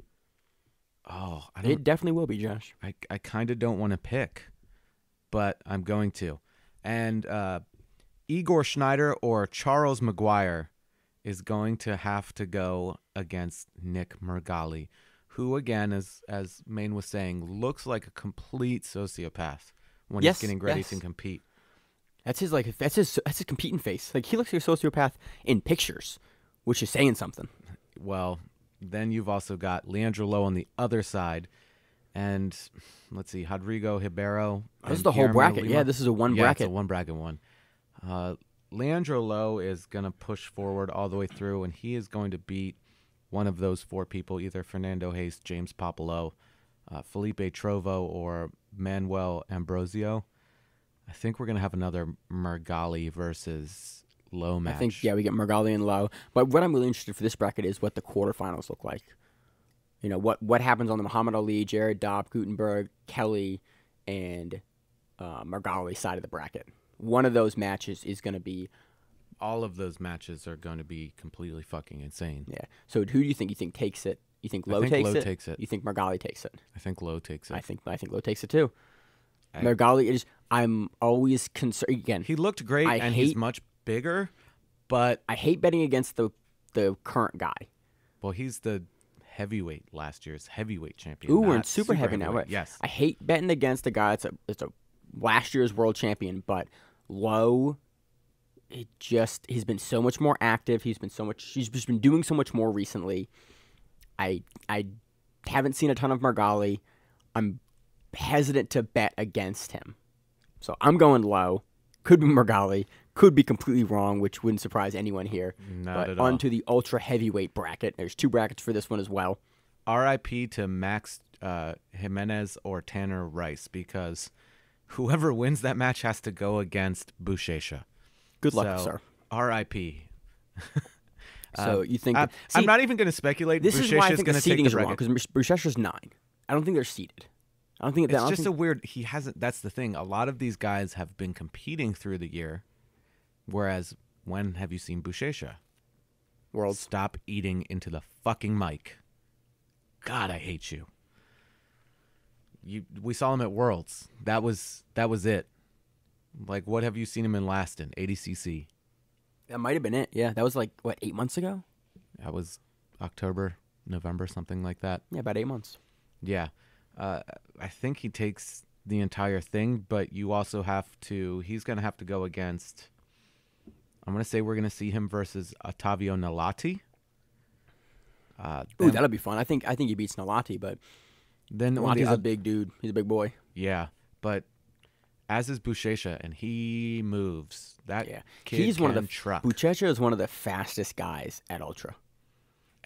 Oh, I don't. It definitely will be, Josh. I, I kind of don't want to pick, but I'm going to. And uh, Igor Schneider or Charles McGuire is going to have to go against Nick Meregali, who, again, as as Maine was saying, looks like a complete sociopath when Yes, he's getting ready yes. to compete. That's his like that's his that's his competing face. Like he looks like a sociopath in pictures, which is saying something. Well, then you've also got Leandro Lo on the other side. And let's see, Rodrigo Ribeiro. This is the whole bracket. Lima. Yeah, this is a one yeah, bracket. It's a one bracket one. Uh, Leandro Lo is going to push forward all the way through, and he is going to beat one of those four people either Fernando Hayes, James Puopolo, uh, Felipe Trovo, or Manuel Ambrosio. I think we're going to have another Meregali versus Lo match. I think yeah, we get Meregali and Lo. But what I'm really interested for this bracket is what the quarterfinals look like. You know what what happens on the Muhammad Ali, Jared Dopp, Gutenberg, Kelly, and uh, Meregali side of the bracket. One of those matches is going to be all of those matches are going to be completely fucking insane. yeah. So who do you think you think takes it? You think I think takes Lo it? takes it. You think Meregali takes it? I think Lo takes it. I think I think Lo takes it too. I- Meregali is. I'm always concerned. Again, he looked great, I and he's much bigger, but I hate betting against the the current guy. well, he's the heavyweight last year's heavyweight champion. Ooh, we're in not super, heavy now. Yes, I hate betting against a guy that's a that's a last year's world champion, but Lo. it just he's been so much more active. He's been so much. He's just been doing so much more recently. I I haven't seen a ton of Meregali. I'm hesitant to bet against him, so I'm going Lo. Could be Meregali. Could be completely wrong, which wouldn't surprise anyone here. Not but at all. onto the ultra heavyweight bracket. There's two brackets for this one as well. R.I.P. to Max uh, Jimenez or Tanner Rice because whoever wins that match has to go against Buchecha. Good luck, so, sir. R.I.P. So you think? I, that- I'm not even going to speculate. This is why I think the to seating the is wrong because Buchecha's nine. I don't think they're seated. I don't think It's don't just think, a weird. He hasn't. That's the thing. A lot of these guys have been competing through the year, whereas when have you seen Buchecha? world. Stop eating into the fucking mic. God, I hate you. You. We saw him at Worlds. That was that was it. Like, what have you seen him in last in? ADCC. That might have been it. Yeah, that was like what eight months ago. That was October, November, something like that. Yeah, about eight months. Yeah. Uh, I think he takes the entire thing, but you also have to. He's going to have to go against. I'm going to say we're going to see him versus Ottavio Nalati. Uh, Ooh, that'll be fun. I think I think he beats Nalati, but then on the a big dude. He's a big boy. yeah, but as is Buchecha, and he moves. That Yeah, kid he's one of the truck. Buchecha is one of the fastest guys at Ultra.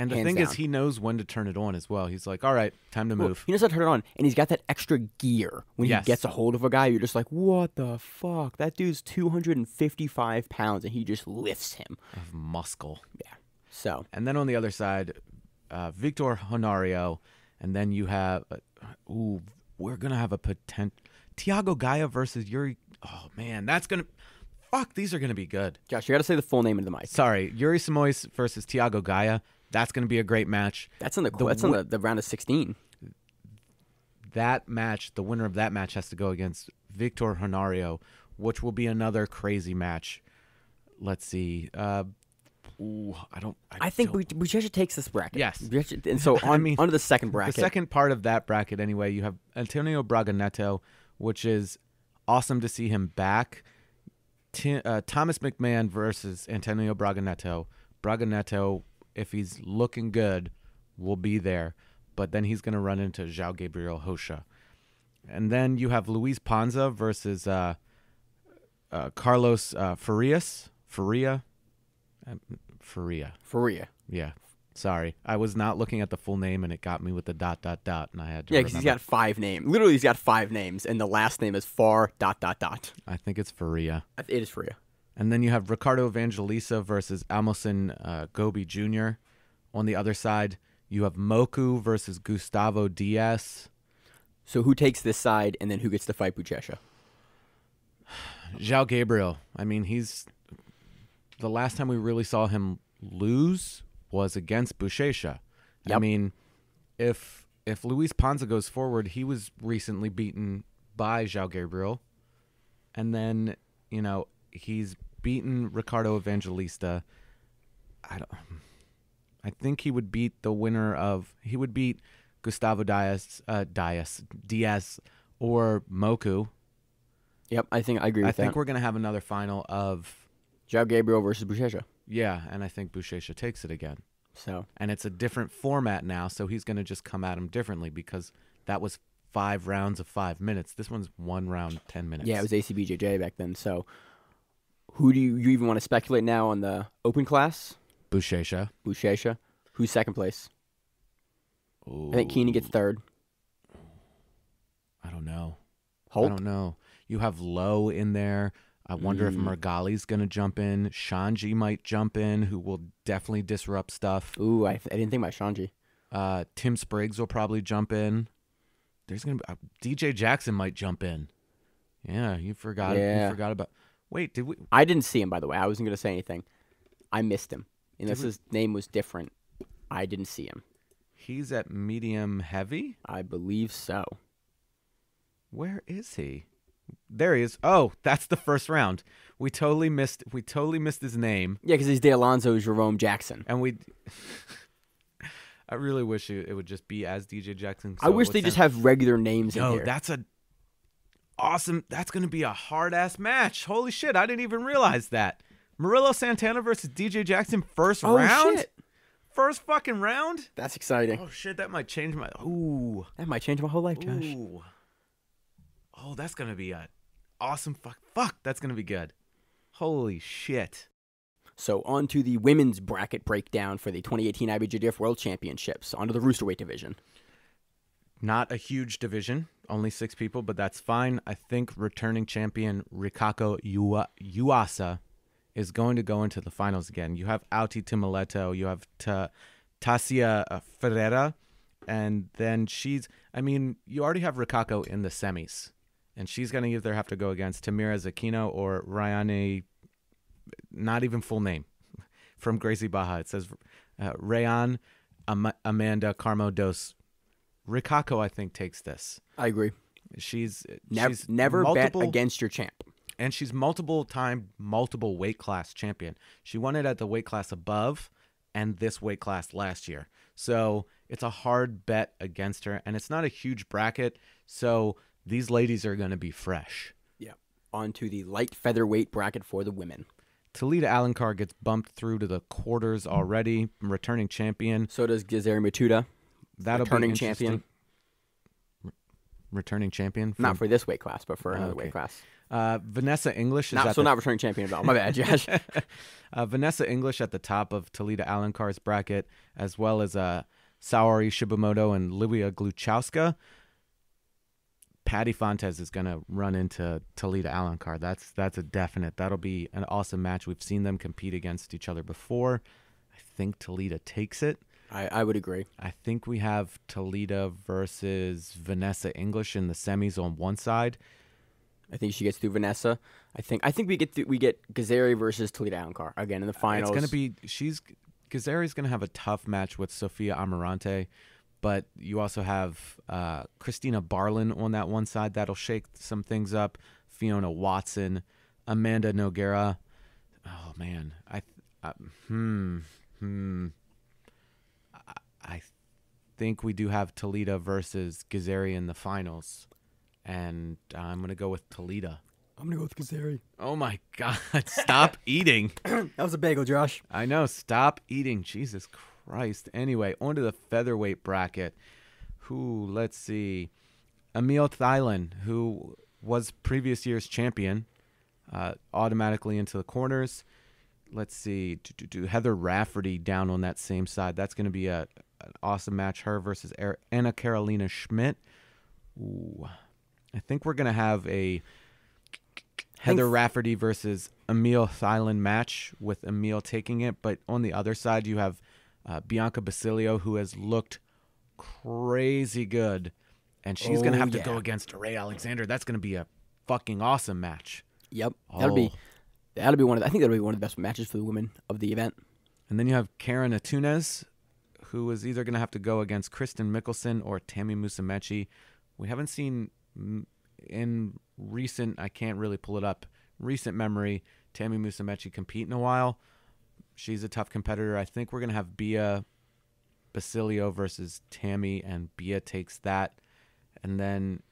And the thing is, he knows when to turn it on as well. He's like, "All right, time to Well, move." He knows how to turn it on, and he's got that extra gear. When Yes. he gets a hold of a guy, you're just like, "What the fuck? That dude's 255 pounds, and he just lifts him." of muscle. Yeah. So And then on the other side, uh, Victor Honorio, and then you have, uh, ooh, we're gonna have a potent Tiago Gaia versus Yuri. Oh man, that's gonna, fuck, these are gonna be good. Josh, you got to say the full name into the mic. Sorry, Yuri Simoes versus Tiago Gaia. That's gonna be a great match. That's in the, The that's in the, the round of 16. That match, the winner of that match has to go against Victor Honorio, which will be another crazy match. Let's see. Uh, ooh, I don't. I, I think don't- Buchecha takes this bracket. Yes. Buchecha- and so I on mean, onto the second bracket. The second part of that bracket, anyway, you have Antonio Braga Neto, which is awesome to see him back. Ti- uh, Thomas McMahon versus Antonio Braga Neto. If he's looking good, will be there, but then he's going to run into João Gabriel Rocha. And then you have Luis Panza versus uh, uh, Carlos uh, Farias. Faria? Um, Faria. Faria. Yeah. Sorry. I was not looking at the full name and it got me with the dot dot dot and I had to Yeah, because he's got five names. Literally, he's got five names, and the last name is Far dot dot dot. I think it's Faria. It is Faria. And then you have Ricardo Evangelista versus Almosen uh, Gobi Jr. On the other side, you have Moku versus Gustavo Diaz. So who takes this side, and then who gets to fight Buchecha? João Gabriel. I mean, he's the last time we really saw him lose was against Buchecha. I mean, if if Luis Ponza goes forward, he was recently beaten by João Gabriel, and then you know he's beaten Ricardo Evangelista. I don't. I think he would beat the winner of he would beat Gustavo Diaz, uh, Diaz, Diaz, or Moku. Yep, I think I agree with I think we're gonna have another final of Joao Gabriel versus Buchecha. yeah, and I think Buchecha takes it again. So And it's a different format now, so he's gonna just come at him differently because that was five rounds of five minutes. This one's one round, ten minutes. yeah, it was ACBJJ back then. So who do you, you even want to speculate now on the open class? Bouchecha. Buchecha. Who's second place? I think Keenan gets third. I don't know. Holt? I don't know. You have Lo in there. I wonder if Mm. Meregali's gonna jump in. Xande might jump in, who will definitely disrupt stuff. Ooh, I, I didn't think about Xande. Uh, Tim Spriggs will probably jump in. There's gonna be uh, DJ Jackson might jump in. Yeah, you forgot. Yeah. You forgot about. Wait, did we? I didn't see him, by the way. I wasn't going to say anything. I missed him. Unless we- his name was different. I didn't see him. He's at medium heavy. I believe so. Where is he? There he is. Oh, that's the first round. We totally missed. We totally missed his name, Yeah, because he's De Alonso Jerome Jackson. and we. I really wish it, would just be as DJ Jackson. I wish they just have regular names here. that's a awesome. That's gonna be a hard ass match. Holy shit! I didn't even realize that. Murillo Santana versus DJ Jackson first oh, round. shit. First fucking round. That's exciting. Oh shit! That might change my. Ooh. That might change my whole life, Josh. Ooh. Oh, that's gonna be a awesome fuck. Fuck, that's gonna be good. Holy shit. So on to the women's bracket breakdown for the 2018 IBJJF World Championships. Onto the Roosterweight division. Not a huge division, only six people, but that's fine. I think returning champion Rikako Ua- Yuasa is going to go into the finals again. You have Auti Timoleto, you have Ta- Tasia uh, Ferreira, and then she's, I mean, you already have Rikako in the semis, and she's going to either have to go against Tamira Zakino or Ryane, not even full name, from Gracie Baja. It says uh, Rayan Am- Amanda Carmo dos Rikako, I think, takes this. I agree. She's Never, she's never multiple, bet against your champ. and she's multiple time, multiple weight class champion. She won it at the weight class above, and this weight class last year. So it's a hard bet against her, and it's not a huge bracket. So these ladies are going to be fresh. Yeah. On to the light featherweight bracket for the women. Talita Alencar gets bumped through to the quarters already, returning champion. So does Gezary Matuda, That'll returning be champion. Re- Returning champion. Not for this weight class, but for another Okay. weight class. uh, Vanessa English is Not, at so the not returning champion at all. My bad, Josh. uh, Vanessa English at the top of Talita Alencar's bracket, as well as uh, Saori Shibamoto and Livia Gluchowska. Patty Fontes is going to run into Toledo Alencar. That's that's a definite. That'll be an awesome match. We've seen them compete against each other before. I think Talita takes it. I, I would agree. I think we have Talita versus Vanessa English in the semis on one side. I think she gets through Vanessa. I think I think we get through, we get Gezary versus Talita Alencar again in the finals. It's going to be she's Gezary's going to have a tough match with Sofia Amarante, but you also have uh, Christina Barlin on that one side that'll shake some things up. Fiona Watson, Amanda Noguera. Oh man, I, I hmm hmm. I, think we do have Talita versus Gezary in the finals, and I'm going to go with Talita. I'm gonna go with Gezary. Oh my God! Stop eating. that was a bagel, Josh. I know. Stop eating. Jesus Christ. Anyway, onto the featherweight bracket. Who, let's see. Emil Thylin, who was previous year's champion, uh, automatically into the corners. Let's see. Do, do, do. Heather Rafferty down on that same side. That's going to be a, an awesome match. Her versus Anna Carolina Schmidt. Ooh. I think we're going to have a Heather Rafferty versus Emil Thylin match with Emil taking it. But on the other side, you have uh, Bianca Basilio, who has looked crazy good. And she's going Oh, to have to go against Ray Alexander. That's going to be a fucking awesome match. Yep. That'll be Oh. that'll be one of the, I think that'll be one of the best matches for the women of the event. And then you have Karen Antunes, who is either going to have to go against Kristen Mickelson or Tammi Musumeci. We haven't seen in recent, I can't really pull it up, recent memory, Tammi Musumeci compete in a while. She's a tough competitor. I think we're going to have Bia Basilio versus Tammi, and Bia takes that. And then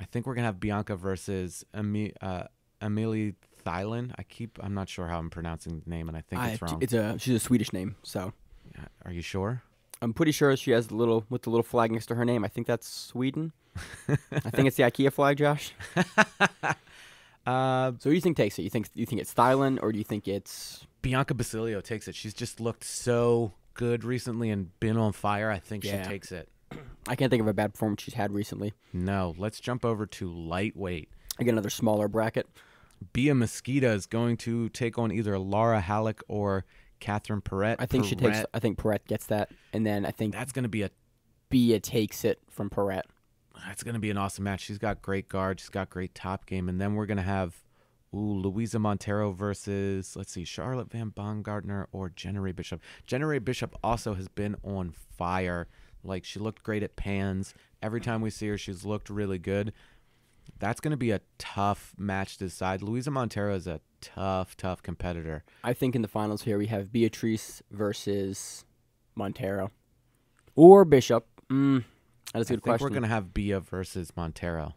I think we're going to have Bianca versus Emi- uh, Amelie Thylin. I keep, I'm not sure how I'm pronouncing the name, and I think I- it's wrong. It's a she's a Swedish name, so Are you sure? I'm pretty sure she has the little with the little flag next to her name. I think that's Sweden. I think it's the IKEA flag, Josh. Uh, So who do you think takes it? You think you think it's Stylen or do you think it's Bianca Basilio takes it. She's just looked so good recently and been on fire. I think Yeah. she takes it. I can't think of a bad performance she's had recently. No, let's jump over to lightweight. I get another smaller bracket. Bia Mesquita is going to take on either Laura Hallock or Catherine Perret. I think she takes. I think Perret gets that, and then I think That's going to be a Bia takes it from Perret. that's going to be an awesome match. She's got great guard. She's got great top game, and then we're going to have ooh Luiza Monteiro versus let's see Charlotte Van Baumgartner or Jenna Ray Bishop. Jenna Ray Bishop also has been on fire. Like she looked great at pans. Every time we see her, she's looked really good. That's going to be a tough match to decide. Luiza Monteiro is a tough, tough competitor. I think in the finals here we have Beatrice versus Monteiro, or Bishop. Mm, that's a good I think question. we're going to have Bia versus Monteiro.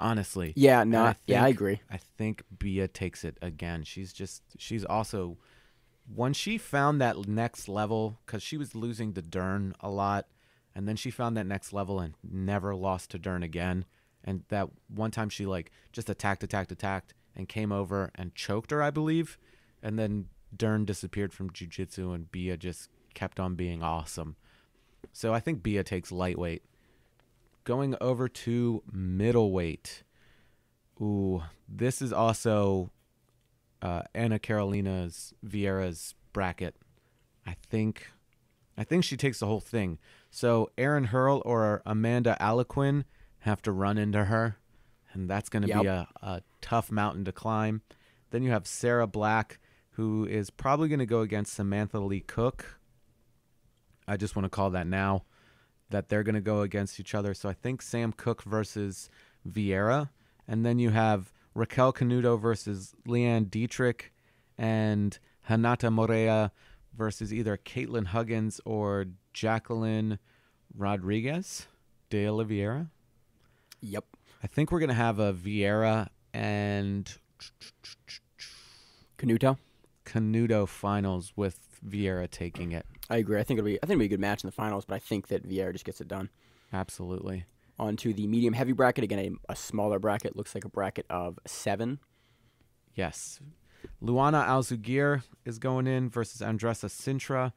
Honestly. yeah, no, I yeah, I agree. I think Bia takes it again. She's just she's also when she found that next level because she was losing to Dern a lot, and then she found that next level and never lost to Dern again. And that one time she like just attacked, attacked, attacked, and came over and choked her, I believe. And then Dern disappeared from jujitsu, and Bia just kept on being awesome. So I think Bia takes lightweight. Going over to middleweight. Ooh, this is also uh, Anna Carolina's Vieira's bracket. I think, I think she takes the whole thing. So Erin Herle or Amanda Alequin have to run into her, and that's going to be a, a tough mountain to climb. Then you have Sarah Black, who is probably going to go against Samantha Lee Cook. I just want to call that now that they're going to go against each other. So I think Sam Cook versus Vieira. And then you have Raquel Canuto versus Leanne Dietrich and Hanata Morea versus either Caitlin Huggins or Jacqueline Rodriguez de Oliveira. Yep. I think we're going to have a Vieira and Canuto. Canuto finals with Vieira taking it. I agree. I think it'll be. I think it'll be a good match in the finals, but I think that Vieira just gets it done. Absolutely. On to the medium heavy bracket again, a, a smaller bracket. Looks like a bracket of seven. Yes. Luana Alzugir is going in versus Andressa Cintra.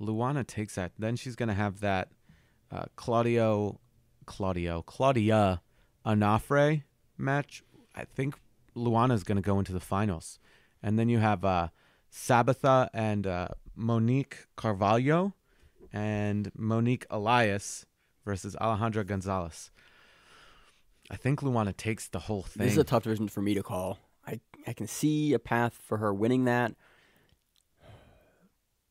Luana takes that. Then she's going to have that uh, Claudio, Claudio, Claudia Anafre match. I think Luana is going to go into the finals. And then you have uh, Sabatha and uh, Monique Carvalho and Monique Elias versus Alejandra Gonzalez. I think Luana takes the whole thing. This is a tough division for me to call. I I can see a path for her winning that,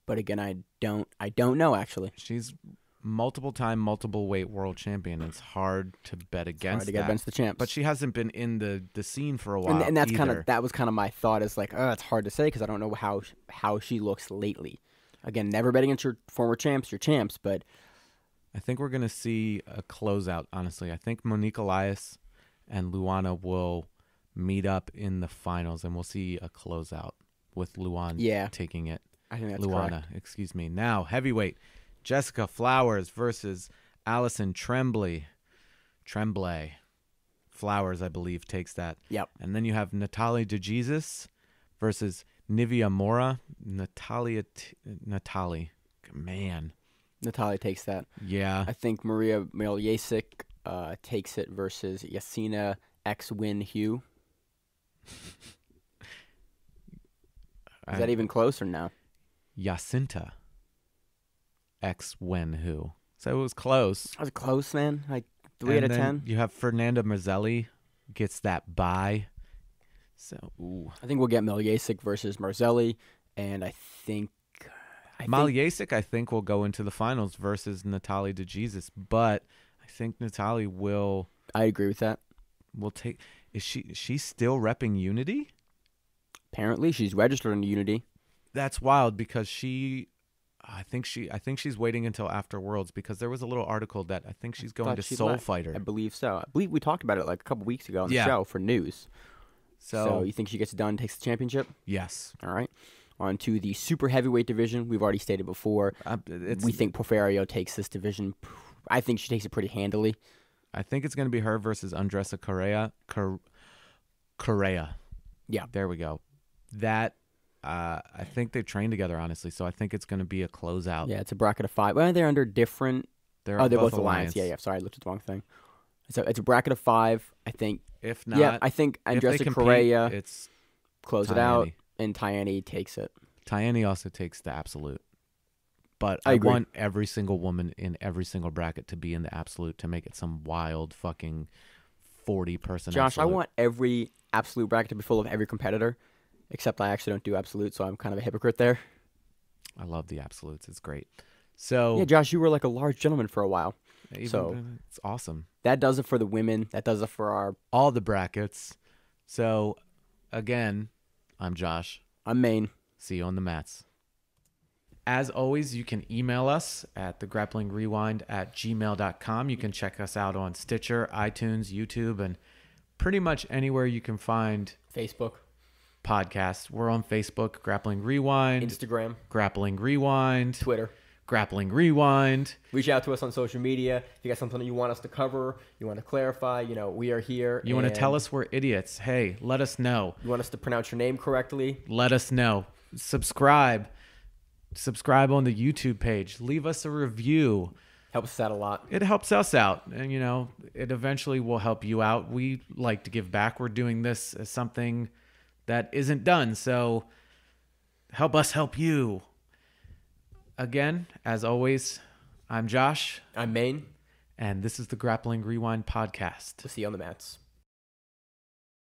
but again, I don't. I don't know actually. She's multiple time, multiple weight world champion. It's hard to bet It's against hard to get that. against the champs. But she hasn't been in the, the scene for a while. and, and that's kind of that was kind of my thought. Is like, oh, it's hard to say because I don't know how how she looks lately. Again, never betting against your former champs, your champs, but I think we're gonna see a closeout. Honestly, I think Monique Elias and Luana will meet up in the finals, and we'll see a closeout with Luan Yeah. taking it. I think that's Luana, correct. excuse me. Now heavyweight, Jessica Flowers versus Allison Tremblay. Tremblay, Flowers, I believe, takes that. Yep. And then you have Natalie DeJesus versus Nivea Mora. Natalia, T- Natalie, man, Natalia takes that. yeah. I think Maria Miljasic uh, takes it versus Yasina X Win Hugh. Is that even close or no? Jacinta X When Who. So it was close. That was close, man. Like three And out of then ten. You have Fernanda Merzelli gets that bye. So ooh. I think we'll get Miljasic versus Marzelli, and I think I think, Malyasic, I think, will go into the finals versus Natalie DeJesus, but I think Natalie will I agree with that. will take. Is she? Is she still repping Unity? Apparently, she's registered in Unity. That's wild because she. I think she. I think she's waiting until after Worlds because there was a little article that I think she's going to Soul left. Fighter. I believe so. I believe we talked about it like a couple weeks ago on the Yeah. show for news. So, so you think she gets it done, takes the championship? yes, All right. On to the super heavyweight division. We've already stated before. uh, we think Porfirio takes this division. I think she takes it pretty handily. I think it's going to be her versus Andressa Correa. Cor- Correa. Yeah. There we go. That. Uh, I think they trained together, honestly. So I think it's going to be a closeout. Yeah, it's a bracket of five. Well, they're under different. They're oh, they're both, alliance. alliance. Yeah, yeah. Sorry, I looked at the wrong thing. So it's a bracket of five. I think. If not, yeah, I think Andressa Correa it's close it out, and Tyani takes it. Tayani also takes the absolute. But I I, want every single woman in every single bracket to be in the absolute to make it some wild fucking forty person. Josh, I want every absolute bracket to be full of every competitor, except I actually don't do absolute, so I'm kind of a hypocrite there. I love the absolutes. It's great. So Yeah, Josh, you were like a large gentleman for a while. even- so- it's awesome. That does it for the women. That does it for our. All the brackets. So again, I'm Josh. I'm Maine. See you on the mats. As always, you can email us at the grappling rewind at gmail.com. You can check us out on Stitcher, iTunes, YouTube, and pretty much anywhere you can find Facebook, podcasts. We're on Facebook, Grappling Rewind, Instagram, Grappling Rewind, Twitter. Grappling Rewind. Reach out to us on social media. If you got something you want us to cover, you want to clarify, you know, we are here. You want to tell us we're idiots? Hey, let us know. You want us to pronounce your name correctly? Let us know. Subscribe. Subscribe on the YouTube page. Leave us a review. Helps us out a lot. it helps us out and you know it eventually will help you out we like to give back we're doing this as something that isn't done so help us help you again as always i'm josh I'm Maine. and this is the grappling rewind podcast We'll see you on the mats.